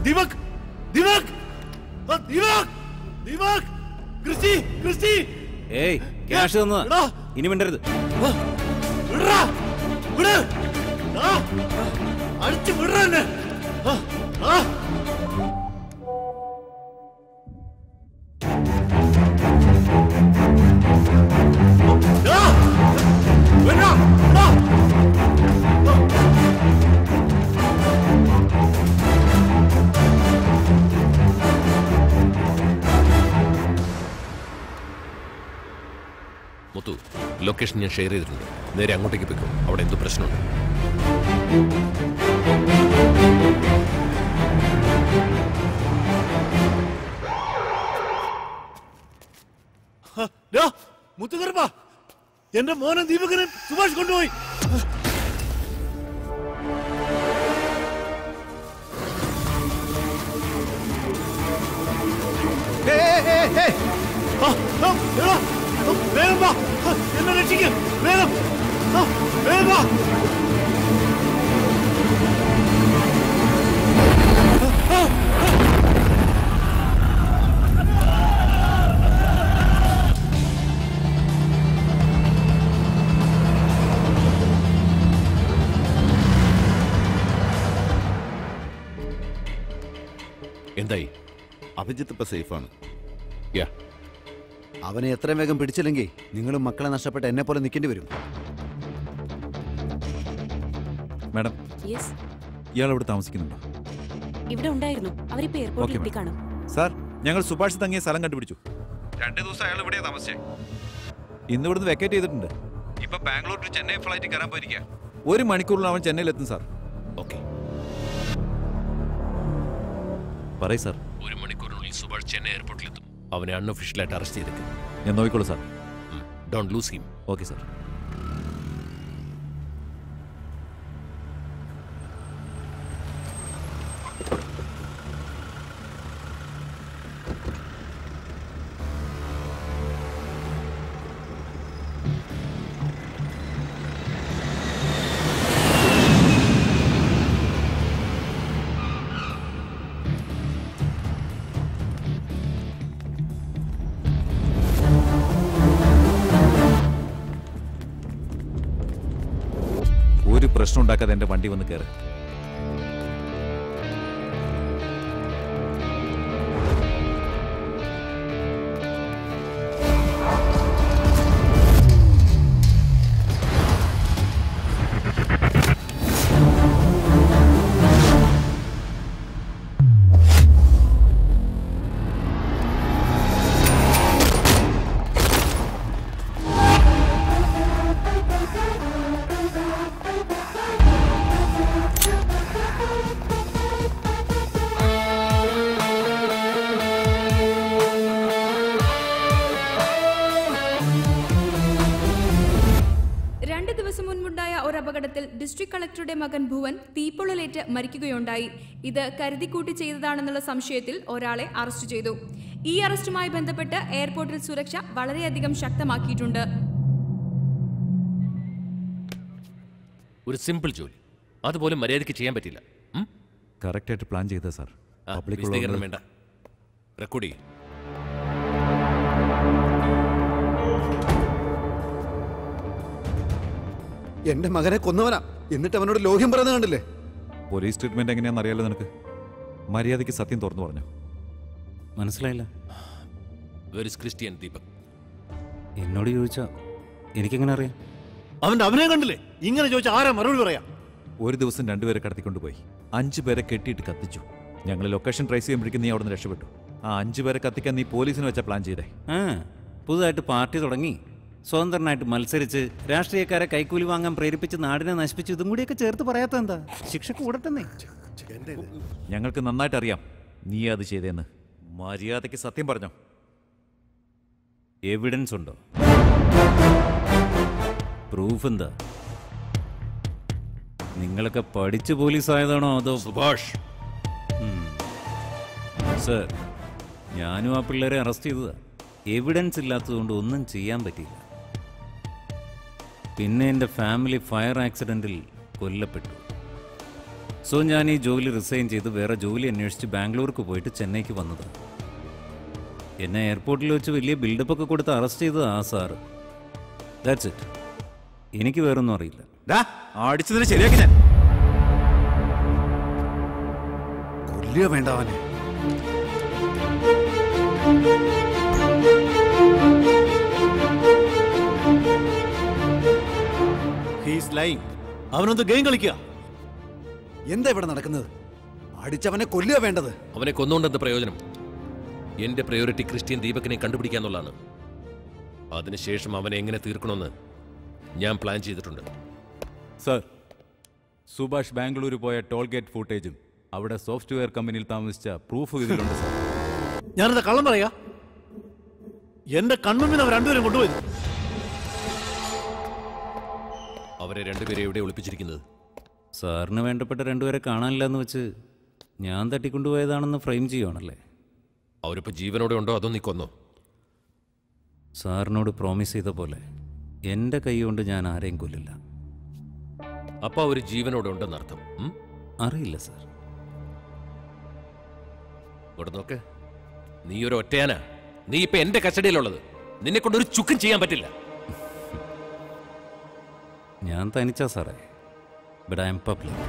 ദിവക് ദിവക് ദിവക് ദിവക്. ഏയ്
ക്യാഷ് തന്നതാ ഇനി മിണ്ടരുത്.
അടിച്ച് വിടറ
ലൊക്കേഷൻ ഞാൻ ഷെയർ ചെയ്തിട്ടുണ്ട്. നേരെ അങ്ങോട്ടേക്ക് പോയിക്കോ. അവിടെ എന്തോ പ്രശ്നമുണ്ട്.
എന്റെ മോനെ ദീപകനെ സുഭാഷ് കൊണ്ടുപോയി.
സേഫാണ്.
യാ
അവനെ എത്രയും വേഗം പിടിച്ചില്ലെങ്കിൽ നിങ്ങളും മക്കളെ നഷ്ടപ്പെട്ട് എന്നെ പോലെ നിൽക്കേണ്ടി വരും.
മാഡം
യെസ്
ഇയാൾ ഇവിടെ താമസിക്കുന്നുണ്ടോ?
ഇവിടെ ഉണ്ടായിരുന്നു. അവരിപ്പോ എയർപോർട്ടിൽ
Okay,
എത്തി കാണും
സാർ ഞങ്ങൾ സുഭാഷ് തങ്ങിയ സ്ഥലം കണ്ടുപിടിച്ചു. രണ്ട് ദിവസം അയാൾ ഇവിടെ താമസിച്ചേ. ഇന്ന് ഇവിടുന്ന് വെക്കേറ്റ് ചെയ്തിട്ടുണ്ട്. ഇപ്പൊ ബാംഗ്ലൂർ ടു ചെന്നൈ ഫ്ലൈറ്റ് കയറാൻ പോയിരിക്കുക ഒരു മണിക്കൂറിൽ അവൻ ചെന്നൈയിൽ എത്തും സാർ
ഓക്കെ
പറയ് സാർ
ഒരു മണിക്കൂറിനുള്ളിൽ സുഭാഷ് ചെന്നൈ എയർപോർട്ടിലെത്തും അവനെ അൺഒഫീഷ്യലായിട്ട് അറസ്റ്റ് ചെയ്തേക്കും
ഞാൻ നോക്കിക്കോളൂ sir.
Don't lose him
okay sir പ്രശ്നം ഉണ്ടാക്കാതെ എന്റെ വണ്ടി വന്ന് കയറി
കളക്ടറുടെ മകൻ ഭുവൻ തീപ്പൊള്ളലേറ്റ് മരിക്കുകയുണ്ടായി. ഇത് കരുതിക്കൂട്ടി ചെയ്തതാണെന്നുള്ള സംശയത്തിൽ ഒരാളെ അറസ്റ്റ് ചെയ്തു. ഈ അറസ്റ്റുമായി ബന്ധപ്പെട്ട് എയർപോർട്ടിൽ സുരക്ഷ വളരെയധികം ശക്തമാക്കിയിട്ടുണ്ട്.
ഒരു സിമ്പിൾ ജോലി. അതുപോലും മര്യാദയ്ക്ക് ചെയ്യാൻ പറ്റില്ല?
കറക്റ്റായിട്ട് പ്ലാൻ ചെയ്ത സാർ.
റെക്കോർഡ് ചെയ്യും.
എന്റെ മകനെ കൊന്നവനാ. എന്നിട്ട് അവനോട് ലോഹ്യം പറഞ്ഞു കണ്ടില്ലേ?
പോലീസ് ട്രീറ്റ്മെന്റ് എങ്ങനെയാണെന്ന് അറിയാലോ നിനക്ക്? മര്യാദയ്ക്ക് സത്യം തുറന്നു പറഞ്ഞു.
മനസ്സിലായില്ല.
ക്രിസ്ത്യൻ ദീപക്
എന്നോട് ചോദിച്ചാ എനിക്കെങ്ങനെ അറിയാം?
അവന്റെ അവനെ കണ്ടില്ലേ? ഇങ്ങനെ ചോദിച്ചാൽ ആരാ മറുപടി പറയാ?
ഒരു ദിവസം രണ്ടുപേരെ കടത്തിക്കൊണ്ടുപോയി അഞ്ചു പേരെ കെട്ടിയിട്ട് കത്തിച്ചു. ഞങ്ങൾ ലൊക്കേഷൻ ട്രേസ് ചെയ്യുമ്പോഴേക്കും നീ അവിടെ നിന്ന് രക്ഷപ്പെട്ടു. ആ അഞ്ചു പേരെ കത്തിക്കാൻ നീ പോലീസിന് വെച്ച പ്ലാൻ ചെയ്തേ.
ആ പുതുതായിട്ട് പാർട്ടി തുടങ്ങി. സ്വതന്ത്രനായിട്ട് മത്സരിച്ച് രാഷ്ട്രീയക്കാരെ കൈക്കൂലി വാങ്ങാൻ പ്രേരിപ്പിച്ച് നാടിനെ നശിപ്പിച്ചു ഇതും കൂടിയൊക്കെ ചേർത്ത് പറയാത്ത എന്താ? ശിക്ഷ കൂടട്ടെന്നേ.
ഞങ്ങൾക്ക് നന്നായിട്ട് അറിയാം നീ അത് ചെയ്തേന്ന്. മര്യാദയ്ക്ക് സത്യം പറഞ്ഞോ.
എവിഡൻസ് ഉണ്ടോ? പ്രൂഫ് എന്താ? നിങ്ങളൊക്കെ പഠിച്ച് പോലീസ് ആയതാണോ അതോ?
സുഭാഷ്.
സർ ഞാനും ആ പിള്ളേരെ അറസ്റ്റ് ചെയ്തതാ. എവിഡൻസ് ഇല്ലാത്തതുകൊണ്ട് ഒന്നും ചെയ്യാൻ പറ്റിയില്ല. പിന്നെ എന്റെ ഫാമിലി ഫയർ ആക്സിഡന്റിൽ കൊല്ലപ്പെട്ടു. സോ ഞാൻ ഈ ജോലി റിസൈൻ ചെയ്ത് വേറെ ജോലി അന്വേഷിച്ച് ബാംഗ്ലൂർക്ക് പോയിട്ട് ചെന്നൈക്ക് വന്നത്. എന്നെ എയർപോർട്ടിൽ വെച്ച് വലിയ ബിൽഡപ്പൊക്കെ കൊടുത്ത് അറസ്റ്റ് ചെയ്തത് ആ സാറ് ദാറ്റ്സ് ഇറ്റ് എനിക്ക് വേറൊന്നും അറിയില്ല.
അടിച്ചതിന് ശരിയാക്കി ഞാൻ.
കൊല്ലുക വേണ്ട
ലൈങ് അവനൊന്ന് ഗെയിം കളിക്കുക.
എന്താ ഇവിടെ നടക്കുന്നത്? അടിച്ചവനെ കൊല്ലുക വേണ്ടത്.
അവനെ കൊന്നുകൊണ്ട് എന്താ പ്രയോജനം? എന്റെ പ്രയോറിറ്റി ക്രിസ്ത്യൻ ദീപകിനെ കണ്ടുപിടിക്കാന്നുള്ളതാണ് അതിനുശേഷം അവനെ എങ്ങനെ തീർക്കണമെന്ന് ഞാൻ പ്ലാൻ ചെയ്തിട്ടുണ്ട്.
സർ സുഭാഷ് ബാംഗ്ലൂർ പോയ ടോൾ ഗേറ്റ് ഫൂട്ടേജും അവിടെ സോഫ്റ്റ്വെയർ കമ്പനിയിൽ താമസിച്ച പ്രൂഫ് ഇതിലുണ്ട് സർ.
ഞാനത് കള്ളം പറയാ? എന്റെ കണ്ണുമ്പിൽ അവർ രണ്ടുപേരും കൊണ്ടുപോയത്.
അവരെ രണ്ടുപേരെ എവിടെ ഒളിപ്പിച്ചിരിക്കുന്നത്?
സാറിന് വേണ്ടപ്പെട്ട രണ്ടുപേരെ കാണാനില്ല എന്ന് വെച്ച് ഞാൻ തട്ടിക്കൊണ്ടുപോയതാണെന്ന് ഫ്രെയിം ചെയ്യുവാണല്ലേ?
അവരിപ്പോൾ ജീവനോടെ ഉണ്ടോ അതോ നീ കൊന്നോ
സാറിനോട് പ്രോമിസ് ചെയ്ത പോലെ എന്റെ കൈ കൊണ്ട് ഞാൻ ആരെയും കൊല്ലില്ല.
അപ്പൊ അവർ ജീവനോടെ ഉണ്ടെന്നർത്ഥം അർത്ഥം
അറിയില്ല സാർ.
ഇവിടെ നോക്ക്. നീ ഒരു ഒറ്റയാനാ. നീ ഇപ്പൊ എന്റെ കസ്റ്റഡിയിലുള്ളത്. നിന്നെ കൊണ്ട് ഒരു ചുക്കും ചെയ്യാൻ പറ്റില്ല.
ഞാൻ തനിച്ചാ സാറേ. ബട്ട് ഐ എം പബ്ലിക്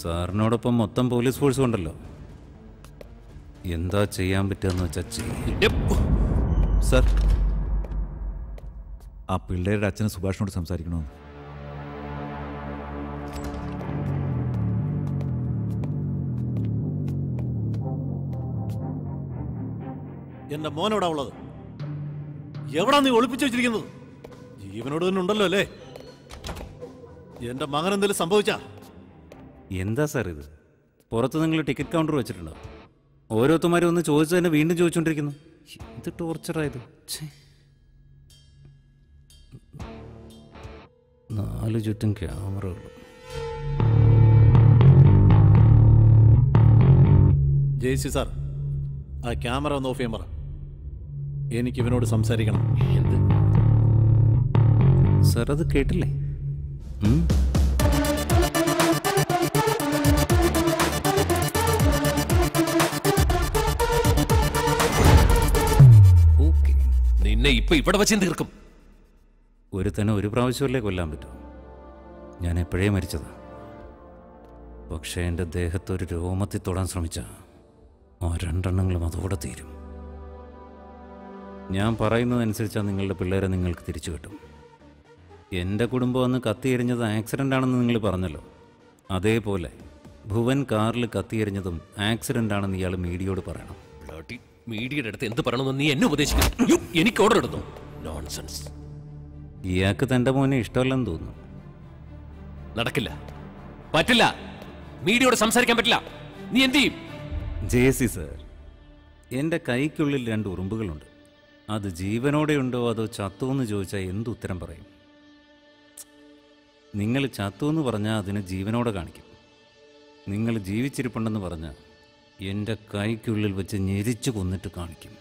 സാറിനോടൊപ്പം മൊത്തം പോലീസ് ഫോഴ്സും ഉണ്ടല്ലോ. എന്താ ചെയ്യാൻ പറ്റുമെന്ന് വെച്ചാൽ ചെയ്യും
സാർ ആ പിള്ളേരുടെ അച്ഛന് സുഭാഷിനോട് സംസാരിക്കണോ?
എന്റെ മോനോടാ ഉള്ളത്? എവിടാ നീ ഒളിപ്പിച്ചു വെച്ചിരിക്കുന്നത്? ജീവനോട് തന്നെ ഉണ്ടല്ലോ അല്ലേ? എന്റെ മകൻ എന്തെങ്കിലും സംഭവിച്ചാ?
എന്താ സാർ ഇത്? പുറത്ത് നിങ്ങൾ ടിക്കറ്റ് കൗണ്ടർ വെച്ചിട്ടുണ്ടോ? ഓരോരുത്തന്മാരും ഒന്ന് ചോദിച്ചു തന്നെ വീണ്ടും ചോദിച്ചുകൊണ്ടിരിക്കുന്നു. ഇത് ടോർച്ചറായത് നാലു ചുറ്റും ക്യാമറകൾ
ജയസി സാർ ആ ക്യാമറ ഒന്ന് ഓഫ് ചെയ്യാൻ പറ. എനിക്ക് ഇവനോട് സംസാരിക്കണം.
എന്ത്? സാർ അത് കേട്ടില്ലേ?
നിന്നെ ഇപ്പൊ ഇവിടെ വെച്ച് തീർക്കും.
ഒരുത്തനെ ഒരു പ്രാവശ്യമല്ലേ കൊല്ലാൻ പറ്റൂ? ഞാൻ എപ്പോഴേ മരിച്ചതാ? പക്ഷേ എന്റെ ദേഹത്തൊരു രോമത്തിൽ തൊടാൻ ശ്രമിച്ച ആ രണ്ടെണ്ണങ്ങളും അതോടെ തീരും. ഞാൻ പറയുന്നതനുസരിച്ചാണ് നിങ്ങളുടെ പിള്ളേരെ നിങ്ങൾക്ക് തിരിച്ചു കിട്ടും. എന്റെ കുടുംബം അന്ന് കത്തിയെറിഞ്ഞത് ആക്സിഡന്റ് ആണെന്ന് നിങ്ങൾ പറഞ്ഞല്ലോ. അതേപോലെ ഭുവൻ കാറിൽ കത്തിയെറിഞ്ഞതും ആക്സിഡന്റ് ആണെന്ന് ഇയാൾ മീഡിയയോട് പറയണം.
മീഡിയയുടെ അടുത്ത് എന്ത് പറയണമെന്ന് നീ എന്നെ ഉപദേശിക്കുന്നു. എനിക്ക് ഓർഡർ എടുത്തു? നോൺസെൻസ്
ഇയാൾക്ക് തന്റെ മോനെ ഇഷ്ടമല്ലെന്ന് തോന്നുന്നു.
നടക്കില്ല. പറ്റില്ല. മീഡിയയോട് സംസാരിക്കാൻ പറ്റില്ല. നീ എന്ത് ചെയ്യും?
ജെ സി സർ എന്റെ കൈക്കുള്ളിൽ രണ്ട് ഉറുമ്പുകളുണ്ട്. അത് ജീവനോടെയുണ്ടോ അതോ ചത്തു എന്ന് ചോദിച്ചാൽ എന്ത് ഉത്തരം പറയും? നിങ്ങൾ ചത്തു എന്ന് പറഞ്ഞാൽ അതിനെ ജീവനോടെ കാണിക്കും. നിങ്ങൾ ജീവിച്ചിരിപ്പുണ്ടെന്ന് പറഞ്ഞാൽ എന്റെ കൈക്കുള്ളിൽ വെച്ച് ഞെരിച്ചു കൊന്നിട്ട് കാണിക്കും.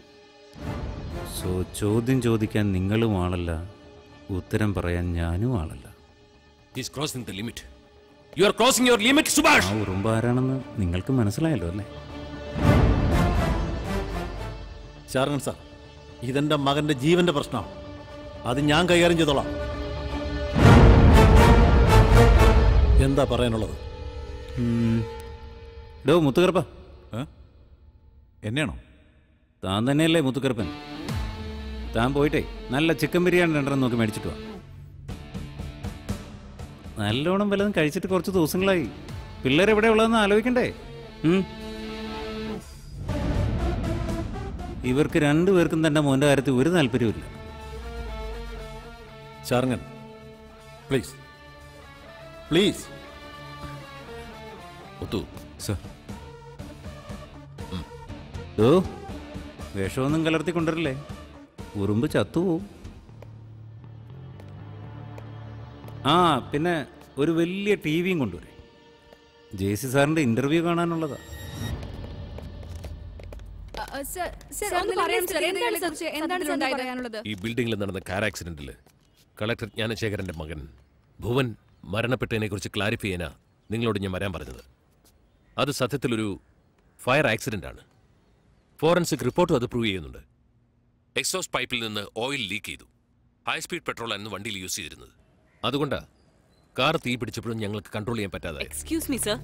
സോ ചോദ്യം ചോദിക്കാൻ നിങ്ങളും ആളല്ല ഉത്തരം പറയാൻ ഞാനും ആളല്ല.
Is crossing the limit you are crossing your limit Subhash
ആ ഉറുമ്പ് ആരാണെന്ന് നിങ്ങൾക്ക് മനസ്സിലായല്ലോ അല്ലേ?
ശാരൺ സാർ ഇതെന്റെ മകന്റെ ജീവന്റെ പ്രശ്നമാണ്. അത് ഞാൻ കൈകാര്യം ചെയ്തോളാം. എന്താ പറയാനുള്ളത്?
ഡോ മുത്തുകറുപ്പ.
എന്നെയാണോ?
താൻ തന്നെയല്ലേ മുത്തുകറുപ്പൻ? താൻ പോയിട്ടേ നല്ല ചിക്കൻ ബിരിയാണി രണ്ടെണ്ണം നോക്കി മേടിച്ചിട്ട് വാ. നല്ലോണം വല്ലതും കഴിച്ചിട്ട് കുറച്ച് ദിവസങ്ങളായി. പിള്ളേരെവിടെ ഉള്ളതെന്ന് ആലോചിക്കണ്ടേ. ഇവർക്ക് രണ്ടുപേർക്കും തന്റെ മോന്റെ കാര്യത്തിൽ ഒരു താല്പര്യമില്ല
ചാർങ്ങൻ പ്ലീസ്. പ്ലീസ്
ഒത്തു.
സർ.
ഓ വിഷമൊന്നും കലർത്തി കൊണ്ടുവരില്ലേ ഉറുമ്പ് ചത്തുപോവും. ആ പിന്നെ ഒരു വലിയ ടി വിയും കൊണ്ടുവരും. ജെ സി സാറിന്റെ ഇന്റർവ്യൂ കാണാനുള്ളതാ.
ഈ ബിൽഡിംഗിൽ നടന്ന കാർ ആക്സിഡന്റിൽ കളക്ടർ ജ്ഞാനശേഖരന്റെ മകൻ ഭുവൻ മരണപ്പെട്ടതിനെ കുറിച്ച് ക്ലാരിഫൈ ചെയ്യാനാ നിങ്ങളോട് ഞാൻ വരാൻ പറഞ്ഞത്. അത് സത്യത്തിലൊരു ഫയർ ആക്സിഡന്റ് ആണ്. ഫോറൻസിക് റിപ്പോർട്ടും അത് പ്രൂവ് ചെയ്യുന്നുണ്ട്. എക്സോസ് പൈപ്പിൽ നിന്ന് ഓയിൽ ലീക്ക് ചെയ്തു. ഹൈ സ്പീഡ് പെട്രോൾ ആയിരുന്നു വണ്ടിയിൽ യൂസ് ചെയ്തിരുന്നത്. അതുകൊണ്ടാ കാർ തീ പിടിച്ചപ്പോഴും ഞങ്ങൾക്ക് കൺട്രോൾ ചെയ്യാൻ പറ്റാതെ
എക്സ്ക്യൂസ് മീ സർ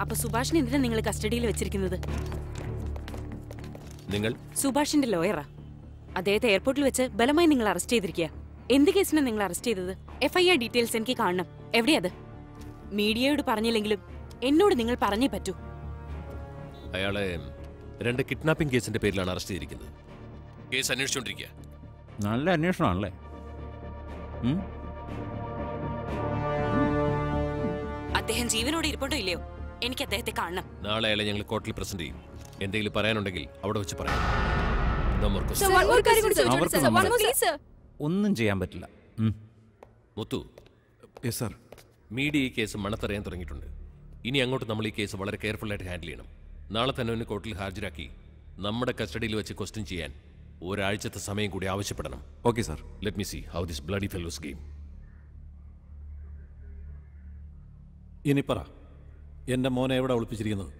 അപ്പൊ സുഭാഷിനെ എന്തിനാ നിങ്ങൾ കസ്റ്റഡിയിൽ വെച്ചിരിക്കുന്നത്?
നിങ്ങൾ?
സുഭാഷിന്റെ ലോയറാ അദ്ദേഹത്തെ എയർപോർട്ടിൽ വെച്ച് ബലമായി നിങ്ങൾ അറസ്റ്റ് ചെയ്തിരിക്കുക എന്ത് കേസിനാണ് നിങ്ങൾ അറസ്റ്റ് ചെയ്തത്? എഫ്ഐആർ ഡീറ്റെയിൽസ് എനിക്ക് കാണണം. എവിടെയത്? മീഡിയയോട് പറഞ്ഞില്ലെങ്കിലും എന്നോട് നിങ്ങൾ പറഞ്ഞേ പറ്റൂ.
അയാളെ രണ്ട് കിഡ്നാപ്പിംഗ് കേസിന്റെ പേരിലാണ് അറസ്റ്റ് ചെയ്തിരിക്കുന്നത്. കേസ് അന്വേഷിച്ചുകൊണ്ടിരിക്കുക
നല്ല അന്വേഷണമാണല്ലേ?
അദ്ദേഹം ജീവനോടെ ഇരിപ്പുണ്ടോ ഇല്ലയോ? എനിക്ക് അദ്ദേഹത്തെ കാണണം.
നാളെ അയാളെ ഞങ്ങൾ കോർട്ടിൽ പ്രസന്റ് ചെയ്യും. എന്തെങ്കിലും പറയാനുണ്ടെങ്കിൽ അവിടെ വെച്ച് പറയാം.
അവർക്ക് ഒന്നും ചെയ്യാൻ പറ്റില്ല.
മുത്തു.
യെസ് സാർ
മീഡിയ ഈ കേസ് മണത്തറിയാൻ തുടങ്ങിയിട്ടുണ്ട്. ഇനി അങ്ങോട്ട് നമ്മൾ ഈ കേസ് വളരെ കെയർഫുള്ളായിട്ട് ഹാൻഡിൽ ചെയ്യണം. നാളെ തന്നെ ഒന്ന് കോർട്ടിൽ ഹാജരാക്കി നമ്മുടെ കസ്റ്റഡിയിൽ വെച്ച് ക്വസ്റ്റ്യൻ ചെയ്യാൻ ഒരാഴ്ചത്തെ സമയം കൂടി ആവശ്യപ്പെടണം.
Okay sir
let me see how this bloody fellows game
ഇനി പറ. എന്റെ മോനെ എവിടെ ഒളിപ്പിച്ചിരിക്കുന്നത്?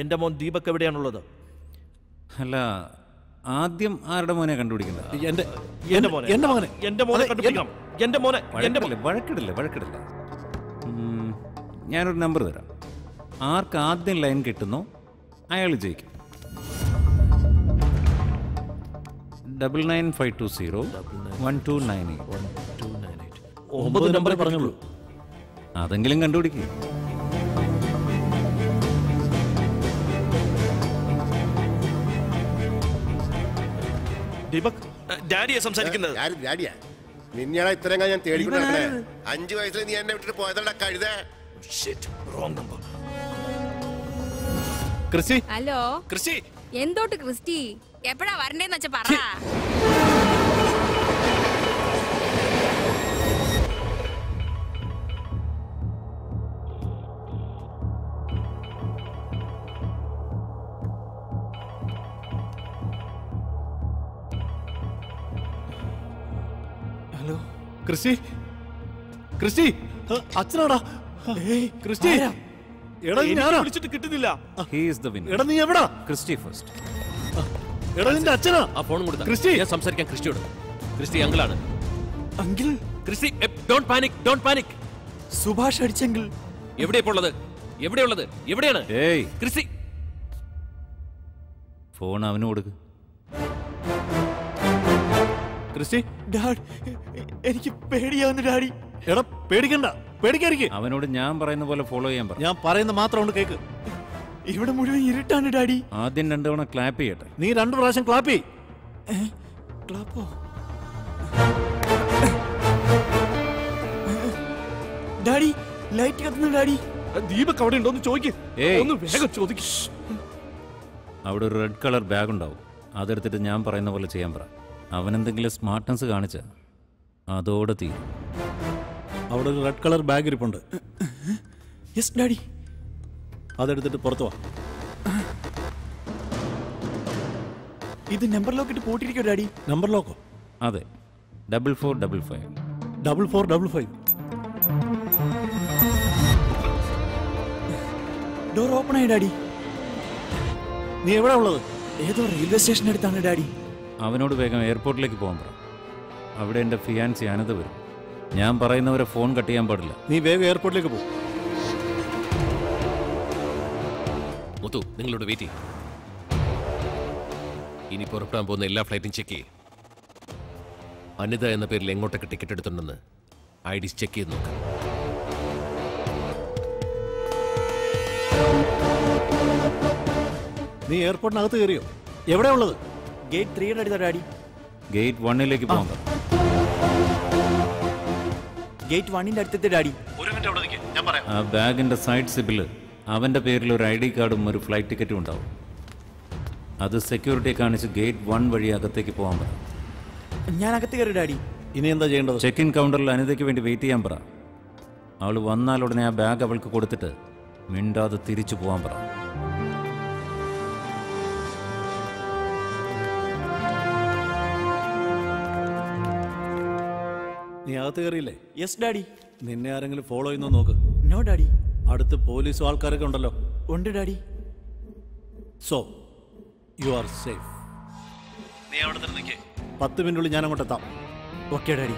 എന്റെ മോൻ ദീപക് എവിടെയാണുള്ളത്?
അല്ല ആദ്യം ആരുടെ മോനെ കണ്ടുപിടിക്കുന്നത്
എന്റെ
എന്റെ മോനെ.
എന്റെ മോനെ.
എന്റെ മോനെ കണ്ടുപിടിക്കണം. എന്റെ മോനെ എന്റെ
വഴക്കിടില്ല വഴക്കിടില്ല വഴക്കിടില്ല. ഉം, ഞാനൊരു നമ്പർ തരാം. ആർക്ക് ആദ്യം ലൈൻ കിട്ടുന്നു അയാൾ ജയിക്കും. Double nine five two zero one two nine eight.
ഒമ്പത് നമ്പർ പറഞ്ഞോളൂ
അതെങ്കിലും കണ്ടുപിടിക്കും.
ഡാഡിയെ സംസാരിക്കുന്നത്.
ആരും ഡാഡിയാ? നിന്നെയാ ഇത്രയും കാലം ഞാൻ തേടിക്കൊണ്ട് നടക്കണേ അഞ്ചു വയസ്സിൽ നീ എന്നെ വിട്ടിട്ട് പോയതല്ല കഴുത.
ക്രിസ്റ്റി?
ഹലോ?
ക്രിസ്റ്റി?
എന്തോട്ട് ക്രിസ്റ്റി? എപ്പോഴാ വരണ്ടേന്ന് വെച്ചാ പറ
ക്രിസ്റ്റി ക്രിസ്റ്റി ഹ, അച്ഛനാടാ കൃഷി. ക്രിസ്റ്റി എടാ
ഞാൻ
ഞാനാ.
വിളിച്ചിട്ട്
കിട്ടുന്നില്ല.
He is the winner.
എടാ നീ എവിടാ?
Christy first.
എടാ നിന്റെ അച്ഛനാ.
ആ ഫോൺ കൊടുത്ത.
ക്രിസ്റ്റി
ഞാൻ സംസാരിക്കാൻ ക്രിസ്റ്റിയോട് Christy അങ്കിളാണ്.
Uncle?
Christy don't panic don't panic
Subhash അടിച്ചെങ്കിൽ.
എവിടെ ഇപ്പോൾ ഉള്ളത്? എവിടെയുള്ളത് എവിടെയാണ്?
ഏയ്.
ക്രിസ്റ്റി
ഫോൺ അവന് കൊടുക്ക്.
ക്രിസ്റ്റി ഡാഡ് എനിക്ക് പേടിയാവുന്നു ഡാഡി. എടാ പേടിക്കണ്ട. പേടിക്കാതിരിക്കെ.
അവനോട് ഞാൻ പറയുന്ന പോലെ ഫോളോ ചെയ്യാൻ പറ.
ഞാൻ പറയുന്ന മാത്രം ഉണ്ട് കേക്ക്. ഇവിടെ മുഴുവൻ ഇരുട്ടാണ് ഡാഡി.
ആദ്യം രണ്ടു തവണ ക്ലാപ്പ് ചെയ്യട്ടെ.
നീ രണ്ടു പ്രാവശ്യം ക്ലാപ്പ് ചെയ് ക്ലാപ്പോ ഡാഡി ലൈറ്റ് കത്തുന്നു ഡാഡി. ദീപക് അവിടെ ഉണ്ടോ? എന്ന് ചോദിക്ക്. ഒന്ന് വേഗം ചോദിക്ക.
അവിടെ ഒരു റെഡ് കളർ ബാഗ് ഉണ്ടാവും. അതെടുത്തിട്ട് ഞാൻ പറയുന്ന പോലെ ചെയ്യാൻ പറ. അവനെന്തെങ്കിലും സ്മാർട്ട്നെസ് കാണിച്ച അതോടെ തീരും.
അവിടെ ഒരു റെഡ് കളർ ബാഗ് ഇരിപ്പുണ്ട്.
യെസ് ഡാഡി
അതെടുത്തിട്ട് പുറത്തു വാ.
ഇത് നമ്പർ ലോക്ക് ഇട്ട് പൂട്ടിയിരിക്കോ ഡാഡി
നമ്പർ ലോക്കോ
അതെ. Double four double five
double four double five
door open ആയി ഡാഡി
നീ എവിടെ ഉള്ളത്?
ഏതോ റെയിൽവേ സ്റ്റേഷൻ അടുത്താണ് ഡാഡി
അവനോട് വേഗം എയർപോർട്ടിലേക്ക് പോകാൻ പറ. അവിടെ എന്റെ ഫിയാൻസി അനത് വരും. ഞാൻ പറയുന്നവരെ ഫോൺ കട്ട് ചെയ്യാൻ പാടില്ല.
നീ വേഗം എയർപോർട്ടിലേക്ക് പോകും
മുത്തു നിങ്ങളോട് വെയിറ്റ് ചെയ്യും. ഇനി പുറപ്പെടാൻ പോകുന്ന എല്ലാ ഫ്ലൈറ്റും ചെക്ക് ചെയ്യും. അനിത എന്ന പേരിൽ എങ്ങോട്ടൊക്കെ ടിക്കറ്റ് എടുത്തിട്ടുണ്ടെന്ന് ഐ ഡി ചെക്ക് ചെയ്ത് നോക്കാം.
നീ എയർപോർട്ടിനകത്ത് കയറിയോ എവിടെ ഉള്ളത്?
ഗേറ്റ് ത്രീയുടെ അടുത്താ ഡാഡി.
ഗേറ്റ് വണ്ണിലേക്ക് പോകാം.
ഗേറ്റ് വണ്ണിന്റെ അടുത്തെത്തി ഡാഡി.
ഒരു മിനിറ്റ് അവിടെ നിൽക്കേ ഞാൻ പറയാം.
ആ ബാഗിന്റെ സൈഡ് സിബിൽ അവന്റെ പേരിൽ ഒരു ഐ ഡി കാർഡും ഒരു ഫ്ലൈറ്റ് ടിക്കറ്റും ഉണ്ടാവും. അത് സെക്യൂരിറ്റി കാണിച്ച് ഗേറ്റ് വൺ വഴി അകത്തേക്ക് പോകാൻ പറ.
ഞാൻ അകത്ത് കയറി ഡാഡി.
ഇനി എന്താ ചെയ്യേണ്ടത്?
ചെക്ക് ഇൻ കൗണ്ടറിൽ അനിതയ്ക്ക് വേണ്ടി വെയിറ്റ് ചെയ്യാൻ പറ. അവൾ വന്നാൽ ഉടനെ ആ ബാഗ് അവൾക്ക് കൊടുത്തിട്ട് മിണ്ടാതെ തിരിച്ചു പോകാൻ പറ.
നീ അകത്ത് കയറിയില്ലേ?
യെസ് ഡാഡി
നിന്നെ ആരെങ്കിലും ഫോളോ ചെയ്യുന്നോ നോക്ക്.
നോ ഡാഡി
അടുത്ത് പോലീസും ആൾക്കാരൊക്കെ ഉണ്ടല്ലോ.
ഉണ്ട് daddy
so you are safe നീ അവിടെ തന്നെ നിൽക്കേ പത്ത് മിനിറ്റുള്ളിൽ ഞാൻ അങ്ങോട്ട് എത്താം
ഓക്കെ ഡാഡി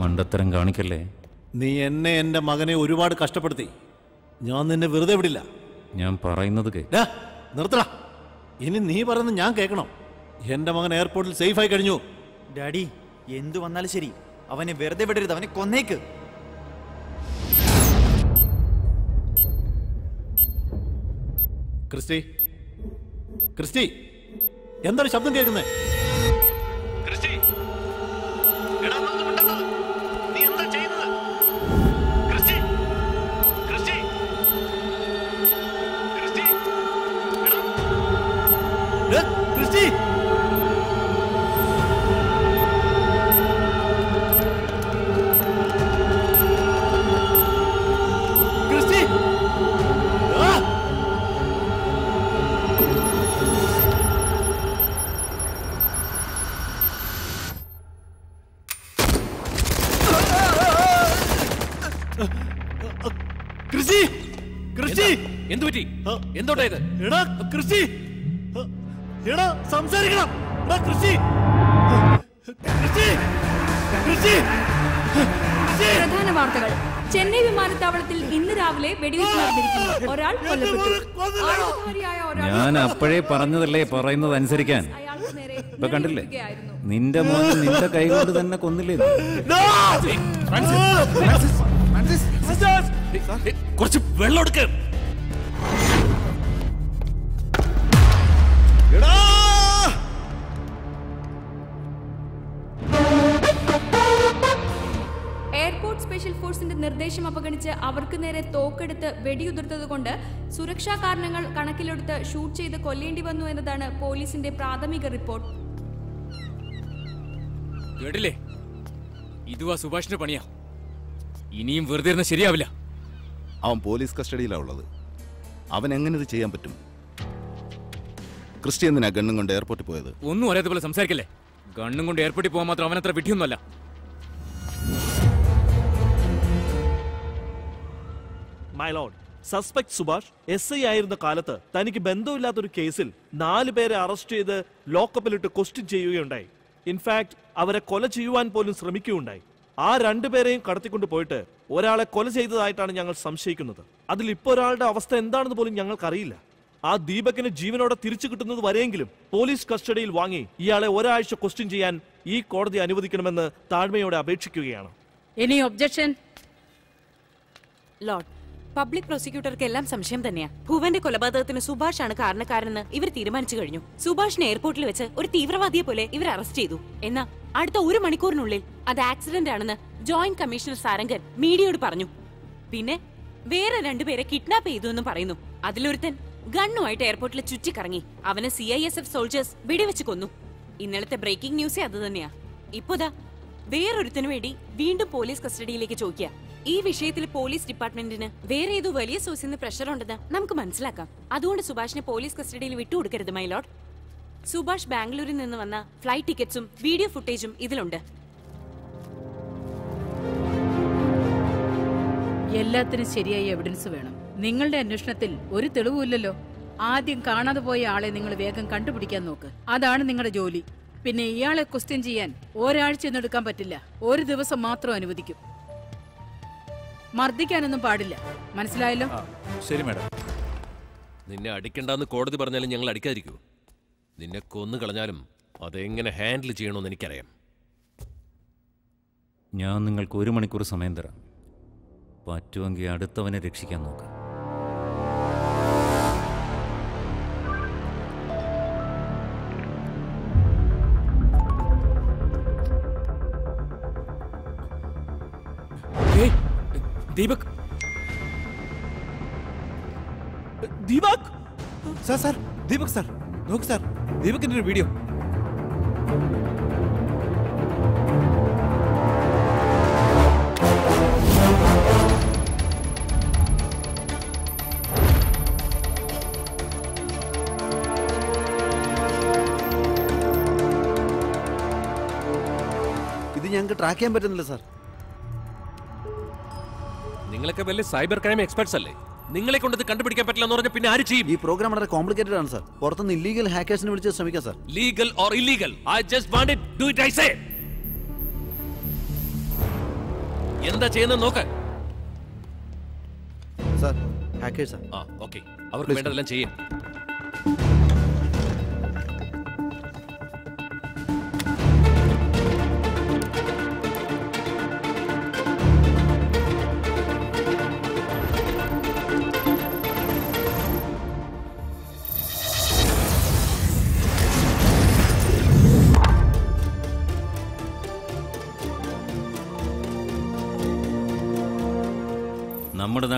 മണ്ടത്തരം കാണിക്കല്ലേ?
നീ എന്നെ എന്റെ മകനെ ഒരുപാട് കഷ്ടപ്പെടുത്തി. ഞാൻ നിന്നെ വെറുതെ വിടില്ല.
ഞാൻ പറയുന്നത്
നിർത്തടാ. ഇനി നീ പറയുന്നത് ഞാൻ കേൾക്കണം. എന്റെ മകൻ എയർപോർട്ടിൽ സേഫായി കഴിഞ്ഞു.
ഡാഡി എന്തു വന്നാലും ശരി. അവനെ വെറുതെ വിടരുത്. അവനെ കൊന്നേക്ക്.
ക്രിസ്റ്റി. ക്രിസ്റ്റി. എന്താണ് ശബ്ദം കേൾക്കുന്നത് ക്രിസ്റ്റി. എടാ,
എന്തോട്ടാ ഇത്?
എടാ കൃഷി. എടാ സംസാരിക്കണം. എടാ കൃഷി. കൃഷി. കൃഷി.
പ്രധാന വാർത്തകൾ. ചെന്നൈ വിമാനത്താവളത്തിൽ ഇന്ന് രാവിലെ വെടിവെപ്പ് നടന്നിരിക്കുന്നു. ഒരാൾ കൊല്ലപ്പെട്ടു.
ഞാൻ അപ്പോഴേ പറഞ്ഞതല്ലേ പറയുന്നത് അനുസരിക്കാൻ ഇപ്പൊ കണ്ടില്ലേ. നിന്റെ മോൻ നിന്റെ കൈ കൊണ്ട് തന്നെ കൊന്നില്ലേ
കുറച്ച് വെള്ളം എടുക്ക്.
ഫോഴ്സിന്റെ നിർദ്ദേശം അവഗണിച്ച് അവർക്ക് നേരെ തോക്കെടുത്ത് വെടിയുതിർത്തതുകൊണ്ട് സുരക്ഷാ കാരണങ്ങൾ കണക്കിലെടുത്ത് ഷൂട്ട് ചെയ്ത് കൊല്ലേണ്ടി വന്നു എന്നതാണ് പോലീസിന്റെ പ്രാഥമിക റിപ്പോർട്ട്.
കേട്ടില്ലേ? ഇതുവാ സുഭാഷിന്റെ പണിയാ. ഇനിയും വെറുതെ ഇരുന്ന ശരിയാവില്ല.
അവൻ പോലീസ് കസ്റ്റഡിയിലാ ഉള്ളത്. അവൻ എങ്ങനെ ഇത് ചെയ്യാൻ പറ്റും? ക്രിസ്റ്റി എന്തിനാ ഗണ്ണും കൊണ്ട് എയർപോർട്ടിൽ പോയത്?
ഒന്നും അറിയാത്ത പോലെ സംസാരിക്കല്ലേ? ഗണ്ണും കൊണ്ട് എയർപോർട്ടിൽ പോകാൻ മാത്രം അവനത്ര വിട്ടിയൊന്നുമല്ല
my lord suspect Subhash S I ആയിരുന്ന കാലത്ത് തനിക്ക് ബന്ധമില്ലാത്തൊരു കേസിൽ നാല് പേരെ അറസ്റ്റ് ചെയ്ത് ലോക്കപ്പിലിട്ട് ക്വസ്റ്റ്യൻ ചെയ്യുകയുണ്ടായി. ഇൻഫാക്ട് അവരെ കൊല ചെയ്യുവാൻ പോലും ശ്രമിക്കുകയുണ്ടായി. ആ രണ്ടുപേരെയും കടത്തിക്കൊണ്ട് പോയിട്ട് ഒരാളെ കൊല ചെയ്തതായിട്ടാണ് ഞങ്ങൾ സംശയിക്കുന്നത്. അതിൽ ഇപ്പോൾ ഒരാളുടെ അവസ്ഥ എന്താണെന്ന് പോലും ഞങ്ങൾക്കറിയില്ല. ആ ദീപകിന് ജീവനോടെ തിരിച്ചു കിട്ടുന്നത് വരെയെങ്കിലും പോലീസ് കസ്റ്റഡിയിൽ വാങ്ങി ഇയാളെ ഒരാഴ്ച ക്വസ്റ്റ്യൻ ചെയ്യാൻ ഈ കോടതി അനുവദിക്കണമെന്ന് താഴ്മയോടെ അപേക്ഷിക്കുകയാണ്.
എനി ഒബ്ജക്ഷൻ
ലോർഡ് പബ്ലിക് പ്രോസിക്യൂട്ടർക്ക് എല്ലാം സംശയം തന്നെയാ. ഭുവന്റെ കൊലപാതകത്തിന് സുഭാഷ് ആണ് കാരണക്കാരെന്ന് ഇവർ തീരുമാനിച്ചു കഴിഞ്ഞു. സുഭാഷിനെ എയർപോർട്ടിൽ വെച്ച് ഒരു തീവ്രവാദിയെ പോലെ ഇവർ അറസ്റ്റ് ചെയ്തു. എന്നാ അടുത്ത ഒരു മണിക്കൂറിനുള്ളിൽ അത് ആക്സിഡന്റ് ആണെന്ന് ജോയിന്റ് കമ്മീഷണർ സാരംഗൻ മീഡിയയോട് പറഞ്ഞു. പിന്നെ വേറെ രണ്ടുപേരെ കിഡ്നാപ്പ് ചെയ്തു എന്നും പറയുന്നു. അതിലൊരുത്തൻ ഗണ്ണുമായിട്ട് എയർപോർട്ടിൽ ചുറ്റിക്കറങ്ങി. അവനെ C I S F soldiers വെടിവെച്ച് കൊന്നു. ഇന്നലത്തെ ബ്രേക്കിംഗ് ന്യൂസേ അത് തന്നെയാ. ഇപ്പോതാ വേറൊരുത്തിനു വേണ്ടി വീണ്ടും പോലീസ് കസ്റ്റഡിയിലേക്ക് ചോദിക്കുക ഈ വിഷയത്തിൽ പോലീസ് ഡിപ്പാർട്ട്മെന്റിന് വേറെ ഏതോ വലിയ സോഴ്സിൽ നിന്ന് പ്രഷർ ഉണ്ടെന്ന് നമുക്ക് മനസ്സിലാക്കാം. അതുകൊണ്ട് സുഭാഷിനെ പോലീസ് കസ്റ്റഡിയിൽ വിട്ടുകൊടുക്കരുത് മൈലോഡ് സുഭാഷ് ബാംഗ്ലൂരിൽ നിന്ന് വന്ന ഫ്ലൈറ്റ് ടിക്കറ്റ്സും വീഡിയോ ഫുട്ടേജും ഇതിലുണ്ട്.
എല്ലാത്തിനും ശരിയായ എവിഡൻസ് വേണം. നിങ്ങളുടെ അന്വേഷണത്തിൽ ഒരു തെളിവുമില്ലല്ലോ. ആദ്യം കാണാതെ പോയ ആളെ നിങ്ങൾ വേഗം കണ്ടുപിടിക്കാൻ നോക്ക്. അതാണ് നിങ്ങളുടെ ജോലി. പിന്നെ ഇയാളെ ക്വസ്റ്റ്യൻ ചെയ്യാൻ ഒരാഴ്ച ഒന്നും എടുക്കാൻ പറ്റില്ല. ഒരു ദിവസം മാത്രം അനുവദിക്കും. മർദ്ദിക്കാനൊന്നും പാടില്ല. മനസ്സിലായല്ലോ?
ശരി മാഡം.
നിന്നെ അടിക്കണ്ടെന്ന് കോടതി പറഞ്ഞാലും ഞങ്ങൾ അടിക്കാതിരിക്കൂ. നിന്നെ കൊന്നു കളഞ്ഞാലും അതെങ്ങനെ ഹാൻഡിൽ ചെയ്യണമെന്ന് എനിക്കറിയാം.
ഞാൻ നിങ്ങൾക്ക് ഒരു മണിക്കൂർ സമയം തരാം. പറ്റുമെങ്കിൽ അടുത്തവനെ രക്ഷിക്കാൻ നോക്കാം.
Deepak.
Deepak? Sir sir Deepak sir നോക്ക് സാർ ദീപകിന്റെ ഒരു വീഡിയോ.
ഇത് ഞങ്ങൾക്ക് ട്രാക്ക് ചെയ്യാൻ പറ്റുന്നില്ല സാർ.
നിങ്ങളൊക്കെ വലിയ സൈബർ ക്രൈം എക്സ്പെർട്സ് അല്ലേ? നിങ്ങളെ കൊണ്ട് ഇത് കണ്ടുപിടിക്കാൻ പറ്റില്ല എന്ന് പറഞ്ഞാൽ പിന്നെ ആര് ചെയ്യും?
ഈ പ്രോഗ്രാം വളരെ കോംപ്ലിക്കേറ്റഡ് ആണ് സാർ പുറത്തുനിന്ന് ഇല്ലീഗൽ ഹാക്കേഴ്സിനെ വിളിച്ച് ശ്രമിക്കാം sir
legal or illegal I just want it do it I say എന്താ ചെയ്യുന്നത് നോക്ക്.
സാർ ഹാക്കേഴ്സ്
ആ ഓക്കേ അവർക്ക് വേണ്ടതെല്ലാം ചെയ്യും.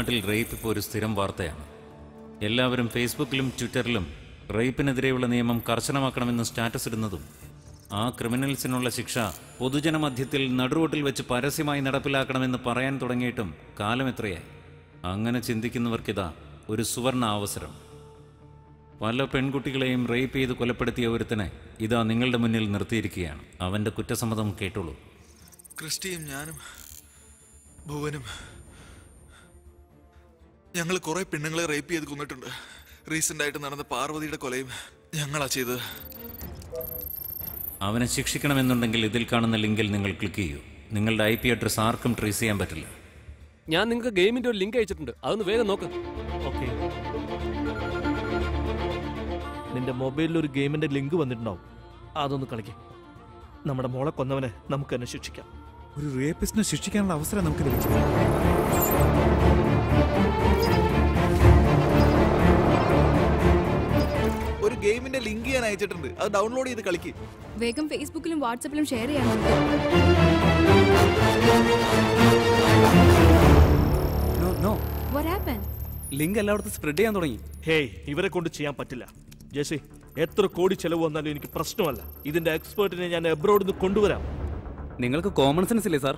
നമ്മുടെ നാട്ടിൽ റേപ്പ് ഇപ്പോൾ ഒരു സ്ഥിരം വാർത്തയാണ്. എല്ലാവരും ഫേസ്ബുക്കിലും ട്വിറ്ററിലും റേപ്പിനെതിരെയുള്ള നിയമം കർശനമാക്കണമെന്ന് സ്റ്റാറ്റസ് ഇടുന്നതും ആ ക്രിമിനൽസിനുള്ള ശിക്ഷ പൊതുജനമധ്യത്തിൽ നടുറോട്ടിൽ വെച്ച് പരസ്യമായി നടപ്പിലാക്കണമെന്ന് പറയാൻ തുടങ്ങിയിട്ടും കാലം എത്രയായി? അങ്ങനെ ചിന്തിക്കുന്നവർക്കിതാ ഒരു സുവർണ അവസരം. പല പെൺകുട്ടികളെയും റേപ്പ് ചെയ്ത് കൊലപ്പെടുത്തിയ ഒരുത്തനെ ഇതാ നിങ്ങളുടെ മുന്നിൽ നിർത്തിയിരിക്കുകയാണ്. അവന്റെ കുറ്റസമ്മതം കേട്ടോളൂ.
ക്രിസ്റ്റിയും ഞാനും ഭുവനും ഞങ്ങൾ കുറെ പെണ്ണുങ്ങളെ റേപ്പ് ചെയ്ത് കൊന്നിട്ടുണ്ട്. റീസെന്റ് ആയിട്ട് നടന്ന പാർവതിയുടെ കൊലയും ഞങ്ങളാ ചെയ്തത്.
അവനെ ശിക്ഷിക്കണമെന്നുണ്ടെങ്കിൽ ഇതിൽ കാണുന്ന ലിങ്കിൽ നിങ്ങൾ ക്ലിക്ക് ചെയ്യൂ. നിങ്ങളുടെ ഐ പി അഡ്രസ് ആർക്കും ട്രേസ് ചെയ്യാൻ പറ്റില്ല.
ഞാൻ നിങ്ങൾക്ക് ഗെയിമിന്റെ ഒരു ലിങ്ക് അയച്ചിട്ടുണ്ട്. അതൊന്ന് വേഗം നോക്ക്.
ഓക്കെ. നിന്റെ മൊബൈലിൽ ഒരു ഗെയിമിന്റെ ലിങ്ക് വന്നിട്ടുണ്ടാവും. അതൊന്ന് കളിക്കാം. നമ്മുടെ മോളെ കൊന്നവനെ നമുക്ക് തന്നെ ശിക്ഷിക്കാം.
ഒരു റേപ്പിസ്റ്റിനെ ശിക്ഷിക്കാനുള്ള അവസരം നമുക്ക് ലഭിച്ചു
ഗെയിമിന്റെ ലിങ്ക് ഞാൻ അയച്ചിട്ടുണ്ട്. അത് ഡൗൺലോഡ് ചെയ്ത് കളിക്ക്.
വേഗം ഫേസ്ബുക്കിലും വാട്സപ്പിലും ഷെയർ happened?
ലിങ്ക് എല്ലായിടത്തും സ്പ്രെഡ് ചെയ്യാൻ തുടങ്ങി.
ഹേയ് ഇവരെ കൊണ്ട് ചെയ്യാൻ പറ്റില്ല. ജെസി എത്ര കോടി ചെലവ് വന്നാലും എനിക്ക് പ്രശ്നമല്ല. ഇതിന്റെ എക്സ്പേർട്ടിനെ ഞാൻ എബ്രോഡിൽ നിന്ന് കൊണ്ടുവരാം.
നിങ്ങൾക്ക് കോമൺ സെൻസ് ഇല്ലേ സാർ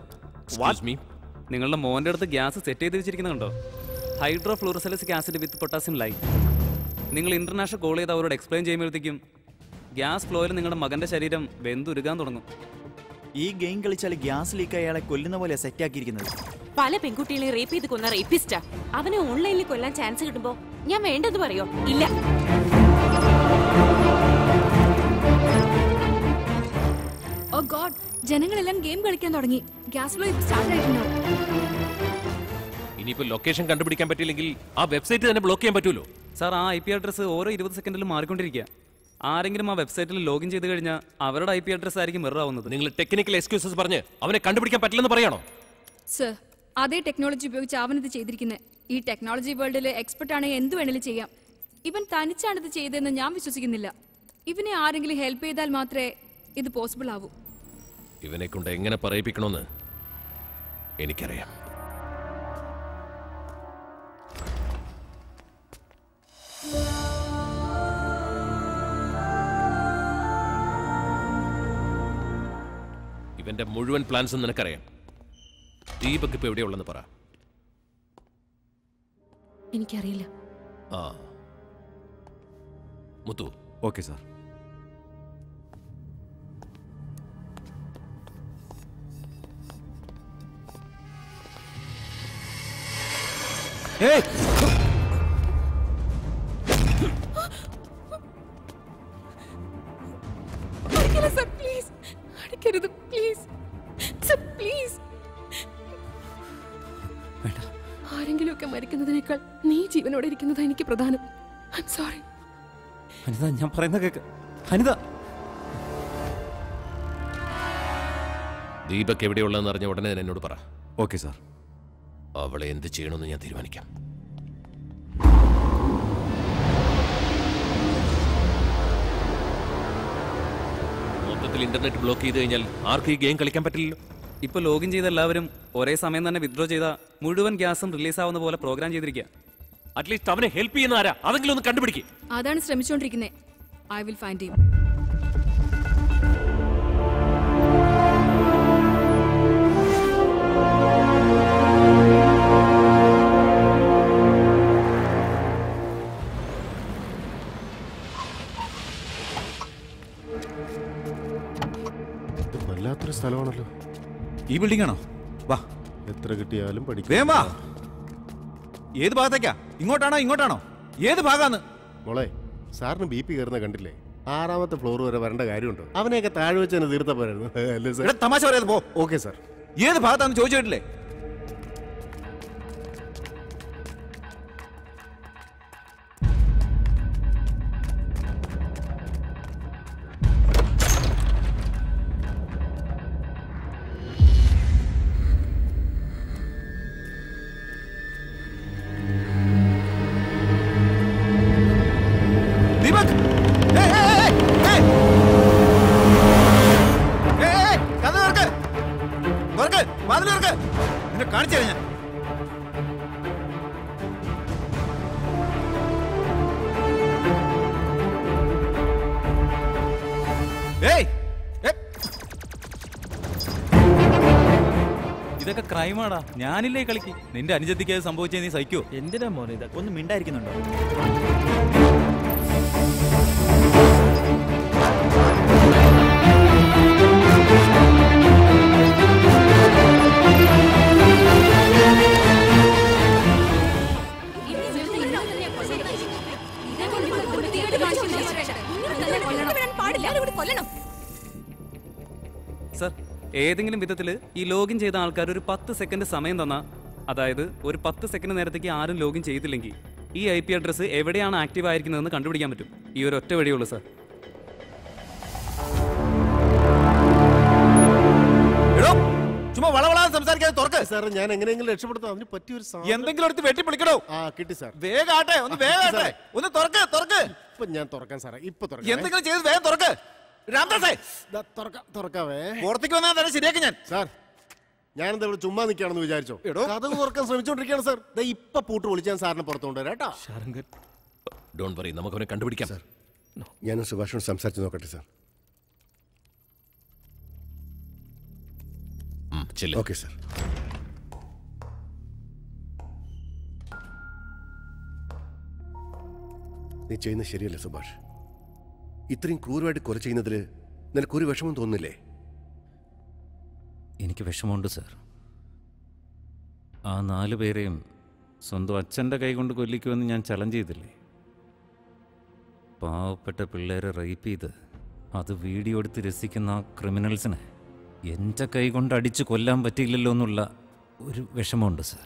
വാച്ച്
മീ നിങ്ങളുടെ മോന്റെ അടുത്ത് ഗ്യാസ് സെറ്റ് ചെയ്ത് വെച്ചിരിക്കുന്നുണ്ടോ hydrofluoric acid with potassium line നിങ്ങൾ ഇന്റർനാഷണൽ കോൾ ചെയ്ത് അവരോട് എക്സ്പ്ലെയിൻ ചെയ്യുമ്പോഴത്തേക്കും ഗ്യാസ് ഫ്ലോയിൽ നിങ്ങളുടെ മകന്റെ ശരീരം വെന്തുരുകാൻ തുടങ്ങും.
ഈ ഗെയിം കളിച്ചാൽ ഗ്യാസ് ലീക്ക് അയാളെ കൊല്ലുന്ന പോലെ സെറ്റ് ആക്കിയിരിക്കുന്നത്.
പല പെൺകുട്ടികളെ റേപ്പ് ചെയ്ത് കൊന്ന റേപ്പിസ്റ്റാ അവനെ ഓൺലൈനിൽ കൊല്ലാൻ ചാൻസ് കിട്ടുമ്പോ ഞാൻ വേണ്ടെന്ന് പറയോ? ഇല്ല.
ഓ ഗോഡ് ജനങ്ങളെല്ലാം ഗെയിം കളിക്കാൻ തുടങ്ങി. ഗ്യാസ് ഫ്ലോ സ്റ്റാർട്ട് ആയിട്ടുണ്ടാവും
ഇനിയിപ്പോ ലൊക്കേഷൻ കണ്ടുപിടിക്കാൻ പറ്റില്ലെങ്കിൽ ആ വെബ്സൈറ്റ് തന്നെ ബ്ലോക്ക് ചെയ്യാൻ പറ്റുമല്ലോ
സാർ ആ ഐ പി അഡ്രസ്സ് ഓരോ ഇരുപത് സെക്കൻഡിലും മാറിക്കൊണ്ടിരിക്കുക. ആരെങ്കിലും ആ വെബ്സൈറ്റിൽ ലോഗിൻ ചെയ്ത് കഴിഞ്ഞാൽ അവരുടെ ഐ പി അഡ്രസ് ആയിരിക്കും മിറർ ആവുന്നത്.
നിങ്ങൾ ടെക്നിക്കൽ എക്സ്ക്യൂസസ് പറഞ്ഞ് അവനെ കണ്ടുപിടിക്കാൻ പറ്റില്ലെന്ന് പറയണോ?
സർ അതേ ടെക്നോളജി ഉപയോഗിച്ച് അവനിത് ചെയ്തിരിക്കുന്നത് ഈ ടെക്നോളജി വേൾഡിലെ എക്സ്പെർട്ട് ആണെങ്കിൽ എന്ത് വേണേലും ചെയ്യാം. ഇവൻ തനിച്ചാണ് ഇത് ചെയ്തതെന്ന് ഞാൻ വിശ്വസിക്കുന്നില്ല. ഇവനെ ആരെങ്കിലും ഹെൽപ്പ് ചെയ്താൽ മാത്രമേ ഇത് പോസിബിൾ ആവൂ.
ഇവനെ കൊണ്ട് എങ്ങനെ പറയിപ്പിക്കണമെന്ന് എനിക്കറിയാം. ഇവന്റെ മുഴുവൻ പ്ലാൻസും നിനക്കറിയാം. ദീപക് ഇപ്പൊ എവിടെയുള്ളെന്ന് പറ.
എനിക്കറിയില്ല.
ആ. മുത്തു.
Okay sir.
അടിക്കരുത് സർ പ്ലീസ്. അടിക്കരുത് പ്ലീസ്. Sir please. ആരെങ്കിലുമൊക്കെ മരിക്കുന്നതിനേക്കാൾ നീ ജീവനോടെ ഇരിക്കുന്നത് എനിക്ക് പ്രധാനം. ഐ സോറി
അനിത ഞാൻ പറയുന്ന കേക്ക്. അനിത.
ദീപക് എവിടെയുള്ളതെന്ന് അറിഞ്ഞ ഉടനെ തന്നെ എന്നോട് പറ.
Okay sir.
അവളെ എന്ത് ചെയ്യണമെന്ന് ഞാൻ തീരുമാനിക്കാം. മൊത്തത്തിൽ ഇന്റർനെറ്റ് ബ്ലോക്ക് ചെയ്ത് കഴിഞ്ഞാൽ ആർക്കും ഈ ഗെയിം കളിക്കാൻ പറ്റില്ലല്ലോ.
ഇപ്പൊ ലോഗിൻ ചെയ്ത എല്ലാവരും ഒരേ സമയം തന്നെ വിത്ഡ്രോ ചെയ്ത മുഴുവൻ ഗ്യാസും റിലീസ് ആവുന്ന പോലെ പ്രോഗ്രാം ചെയ്തിരിക്കുക
അറ്റ്ലീസ്റ്റ് അവനെ ഹെൽപ്പ് ചെയ്യുന്ന ആരാ? അതെങ്കിലും ഒന്ന് കണ്ടുപിടിക്കും.
അതാണ് ശ്രമിച്ചുകൊണ്ടിരിക്കുന്നത് ഐ വിൽ ഫൈൻഡ് ഹിം
ഈ ബിൽഡിംഗ് ആണോ? വാ.
എത്ര കിട്ടിയാലും പഠിക്കും.
വാ ഏത് ഭാഗത്തേക്കാ? ഇങ്ങോട്ടാണോ ഇങ്ങോട്ടാണോ? ഏത് ഭാഗാന്ന്?
മോളെ സാറിന് ബി പി കയറുന്ന കണ്ടില്ലേ? ആറാമത്തെ ഫ്ലോർ വരെ വരേണ്ട കാര്യമുണ്ടോ. അവനെയൊക്കെ താഴെ വെച്ച് തന്നെ തീർത്ത പോരായിരുന്നു.
തമാശ പറയാതെ പോ.
ഓക്കെ സാർ
ഏത് ഭാഗത്താന്ന് ചോദിച്ചു
ഞാനില്ലേ കളിക്ക്? നിന്റെ അനുജത്തിക്ക് അത് സംഭവിച്ചേ നീ സഹിക്കോ?
എന്തിനാ മോനെ ഇത്? ഒന്ന് മിണ്ടായിരിക്കുന്നുണ്ടോ?
സർ ഏതെങ്കിലും വിധത്തിൽ ഈ ലോഗിൻ ചെയ്ത ആൾക്കാർ ഒരു പത്ത് സെക്കൻഡ് സമയം തന്നാ അതായത് ഒരു പത്ത് സെക്കൻഡ് നേരത്തേക്ക് ആരും ലോഗിൻ ചെയ്തില്ലെങ്കിൽ ഈ ഐ പി അഡ്രസ്സ് എവിടെയാണ് ആക്റ്റീവ് ആയിരിക്കുന്നതെന്ന് കണ്ടുപിടിക്കാൻ പറ്റും. ഈ ഒരു ഒറ്റ വഴിയുള്ളൂ സാർ
ചുമ്മാ വളവളാതെ സംസാരിക്കാതെ തുറക്ക്.
സാർ ഞാൻ എങ്ങനെയെങ്കിലും രക്ഷപ്പെടുത്താം. അതിന് പറ്റിയൊരു സാധനം-
എന്തെങ്കിലും എടുത്ത് വെട്ടി
ആ കിട്ടി സാർ.
വേഗാട്ടെ ഒന്ന് വേഗാട്ടെ. ഒന്ന് തുറക്ക് തുറക്ക്.
ഇപ്പൊ ഞാൻ തുറക്കാൻ സാറേ. ഇപ്പൊ തുറക്കാം.
എന്തെങ്കിലും ചെയ്ത് വേഗം തുറക്ക്. രാംദാസേ.
തുറക്കാം തുറക്കാവേ.
പുറത്തേക്ക് വന്നാൽ തന്നെ ശരിയാക്കി ഞാൻ.
സാർ ഞാനെന്താ ഇവിടെ ചുമ്മാ നിൽക്കുകയാണെന്ന് വിചാരിച്ചോ. കഥ തുറക്കാൻ ശ്രമിച്ചുകൊണ്ടിരിക്കുകയാണ് സാർ. ദേ ഇപ്പൊ പൂട്ട് വിളിച്ചാൽ സാറിനെ പുറത്തു കൊണ്ടുവരാം കേട്ടോ.
ഡോൺ വറി നമുക്ക് അവനെ കണ്ടുപിടിക്കാം.
ഞാൻ സംസാരിച്ച് നോക്കട്ടെ സാർ. Okay sir. നീ ചെയ്യുന്നത് ശരിയല്ല സുഭാഷ്? ഇത്രയും ക്രൂരമായിട്ട് കൊല ചെയ്യുന്നതിൽ നിനക്കൊരു വിഷമം തോന്നുന്നില്ലേ?
എനിക്ക് വിഷമമുണ്ട് സർ. ആ നാല് പേരെയും സ്വന്തം അച്ഛന്റെ കൈകൊണ്ട് കൊല്ലിക്കുമെന്ന് ഞാൻ ചലഞ്ച് ചെയ്തില്ലേ? പാവപ്പെട്ട പിള്ളേരെ റേപ്പ് ചെയ്ത് അത് വീഡിയോ എടുത്ത് രസിക്കുന്ന ആ ക്രിമിനൽസിനെ എന്റെ കൈകൊണ്ട് അടിച്ച് കൊല്ലാൻ പറ്റിയില്ലല്ലോ എന്നുള്ള ഒരു വിഷമമുണ്ട് സർ.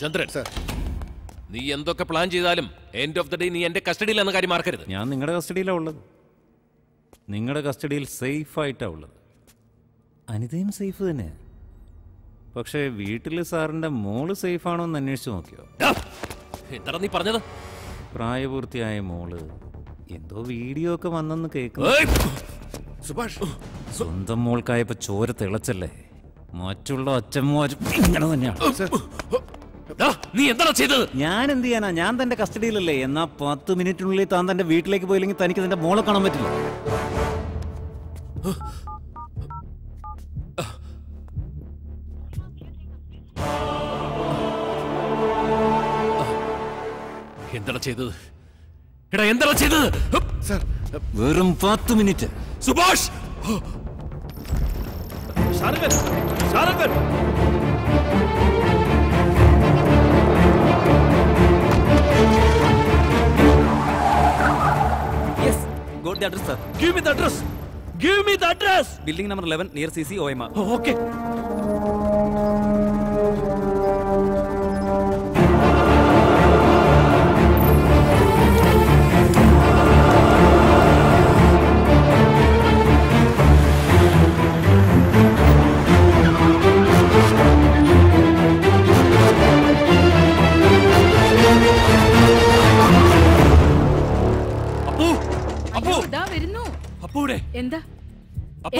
ചന്ദ്രൻ സർ നീ എന്തൊക്കെ പ്ലാൻ ചെയ്താലും എൻഡ് ഓഫ് ദ ഡേ നീ എന്റെ കസ്റ്റഡിയിലെന്ന കാര്യം മാർക്കരുത്
ഞാൻ നിങ്ങളുടെ കസ്റ്റഡിയിലാണ് ഉള്ളത്. നിങ്ങളുടെ കസ്റ്റഡിയിൽ സേഫ് സേഫായിട്ടാണ് ഉള്ളത്. അനിതയും സേഫ് തന്നെ. പക്ഷേ വീട്ടിൽ സാറിന്റെ മോൾ സേഫാണോ എന്ന് അന്വേഷിച്ചു നോക്കിയോ?
എന്താണ് നീ പറഞ്ഞത്?
പ്രായപൂർത്തിയായ മോൾ എന്തോ വീഡിയോ ഒക്കെ വന്നെന്ന് കേൾക്കുന്നു.
സുഭാഷ്
സ്വന്തം മോൾക്കായപ്പോ ചോര തിളച്ചല്ലേ? മറ്റുള്ള അച്ഛന്മാരും ഇങ്ങനെ തന്നെയാണ്.
നീ എന്താണ് ചെയ്തത്?
ഞാൻ എന്ത് ചെയ്യാനാ? ഞാൻ തന്റെ കസ്റ്റഡിയിലല്ലേ. എന്നാ പത്ത് മിനിറ്റിനുള്ളിൽ താൻ തന്റെ വീട്ടിലേക്ക് പോയില്ലെങ്കിൽ തനിക്ക് തന്റെ മോളെ കാണാൻ പറ്റില്ല.
എന്താണ് ചെയ്തത്? എടാ എന്താണ് ചെയ്തത്?
സർ
വെറും പത്ത് minute.
Subhash!
Sharangan Sharangan
got the address sir
give me the address give me the address
building number 11 near C C O M
അപ്പൂടെ
എന്താ!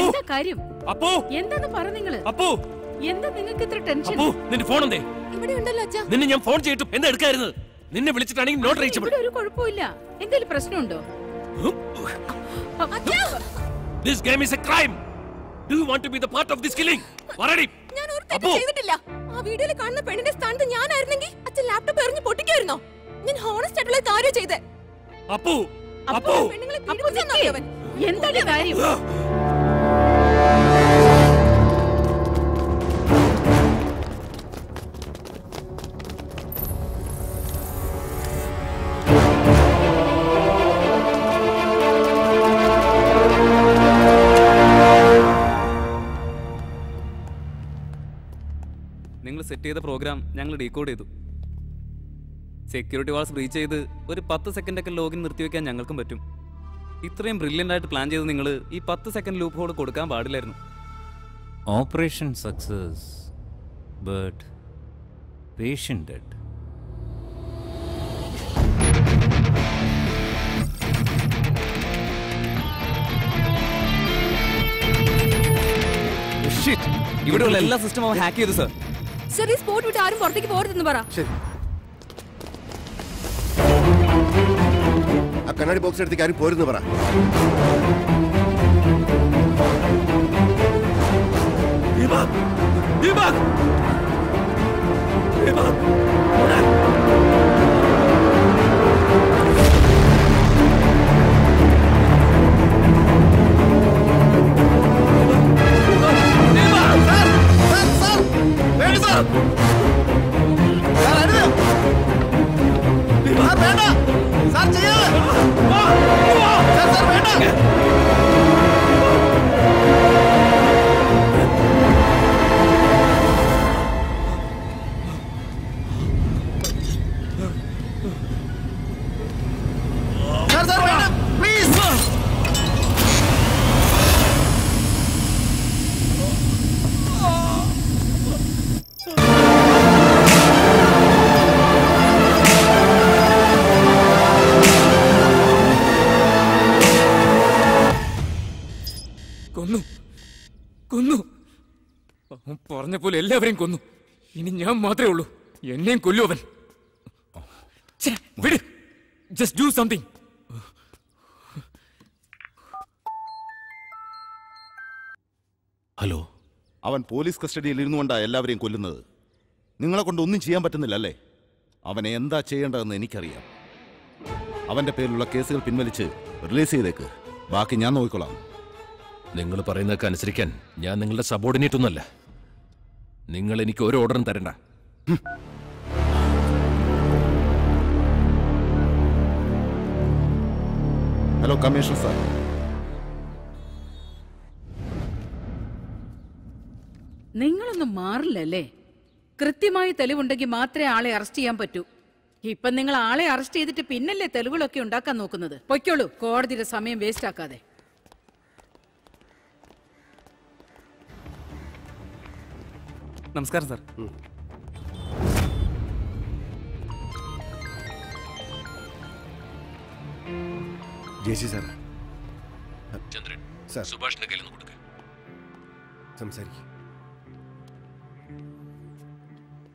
എന്താ കാര്യം?
അപ്പോ!
എന്താന്ന് പറ നിങ്ങൾ?
അപ്പോ!
എന്താ നിങ്ങൾക്ക് ഇത്ര ടെൻഷൻ?
അപ്പോ നിന്റെ ഫോൺ എന്തേ?
ഇവിടെ ഉണ്ടല്ലോ അച്ഛാ.
നിന്നെ ഞാൻ ഫോൺ ചെയ്തിട്ടും എന്താ എടുക്കായിരുന്നത്? നിന്നെ വിളിച്ചിട്ടാണെങ്കിൽ നോട്ട് റീച്ചബിൾ
ഒരു കുഴപ്പമില്ല എന്തെങ്കിലും പ്രശ്നമുണ്ടോ?
This game is a crime do you want to be the part of this killing പറയടി.
ഞാൻ ഒരു തെറ്റും ചെയ്തിട്ടില്ല. ആ വീഡിയോയിൽ കാണുന്ന പെണ്ണിന്റെ സ്ഥാനത്ത് ഞാനായിരുന്നെങ്കിൽ അച്ഛൻ ലാപ്ടോപ്പ് എറിഞ്ഞു പൊട്ടിക്കായിരുന്നോ ഞാൻ ഹോണസ്റ്റ് ആയിട്ടുള്ള കാര്യം ചെയ്തേ
അപ്പു!
അപ്പു പെണ്ണുങ്ങളെ പീഡിപ്പിച്ചെന്ന് അറിയാവൻ
എന്താണ് കാര്യം?
നിങ്ങൾ സെറ്റ് ചെയ്ത പ്രോഗ്രാം ഞങ്ങൾ ഡീകോഡ് ചെയ്തു. സെക്യൂരിറ്റി വാൾസ് ബ്രീച്ച് ചെയ്ത് ഒരു പത്ത് സെക്കൻഡൊക്കെ ലോഗിൻ നിർത്തിവെക്കാൻ ഞങ്ങൾക്കും പറ്റും. ഇത്രയും ബ്രില്യന്റ് ആയിട്ട് പ്ലാൻ ചെയ്ത് നിങ്ങൾ ഈ പത്ത് സെക്കൻഡ് ലൂപ്പ് ഹോൾ കൊടുക്കാൻ പാടില്ലായിരുന്നു.
Operation success but patient dead
ഇവിടെയുള്ള എല്ലാ സിസ്റ്റം അവൻ ഹാക്ക് ചെയ്തു സർ
സർ ഈ സ്പോട്ട് വിട്ട് ആരും പുറത്തേക്ക് പോകരുതെന്ന് പറ.
ശരി. കണ്ണാടി ബോക്സ് എടുത്തേക്ക് ആരും പോരുന്നു പറ.
എല്ലാവരെയും കൊന്നു. ഇനി ഞാൻ മാത്രമേ ഉള്ളൂ. എന്നെയും കൊല്ലു അവൻ. വിട്. Just do something
hello. അവൻ പോലീസ് കസ്റ്റഡിയിൽ ഇരുന്നുകൊണ്ടാണ് എല്ലാവരെയും കൊല്ലുന്നത്. നിങ്ങളെ കൊണ്ട് ഒന്നും ചെയ്യാൻ പറ്റുന്നില്ല അല്ലേ? അവനെ എന്താ ചെയ്യേണ്ടതെന്ന് എനിക്കറിയാം. അവന്റെ പേരിലുള്ള കേസുകൾ പിൻവലിച്ച് റിലീസ് ചെയ്തേക്ക്. ബാക്കി ഞാൻ നോക്കിക്കൊള്ളാം
നിങ്ങൾ പറയുന്നതൊക്കെ അനുസരിക്കാൻ ഞാൻ നിങ്ങളുടെ സബോർഡിനേറ്റ് ഒന്നുമല്ല നിങ്ങൾ എനിക്ക് ഒരു ഓർഡറും തരണ്ട.
Hello commissioner sir.
നിങ്ങളൊന്നും മാറില്ലല്ലേ? കൃത്യമായി തെളിവുണ്ടെങ്കിൽ മാത്രമേ ആളെ അറസ്റ്റ് ചെയ്യാൻ പറ്റൂ. ഇപ്പൊ നിങ്ങൾ ആളെ അറസ്റ്റ് ചെയ്തിട്ട് പിന്നല്ലേ തെളിവുകളൊക്കെ ഉണ്ടാക്കാൻ നോക്കുന്നത്? പൊയ്ക്കോളൂ കോടതിയുടെ സമയം വേസ്റ്റ് ആക്കാതെ
നമസ്കാരം സാർ.
ജേസി സാർ
ചന്ദ്രൻ
സാർ.
സുഭാഷിന്റെ കയ്യിൽ നിന്ന് കൊടുക്ക.
സംസാരിക്കും.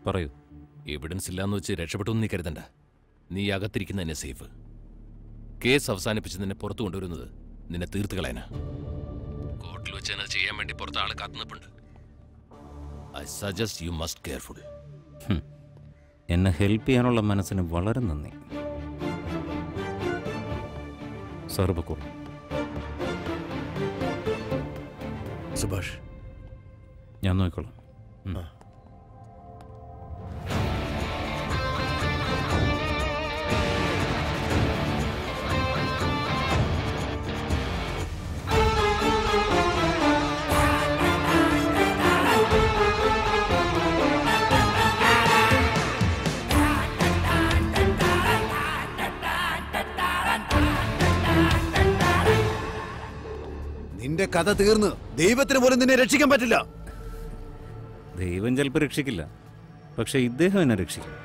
പറയൂ. എവിഡൻസ് ഇല്ലാന്ന് വെച്ച് രക്ഷപ്പെട്ടു നീ കരുതണ്ട. നീ അകത്തിരിക്കുന്ന എന്നെ സേഫ്. കേസ് അവസാനിപ്പിച്ച് നിന്നെ പുറത്തു കൊണ്ടുവരുന്നത് നിന്നെ തീർത്ത് കളയാനാ. കോർട്ടിൽ വെച്ച് ചെയ്യാൻ വേണ്ടി പുറത്ത് ആളെ കാത്തു നിൽപ്പുണ്ട് I suggest you must careful.
എന്നെ ഹെൽപ്പ് ചെയ്യാനുള്ള മനസ്സിന് വളരെ നന്ദി. പൊക്കോളൂ
സുഭാഷ്.
ഞാൻ നോക്കിക്കോളാം.
നിന്റെ കഥ തീർന്ന് ദൈവത്തിന് പോലും നിന്നെ രക്ഷിക്കാൻ പറ്റില്ല.
ദൈവം ചിലപ്പോൾ രക്ഷിക്കില്ല. പക്ഷെ ഇദ്ദേഹം എന്നെ രക്ഷിക്കും.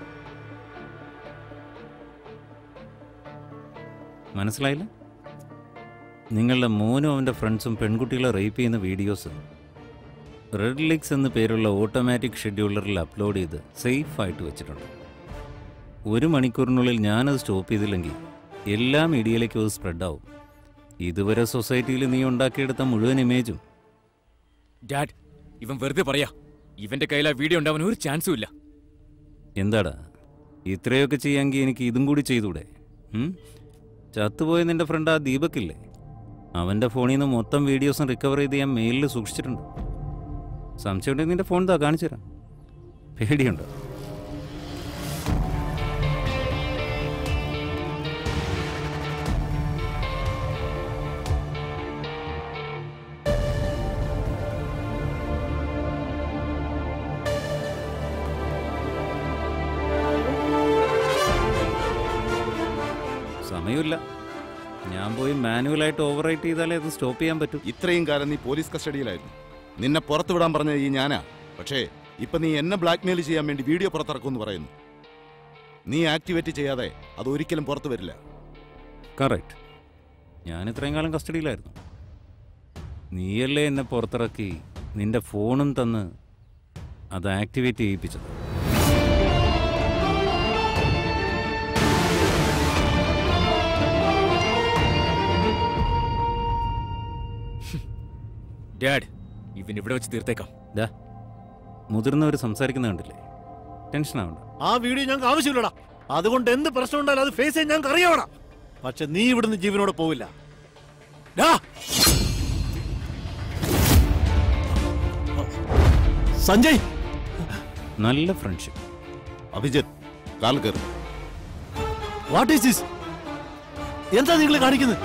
മനസ്സിലായില്ല? നിങ്ങളുടെ മോനും അവന്റെ ഫ്രണ്ട്സും പെൺകുട്ടികളെ റേപ്പ് ചെയ്യുന്ന വീഡിയോസ് റെഡ് ലിക്സ് എന്ന പേരുള്ള ഓട്ടോമാറ്റിക് ഷെഡ്യൂളറിൽ അപ്ലോഡ് ചെയ്ത് സേഫായിട്ട് വെച്ചിട്ടുണ്ട്. ഒരു മണിക്കൂറിനുള്ളിൽ ഞാനത് സ്റ്റോപ്പ് ചെയ്തില്ലെങ്കിൽ എല്ലാ മീഡിയയിലേക്കും അത് സ്പ്രെഡ് ആവും ഇതുവരെ സൊസൈറ്റിയിൽ നീ ഉണ്ടാക്കിയെടുത്ത മുഴുവൻ ഇമേജും.
ഡാഡ് ഇവൻ വെറുതെ പറയാ. ഇവന്റെ കയ്യിൽ ആ വീഡിയോ ഉണ്ടാവാൻ ഒരു ചാൻസും ഇല്ല.
എന്താടാ? ഇത്രയൊക്കെ ചെയ്യാമെങ്കിൽ എനിക്ക് ഇതും കൂടി ചെയ്തൂടെ? ചത്തുപോയ നിന്റെ ഫ്രണ്ട് ആ ദീപക്കില്ലേ? അവന്റെ ഫോണിൽ നിന്ന് മൊത്തം വീഡിയോസും റിക്കവർ ചെയ്ത് ഞാൻ മെയിലിൽ സൂക്ഷിച്ചിട്ടുണ്ട്. സംശയമുണ്ടെങ്കിൽ നിന്റെ ഫോൺ താ കാണിച്ചു തരാം. പേടിയുണ്ടോ? സമയമില്ല. ഞാൻ പോയി മാനുവലായിട്ട് ഓവർ റൈറ്റ് ചെയ്താലേ അത് സ്റ്റോപ്പ് ചെയ്യാൻ പറ്റും.
ഇത്രയും കാലം നീ പോലീസ് കസ്റ്റഡിയിലായിരുന്നു. നിന്നെ പുറത്തു വിടാൻ പറഞ്ഞത് ഈ ഞാനാ. പക്ഷേ ഇപ്പൊ നീ എന്നെ ബ്ലാക്ക്മെയിൽ ചെയ്യാൻ വേണ്ടി വീഡിയോ പുറത്തിറക്കുമെന്ന് പറയുന്നു. നീ ആക്ടിവേറ്റ് ചെയ്യാതെ അത് ഒരിക്കലും പുറത്തു വരില്ല.
കറക്റ്റ് ഞാൻ ഇത്രയും കാലം കസ്റ്റഡിയിലായിരുന്നു. നീയല്ലേ എന്നെ പുറത്തിറക്കി നിന്റെ ഫോണും തന്ന് അത് ആക്ടിവേറ്റ് ചെയ്യിപ്പിച്ചത്.
ഡാഡ് ഇവൻ ഇവിടെ വെച്ച് തീർത്തേക്കാം.
ദാ മുതിർന്നവർ സംസാരിക്കുന്ന കണ്ടില്ലേ? ടെൻഷൻ ആവണ്ട.
ആ വീഡിയോ ഞങ്ങൾക്ക് ആവശ്യമില്ലടാ. അതുകൊണ്ട് എന്ത് പ്രശ്നം ഉണ്ടായാലും അത് ഫേസ് ചെയ്യാൻ ഞങ്ങൾക്ക് അറിയാവണം. പക്ഷെ നീ ഇവിടുന്ന് ജീവനോടെ പോവില്ല! സഞ്ജയ്!
നല്ല friendship
Abhijith Kalkar
what is this എന്താ നിങ്ങൾ കാണിക്കുന്നത്?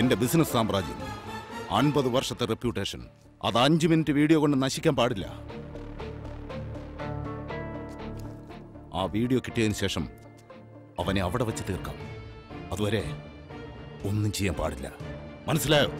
എന്റെ ബിസിനസ് സാമ്രാജ്യം. അൻപത് വർഷത്തെ റെപ്യൂട്ടേഷൻ അത് അഞ്ച് മിനിറ്റ് വീഡിയോ കൊണ്ട് നശിക്കാൻ പാടില്ല. ആ വീഡിയോ കിട്ടിയതിന് ശേഷം അവനെ അവിടെ വെച്ച് തീർക്കാം. അതുവരെ ഒന്നും ചെയ്യാൻ പാടില്ല. മനസ്സിലായോ?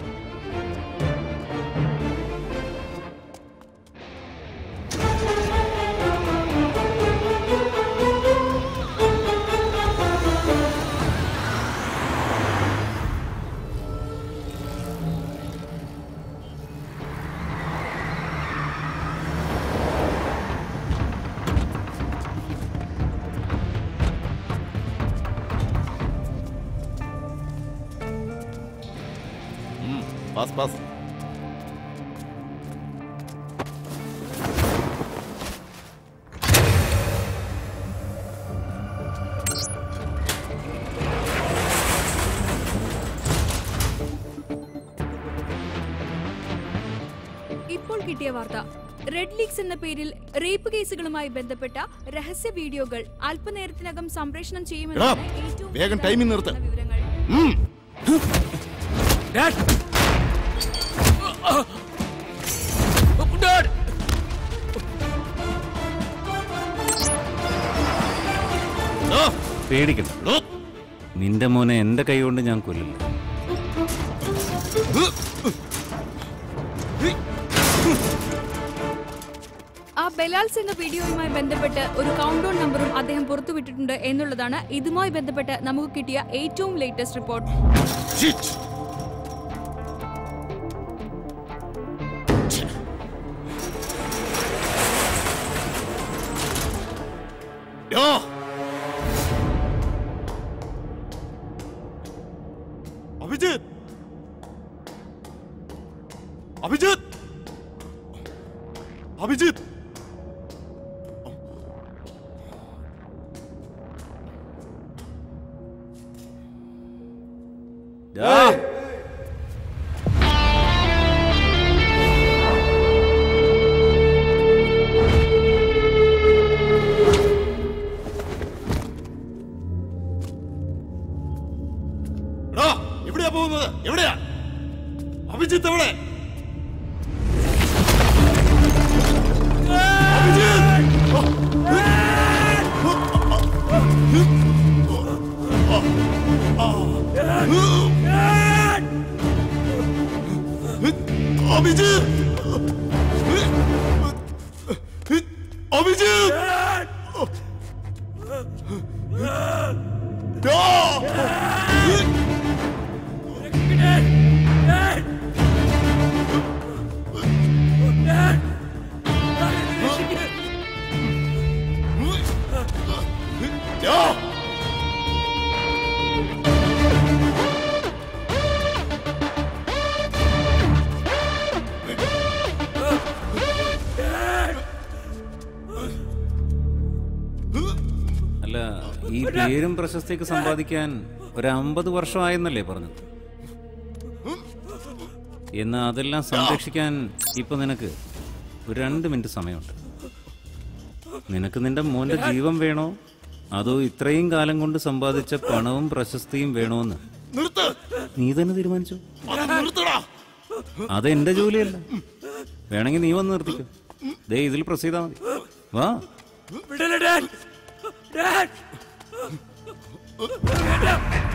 റേപ്പ് ബന്ധപ്പെട്ട രഹസ്യ വീഡിയോകൾ അല്പനേരത്തിനകം സംപ്രേഷണം
ചെയ്യുമെന്ന്
ചെയ്യുമെന്നാണ് ഏറ്റവും
വേഗം ടൈമിംഗ് നിർത്ത.
വിവരങ്ങൾ.
നിന്റെ മോനെ എന്റെ കൈ കൊണ്ട് ഞാൻ കൊല്ലില്ല
ബലാത്സംഗ വീഡിയോയുമായി ബന്ധപ്പെട്ട് ഒരു കൗണ്ട് ഡൗൺ നമ്പറും അദ്ദേഹം പുറത്തുവിട്ടിട്ടുണ്ട് എന്നുള്ളതാണ് ഇതുമായി ബന്ധപ്പെട്ട് നമുക്ക് കിട്ടിയ ഏറ്റവും ലേറ്റസ്റ്റ് റിപ്പോർട്ട്
യോ
പേരും പ്രശസ്തിയൊക്കെ സമ്പാദിക്കാൻ ഒരു അമ്പത് വർഷമായെന്നല്ലേ പറഞ്ഞത്? എന്നാ അതെല്ലാം സംരക്ഷിക്കാൻ ഇപ്പൊ നിനക്ക് ഒരു രണ്ട് മിനിറ്റ് സമയമുണ്ട്. നിനക്ക് നിന്റെ മോന്റെ ജീവൻ വേണോ? അതോ ഇത്രയും കാലം കൊണ്ട് സമ്പാദിച്ച പണവും പ്രശസ്തിയും വേണോന്ന്? നീ തന്നെ തീരുമാനിച്ചു?
അത്
എന്റെ ജോലിയല്ല. വേണമെങ്കിൽ നീ വന്ന് നിർത്തിക്കോ. ദേ ഇതിൽ പ്രസ് ചെയ്താൽ മതി. വാ.
വിടല ഡാഡ്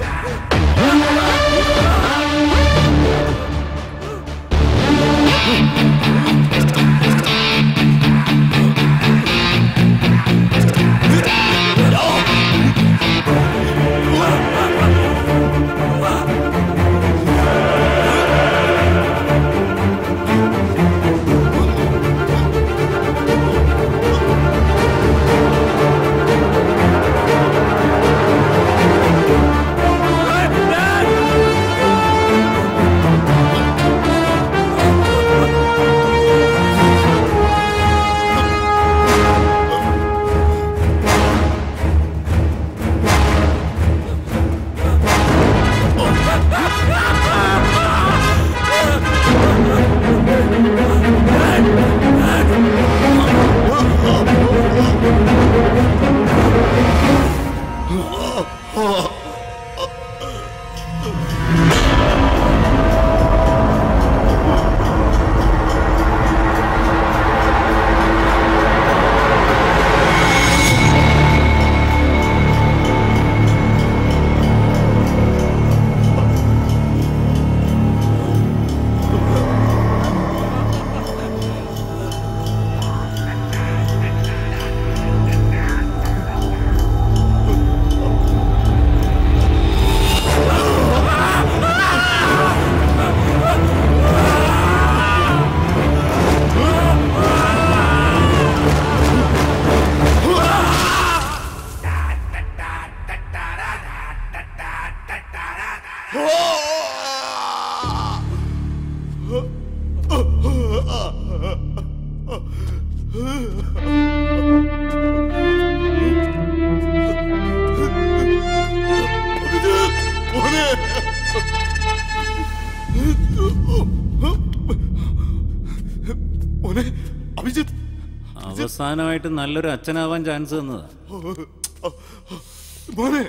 അവസാനമായിട്ട് നല്ലൊരു അച്ഛനാവാൻ ചാൻസ്
തന്നതാണ്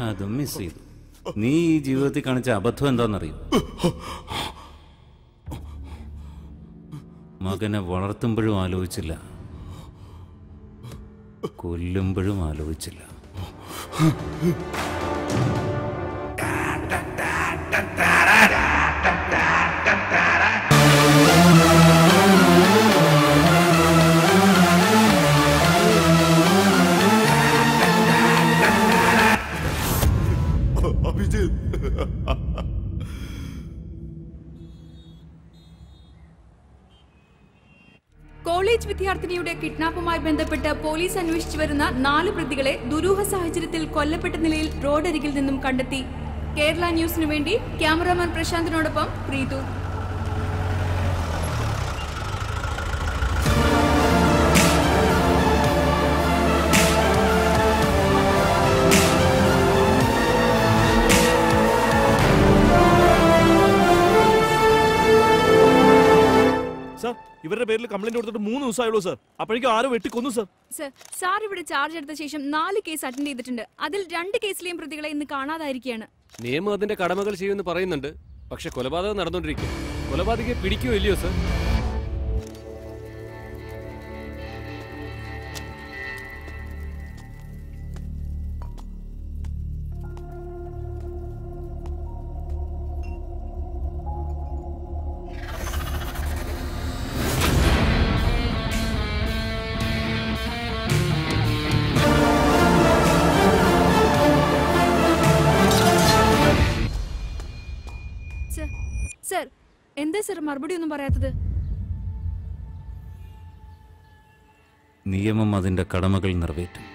അതും മിസ് ചെയ്തു. നീ ഈ ജീവിതത്തിൽ കാണിച്ച അബദ്ധം എന്താണെന്നറിയോ? മകനെ വളർത്തുമ്പോഴും ആലോചിച്ചില്ല. കൊല്ലുമ്പോഴും ആലോചിച്ചില്ല.
കോളേജ് വിദ്യാർത്ഥിനിയുടെ കിഡ്നാപ്പുമായി ബന്ധപ്പെട്ട് പോലീസ് അന്വേഷിച്ചു വരുന്ന നാല് പ്രതികളെ ദുരൂഹ സാഹചര്യത്തിൽ കൊല്ലപ്പെട്ട നിലയിൽ റോഡരികിൽ നിന്നും കണ്ടെത്തി. കേരള ന്യൂസിനു വേണ്ടി ക്യാമറാമാൻ പ്രശാന്തിനോടൊപ്പം പ്രീതു.
ഇവരുടെ പേരിൽ കംപ്ലൈന്റ് കൊടുത്തിട്ട് മൂന്ന് ദിവസമായുള്ളൂ സാർ അപ്പോഴേക്കും ആരും വെട്ടിക്കൊന്നു സാർ
സർ സാർ ഇവിടെ ചാർജ് എടുത്ത ശേഷം നാല് കേസ് അറ്റൻഡ് ചെയ്തിട്ടുണ്ട്. അതിൽ രണ്ട് കേസിലെയും പ്രതികളെ ഇന്ന് കാണാതായിരിക്കുകയാണ്.
നിയമം അതിന്റെ കടമകൾ ചെയ്യുമെന്ന് പറയുന്നുണ്ട്. പക്ഷെ കൊലപാതകം നടന്നുകൊണ്ടിരിക്കും കൊലപാതകയെ പിടിക്കുകയോ ഇല്ലയോ സാർ
സർ പറയാത്തത്?
നിയമം അതിന്റെ കടമകൾ നിറവേറ്റും.